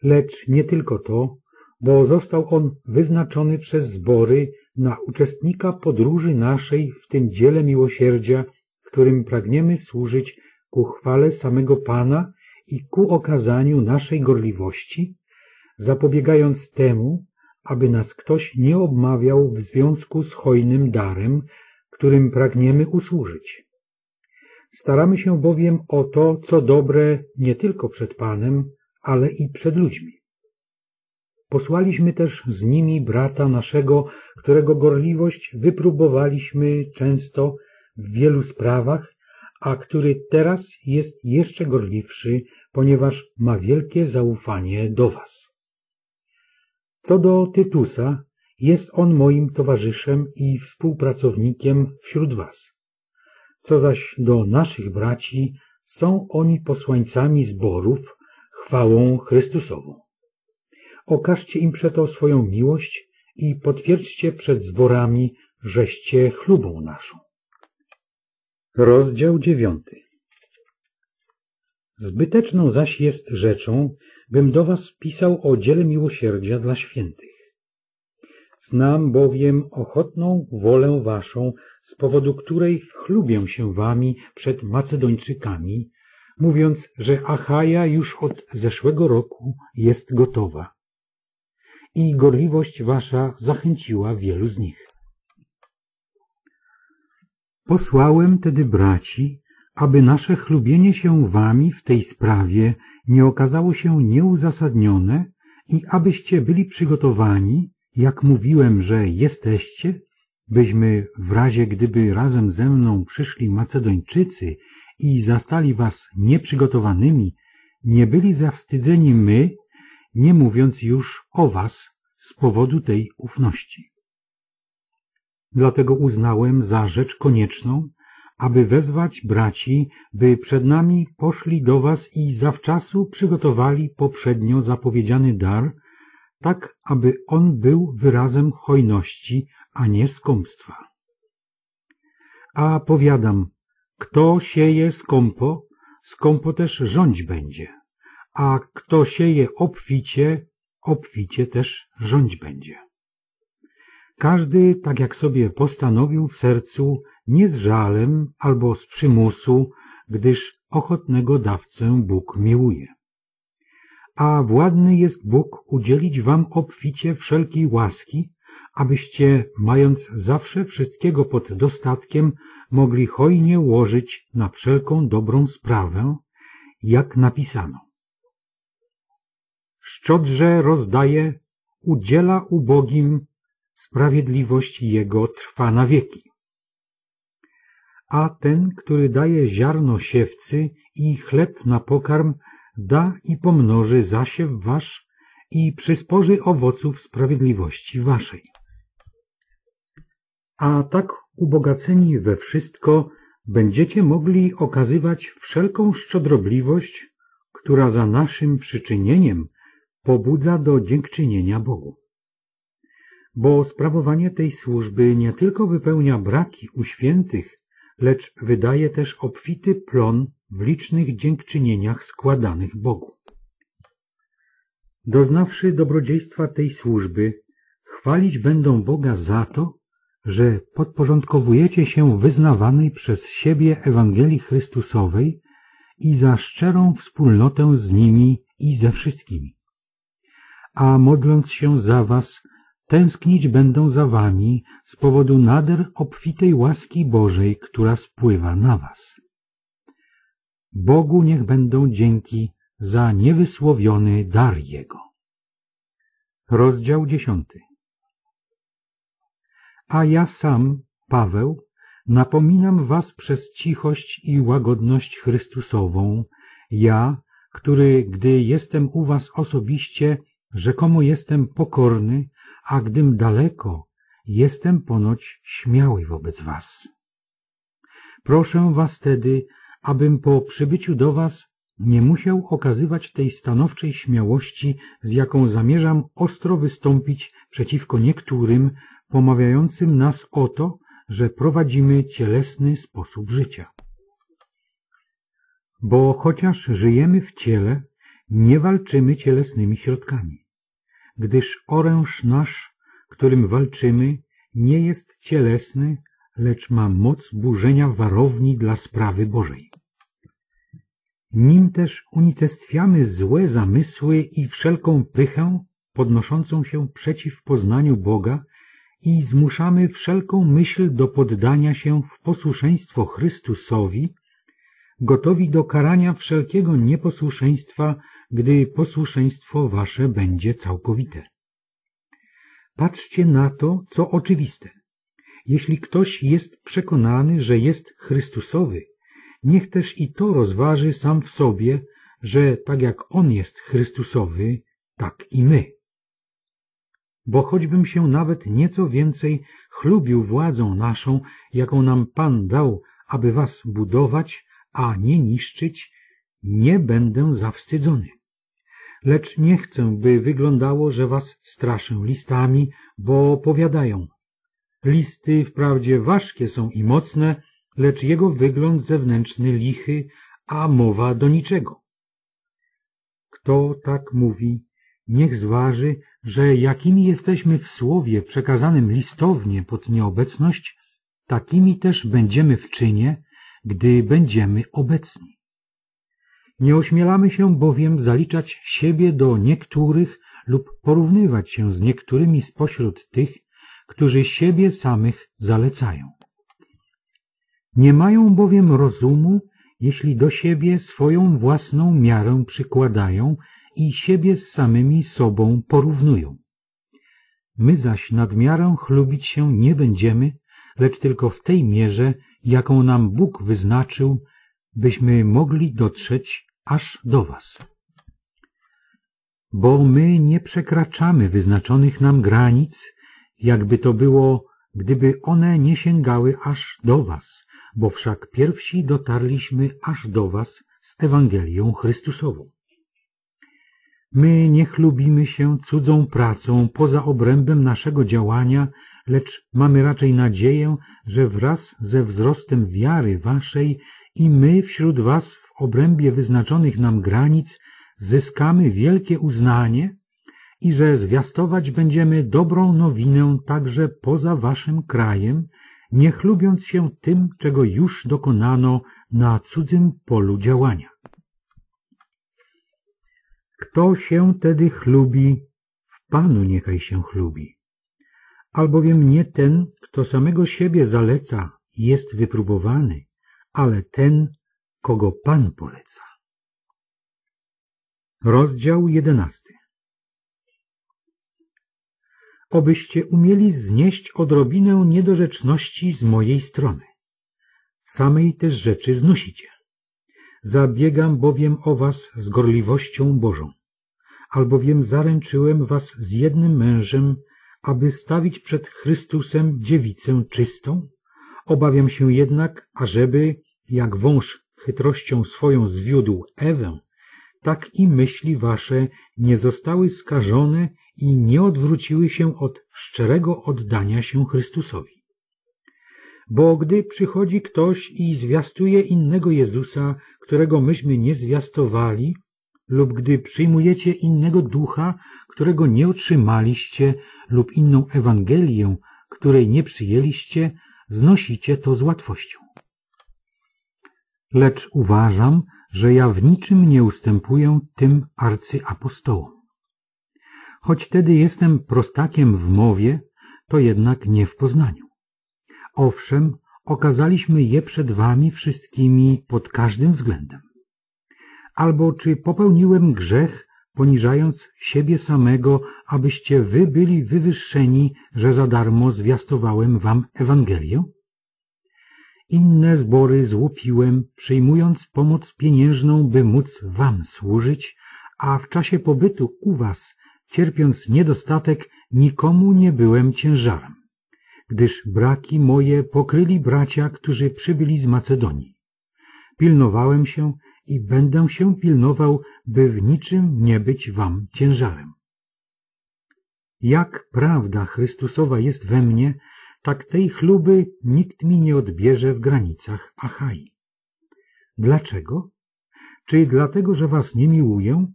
Lecz nie tylko to, bo został on wyznaczony przez zbory na uczestnika podróży naszej w tym dziele miłosierdzia, którym pragniemy służyć ku chwale samego Pana i ku okazaniu naszej gorliwości, zapobiegając temu, aby nas ktoś nie obmawiał w związku z hojnym darem, którym pragniemy usłużyć. Staramy się bowiem o to, co dobre nie tylko przed Panem, ale i przed ludźmi. Posłaliśmy też z nimi brata naszego, którego gorliwość wypróbowaliśmy często w wielu sprawach, a który teraz jest jeszcze gorliwszy, ponieważ ma wielkie zaufanie do was. Co do Tytusa, jest on moim towarzyszem i współpracownikiem wśród was. Co zaś do naszych braci, są oni posłańcami zborów, chwałą Chrystusową. Okażcie im przeto swoją miłość i potwierdźcie przed zborami, żeście chlubą naszą. Rozdział dziewiąty Zbyteczną zaś jest rzeczą, bym do was pisał o dziele miłosierdzia dla świętych. Znam bowiem ochotną wolę waszą, z powodu której chlubię się wami przed Macedończykami, mówiąc, że Achaja już od zeszłego roku jest gotowa. I gorliwość wasza zachęciła wielu z nich. Posłałem tedy braci, aby nasze chlubienie się wami w tej sprawie nie okazało się nieuzasadnione i abyście byli przygotowani, jak mówiłem, że jesteście, byśmy w razie gdyby razem ze mną przyszli Macedończycy i zastali was nieprzygotowanymi, nie byli zawstydzeni my, nie mówiąc już o was z powodu tej ufności. Dlatego uznałem za rzecz konieczną, aby wezwać braci, by przed nami poszli do was i zawczasu przygotowali poprzednio zapowiedziany dar, tak aby on był wyrazem hojności, a nie skąpstwa. A powiadam, kto sieje skąpo, skąpo też rządź będzie, a kto sieje obficie, obficie też rządź będzie. Każdy tak jak sobie postanowił w sercu, nie z żalem albo z przymusu, gdyż ochotnego dawcę Bóg miłuje. A władny jest Bóg udzielić wam obficie wszelkiej łaski, abyście, mając zawsze wszystkiego pod dostatkiem, mogli hojnie łożyć na wszelką dobrą sprawę, jak napisano. Szczodrze rozdaje, udziela ubogim, sprawiedliwość Jego trwa na wieki. A ten, który daje ziarno siewcy i chleb na pokarm, da i pomnoży zasiew wasz i przysporzy owoców sprawiedliwości waszej. A tak ubogaceni we wszystko będziecie mogli okazywać wszelką szczodrobliwość, która za naszym przyczynieniem pobudza do dziękczynienia Bogu. Bo sprawowanie tej służby nie tylko wypełnia braki u świętych, lecz wydaje też obfity plon w licznych dziękczynieniach składanych Bogu. Doznawszy dobrodziejstwa tej służby, chwalić będą Boga za to, że podporządkowujecie się wyznawanej przez siebie Ewangelii Chrystusowej i za szczerą wspólnotę z nimi i ze wszystkimi. A modląc się za was, tęsknić będą za wami z powodu nader obfitej łaski Bożej, która spływa na was. Bogu niech będą dzięki za niewysłowiony dar Jego. Rozdział dziesiąty A ja sam, Paweł, napominam was przez cichość i łagodność Chrystusową, ja, który, gdy jestem u was osobiście, rzekomo jestem pokorny, a gdym daleko, jestem ponoć śmiały wobec was. Proszę was tedy, abym po przybyciu do was nie musiał okazywać tej stanowczej śmiałości, z jaką zamierzam ostro wystąpić przeciwko niektórym, pomawiającym nas o to, że prowadzimy cielesny sposób życia. Bo chociaż żyjemy w ciele, nie walczymy cielesnymi środkami gdyż oręż nasz, którym walczymy, nie jest cielesny, lecz ma moc burzenia warowni dla sprawy Bożej. Nim też unicestwiamy złe zamysły i wszelką pychę podnoszącą się przeciw poznaniu Boga i zmuszamy wszelką myśl do poddania się w posłuszeństwo Chrystusowi, gotowi do karania wszelkiego nieposłuszeństwa gdy posłuszeństwo wasze będzie całkowite. Patrzcie na to, co oczywiste. Jeśli ktoś jest przekonany, że jest Chrystusowy, niech też i to rozważy sam w sobie, że tak jak On jest Chrystusowy, tak i my. Bo choćbym się nawet nieco więcej chlubił władzą naszą, jaką nam Pan dał, aby was budować, a nie niszczyć, nie będę zawstydzony lecz nie chcę, by wyglądało, że was straszę listami, bo powiadają. Listy wprawdzie ważkie są i mocne, lecz jego wygląd zewnętrzny lichy, a mowa do niczego. Kto tak mówi, niech zważy, że jakimi jesteśmy w słowie przekazanym listownie pod nieobecność, takimi też będziemy w czynie, gdy będziemy obecni. Nie ośmielamy się bowiem zaliczać siebie do niektórych lub porównywać się z niektórymi spośród tych, którzy siebie samych zalecają. Nie mają bowiem rozumu, jeśli do siebie swoją własną miarę przykładają i siebie z samymi sobą porównują. My zaś nadmiarę chlubić się nie będziemy, lecz tylko w tej mierze, jaką nam Bóg wyznaczył byśmy mogli dotrzeć aż do was. Bo my nie przekraczamy wyznaczonych nam granic, jakby to było, gdyby one nie sięgały aż do was, bo wszak pierwsi dotarliśmy aż do was z Ewangelią Chrystusową. My nie chlubimy się cudzą pracą poza obrębem naszego działania, lecz mamy raczej nadzieję, że wraz ze wzrostem wiary waszej i my wśród was w obrębie wyznaczonych nam granic zyskamy wielkie uznanie i że zwiastować będziemy dobrą nowinę także poza waszym krajem, nie chlubiąc się tym, czego już dokonano na cudzym polu działania. Kto się tedy chlubi, w Panu niechaj się chlubi. Albowiem nie ten, kto samego siebie zaleca, jest wypróbowany, ale ten, kogo Pan poleca. Rozdział jedenasty Obyście umieli znieść odrobinę niedorzeczności z mojej strony. Samej też rzeczy znosicie. Zabiegam bowiem o was z gorliwością Bożą, albowiem zaręczyłem was z jednym mężem, aby stawić przed Chrystusem dziewicę czystą. Obawiam się jednak, ażeby, jak wąż chytrością swoją zwiódł Ewę, tak i myśli wasze nie zostały skażone i nie odwróciły się od szczerego oddania się Chrystusowi. Bo gdy przychodzi ktoś i zwiastuje innego Jezusa, którego myśmy nie zwiastowali, lub gdy przyjmujecie innego ducha, którego nie otrzymaliście, lub inną Ewangelię, której nie przyjęliście, znosicie to z łatwością. Lecz uważam, że ja w niczym nie ustępuję tym arcyapostołom. Choć tedy jestem prostakiem w mowie, to jednak nie w poznaniu. Owszem, okazaliśmy je przed wami wszystkimi pod każdym względem. Albo czy popełniłem grzech, poniżając siebie samego, abyście wy byli wywyższeni, że za darmo zwiastowałem wam Ewangelię? Inne zbory złupiłem, przyjmując pomoc pieniężną, by móc wam służyć, a w czasie pobytu u was, cierpiąc niedostatek, nikomu nie byłem ciężarem gdyż braki moje pokryli bracia, którzy przybyli z Macedonii. Pilnowałem się i będę się pilnował, by w niczym nie być wam ciężarem. Jak prawda Chrystusowa jest we mnie, tak tej chluby nikt mi nie odbierze w granicach Achai. Dlaczego? Czy dlatego, że was nie miłuję?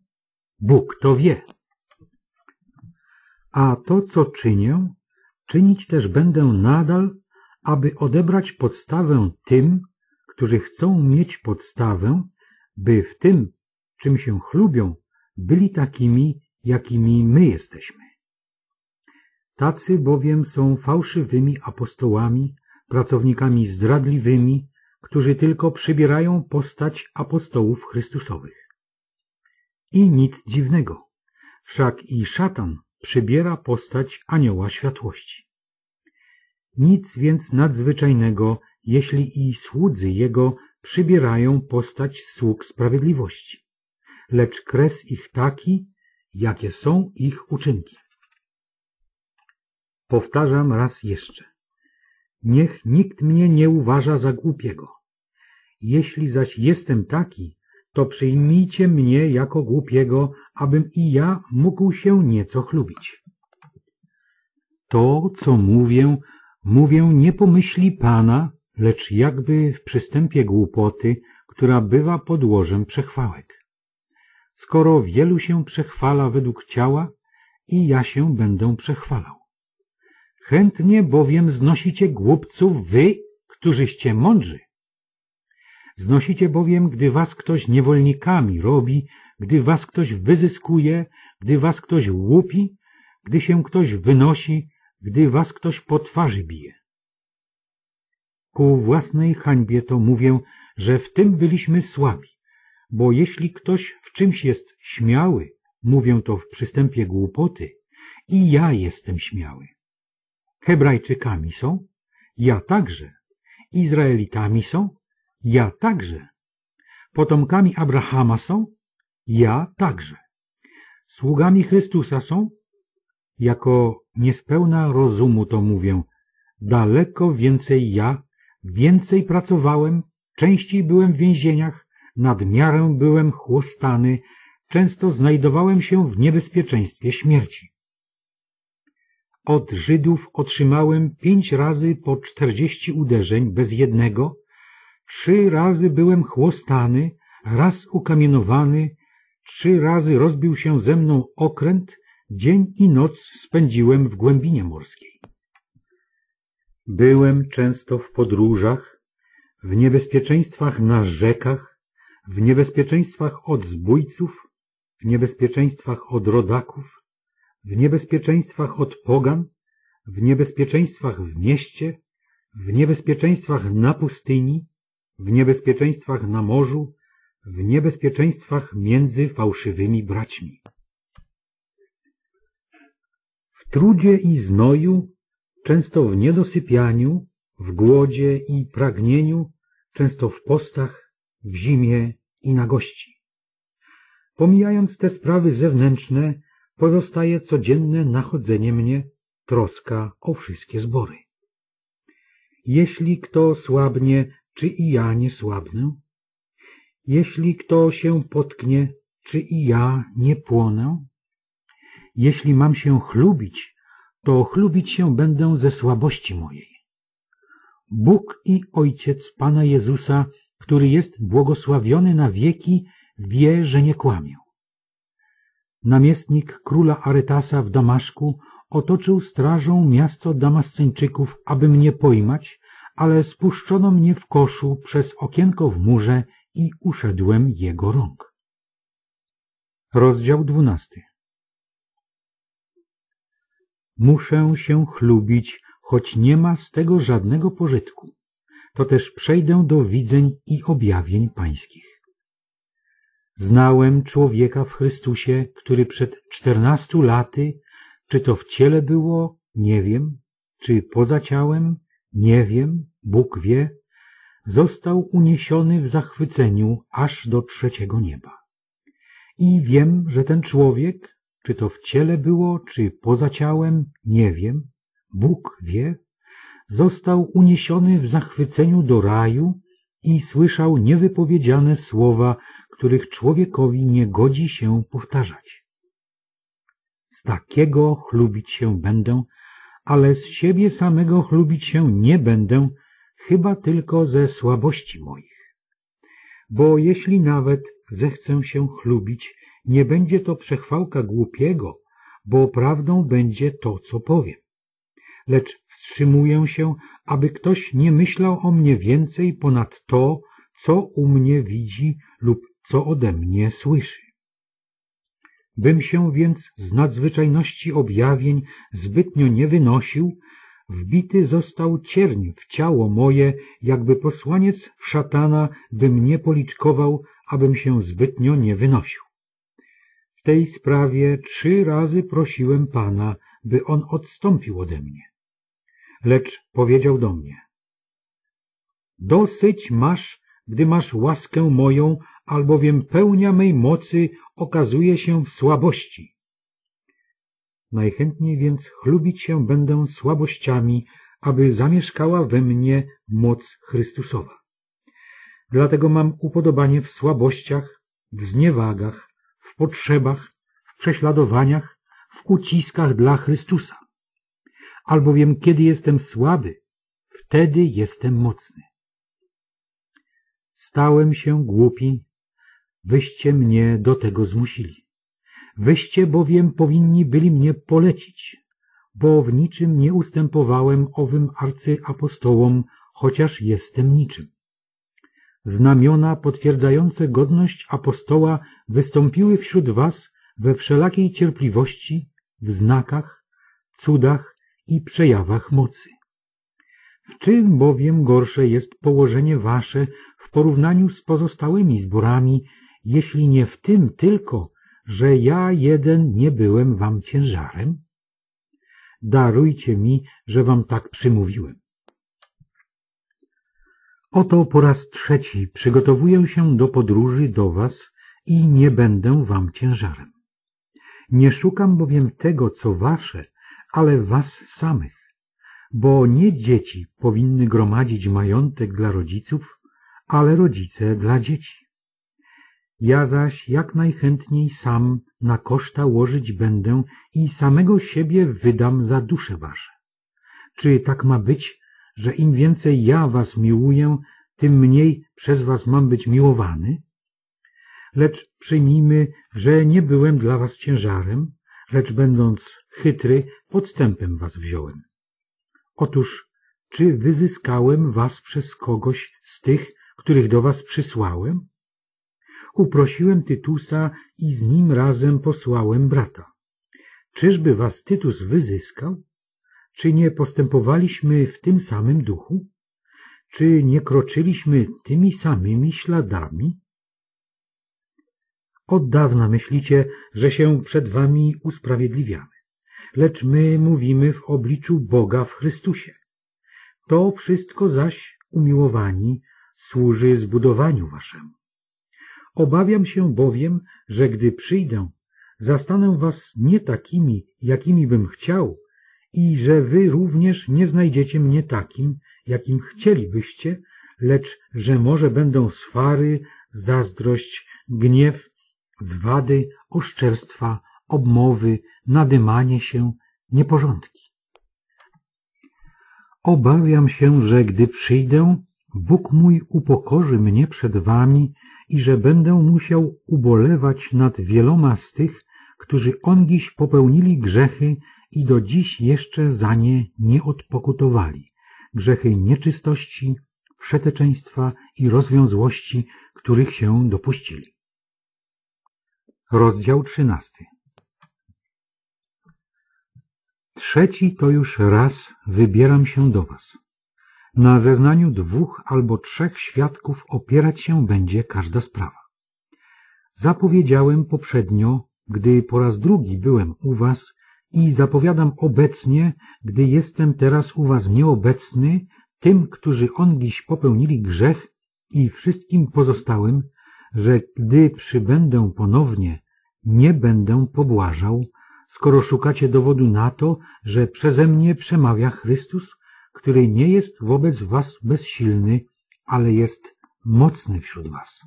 Bóg to wie. A to, co czynię, Czynić też będę nadal, aby odebrać podstawę tym, którzy chcą mieć podstawę, by w tym, czym się chlubią, byli takimi, jakimi my jesteśmy. Tacy bowiem są fałszywymi apostołami, pracownikami zdradliwymi, którzy tylko przybierają postać apostołów Chrystusowych. I nic dziwnego, wszak i szatan przybiera postać anioła światłości. Nic więc nadzwyczajnego, jeśli i słudzy jego przybierają postać sług sprawiedliwości, lecz kres ich taki, jakie są ich uczynki. Powtarzam raz jeszcze. Niech nikt mnie nie uważa za głupiego. Jeśli zaś jestem taki, to przyjmijcie mnie jako głupiego, abym i ja mógł się nieco chlubić. To, co mówię, mówię nie pomyśli Pana, lecz jakby w przystępie głupoty, która bywa podłożem przechwałek. Skoro wielu się przechwala według ciała, i ja się będę przechwalał. Chętnie bowiem znosicie głupców wy, którzyście mądrzy. Znosicie bowiem, gdy was ktoś niewolnikami robi, gdy was ktoś wyzyskuje, gdy was ktoś łupi, gdy się ktoś wynosi, gdy was ktoś po twarzy bije. Ku własnej hańbie to mówię, że w tym byliśmy słabi, bo jeśli ktoś w czymś jest śmiały, mówię to w przystępie głupoty, i ja jestem śmiały. Hebrajczykami są, ja także. Izraelitami są, ja także. Potomkami Abrahama są? Ja także. Sługami Chrystusa są? Jako niespełna rozumu to mówię. Daleko więcej ja, więcej pracowałem, częściej byłem w więzieniach, nad miarę byłem chłostany, często znajdowałem się w niebezpieczeństwie śmierci. Od Żydów otrzymałem pięć razy po czterdzieści uderzeń bez jednego, trzy razy byłem chłostany, raz ukamienowany, trzy razy rozbił się ze mną okręt, dzień i noc spędziłem w głębinie morskiej. Byłem często w podróżach, w niebezpieczeństwach na rzekach, w niebezpieczeństwach od zbójców, w niebezpieczeństwach od rodaków, w niebezpieczeństwach od pogan, w niebezpieczeństwach w mieście, w niebezpieczeństwach na pustyni, w niebezpieczeństwach na morzu, w niebezpieczeństwach między fałszywymi braćmi. W trudzie i znoju, często w niedosypianiu, w głodzie i pragnieniu, często w postach, w zimie i nagości. Pomijając te sprawy zewnętrzne, pozostaje codzienne nachodzenie mnie, troska o wszystkie zbory. Jeśli kto słabnie, czy i ja nie słabnę? Jeśli kto się potknie, czy i ja nie płonę? Jeśli mam się chlubić, to chlubić się będę ze słabości mojej. Bóg i Ojciec Pana Jezusa, który jest błogosławiony na wieki, wie, że nie kłamię. Namiestnik króla Aretasa w Damaszku otoczył strażą miasto Damasceńczyków, aby mnie pojmać, ale spuszczono mnie w koszu przez okienko w murze i uszedłem jego rąk. Rozdział dwunasty Muszę się chlubić, choć nie ma z tego żadnego pożytku. To też przejdę do widzeń i objawień pańskich. Znałem człowieka w Chrystusie, który przed czternastu laty, czy to w ciele było, nie wiem, czy poza ciałem, nie wiem, Bóg wie, został uniesiony w zachwyceniu aż do trzeciego nieba. I wiem, że ten człowiek, czy to w ciele było, czy poza ciałem, nie wiem, Bóg wie, został uniesiony w zachwyceniu do raju i słyszał niewypowiedziane słowa, których człowiekowi nie godzi się powtarzać. Z takiego chlubić się będę, ale z siebie samego chlubić się nie będę, chyba tylko ze słabości moich. Bo jeśli nawet zechcę się chlubić, nie będzie to przechwałka głupiego, bo prawdą będzie to, co powiem. Lecz wstrzymuję się, aby ktoś nie myślał o mnie więcej ponad to, co u mnie widzi lub co ode mnie słyszy. Bym się więc z nadzwyczajności objawień zbytnio nie wynosił, wbity został cierń w ciało moje, jakby posłaniec szatana by mnie policzkował, abym się zbytnio nie wynosił. W tej sprawie trzy razy prosiłem Pana, by on odstąpił ode mnie. Lecz powiedział do mnie, dosyć masz, gdy masz łaskę moją, albowiem pełnia mej mocy okazuje się w słabości. Najchętniej więc chlubić się będę słabościami, aby zamieszkała we mnie moc Chrystusowa. Dlatego mam upodobanie w słabościach, w zniewagach, w potrzebach, w prześladowaniach, w uciskach dla Chrystusa. Albowiem kiedy jestem słaby, wtedy jestem mocny. Stałem się głupi, wyście mnie do tego zmusili. Wyście bowiem powinni byli mnie polecić, bo w niczym nie ustępowałem owym arcyapostołom, chociaż jestem niczym. Znamiona potwierdzające godność apostoła wystąpiły wśród was we wszelakiej cierpliwości, w znakach, cudach i przejawach mocy. W czym bowiem gorsze jest położenie wasze w porównaniu z pozostałymi zborami, jeśli nie w tym tylko, że ja jeden nie byłem wam ciężarem? Darujcie mi, że wam tak przymówiłem. Oto po raz trzeci przygotowuję się do podróży do was i nie będę wam ciężarem. Nie szukam bowiem tego, co wasze, ale was samych. bo nie dzieci powinny gromadzić majątek dla rodziców, ale rodzice dla dzieci. Ja zaś jak najchętniej sam na koszta łożyć będę i samego siebie wydam za dusze wasze. Czy tak ma być, że im więcej ja was miłuję, tym mniej przez was mam być miłowany? Lecz przyjmijmy, że nie byłem dla was ciężarem, lecz będąc chytry, podstępem was wziąłem. Otóż, czy wyzyskałem was przez kogoś z tych, których do was przysłałem? Uprosiłem Tytusa i z nim razem posłałem brata. Czyżby was Tytus wyzyskał? Czy nie postępowaliśmy w tym samym duchu? Czy nie kroczyliśmy tymi samymi śladami? Od dawna myślicie, że się przed wami usprawiedliwiamy, lecz my mówimy w obliczu Boga w Chrystusie. To wszystko zaś, umiłowani, służy zbudowaniu waszemu. Obawiam się bowiem, że gdy przyjdę, zastanę was nie takimi, jakimi bym chciał, i że wy również nie znajdziecie mnie takim, jakim chcielibyście, lecz że może będą swary, zazdrość, gniew, zwady, oszczerstwa, obmowy, nadymanie się, nieporządki. Obawiam się, że gdy przyjdę, Bóg mój upokorzy mnie przed wami i że będę musiał ubolewać nad wieloma z tych, którzy ongiś popełnili grzechy i do dziś jeszcze za nie nie odpokutowali. Grzechy nieczystości, przeteczeństwa i rozwiązłości, których się dopuścili. Rozdział trzynasty Trzeci to już raz wybieram się do was. Na zeznaniu dwóch albo trzech świadków opierać się będzie każda sprawa. Zapowiedziałem poprzednio, gdy po raz drugi byłem u was i zapowiadam obecnie, gdy jestem teraz u was nieobecny, tym, którzy ongiś popełnili grzech i wszystkim pozostałym, że gdy przybędę ponownie, nie będę pobłażał, skoro szukacie dowodu na to, że przeze mnie przemawia Chrystus, który nie jest wobec was bezsilny, ale jest mocny wśród was.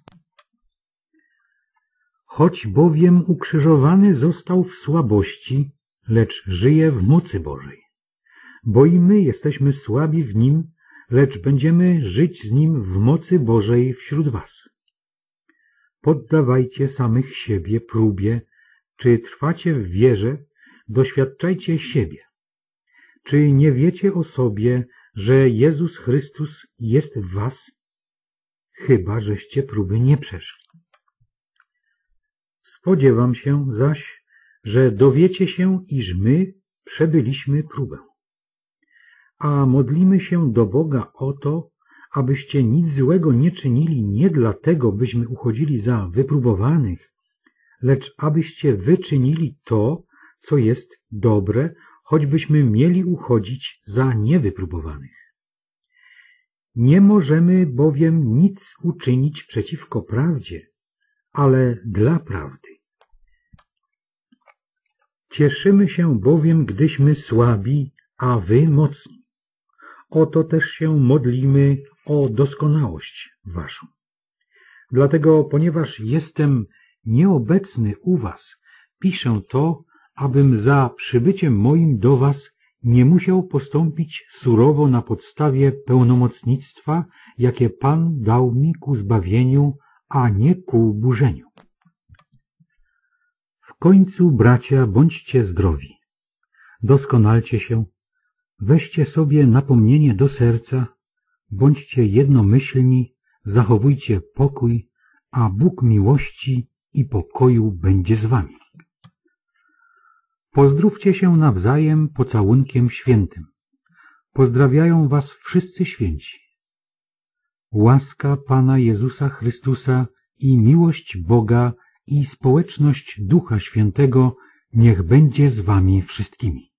Choć bowiem ukrzyżowany został w słabości, lecz żyje w mocy Bożej. Bo i my jesteśmy słabi w Nim, lecz będziemy żyć z Nim w mocy Bożej wśród was. Poddawajcie samych siebie próbie, czy trwacie w wierze, doświadczajcie siebie. Czy nie wiecie o sobie, że Jezus Chrystus jest w was? Chyba, żeście próby nie przeszli. Spodziewam się zaś, że dowiecie się, iż my przebyliśmy próbę. A modlimy się do Boga o to, abyście nic złego nie czynili nie dlatego, byśmy uchodzili za wypróbowanych, lecz abyście wyczynili to, co jest dobre, choćbyśmy mieli uchodzić za niewypróbowanych. Nie możemy bowiem nic uczynić przeciwko prawdzie, ale dla prawdy. Cieszymy się bowiem, gdyśmy słabi, a wy mocni. Oto też się modlimy o doskonałość waszą. Dlatego, ponieważ jestem nieobecny u was, piszę to, abym za przybyciem moim do was nie musiał postąpić surowo na podstawie pełnomocnictwa, jakie Pan dał mi ku zbawieniu, a nie ku burzeniu. W końcu, bracia, bądźcie zdrowi, doskonalcie się, weźcie sobie napomnienie do serca, bądźcie jednomyślni, zachowujcie pokój, a Bóg miłości i pokoju będzie z wami. Pozdrówcie się nawzajem pocałunkiem świętym. Pozdrawiają was wszyscy święci. Łaska Pana Jezusa Chrystusa i miłość Boga i społeczność Ducha Świętego niech będzie z wami wszystkimi.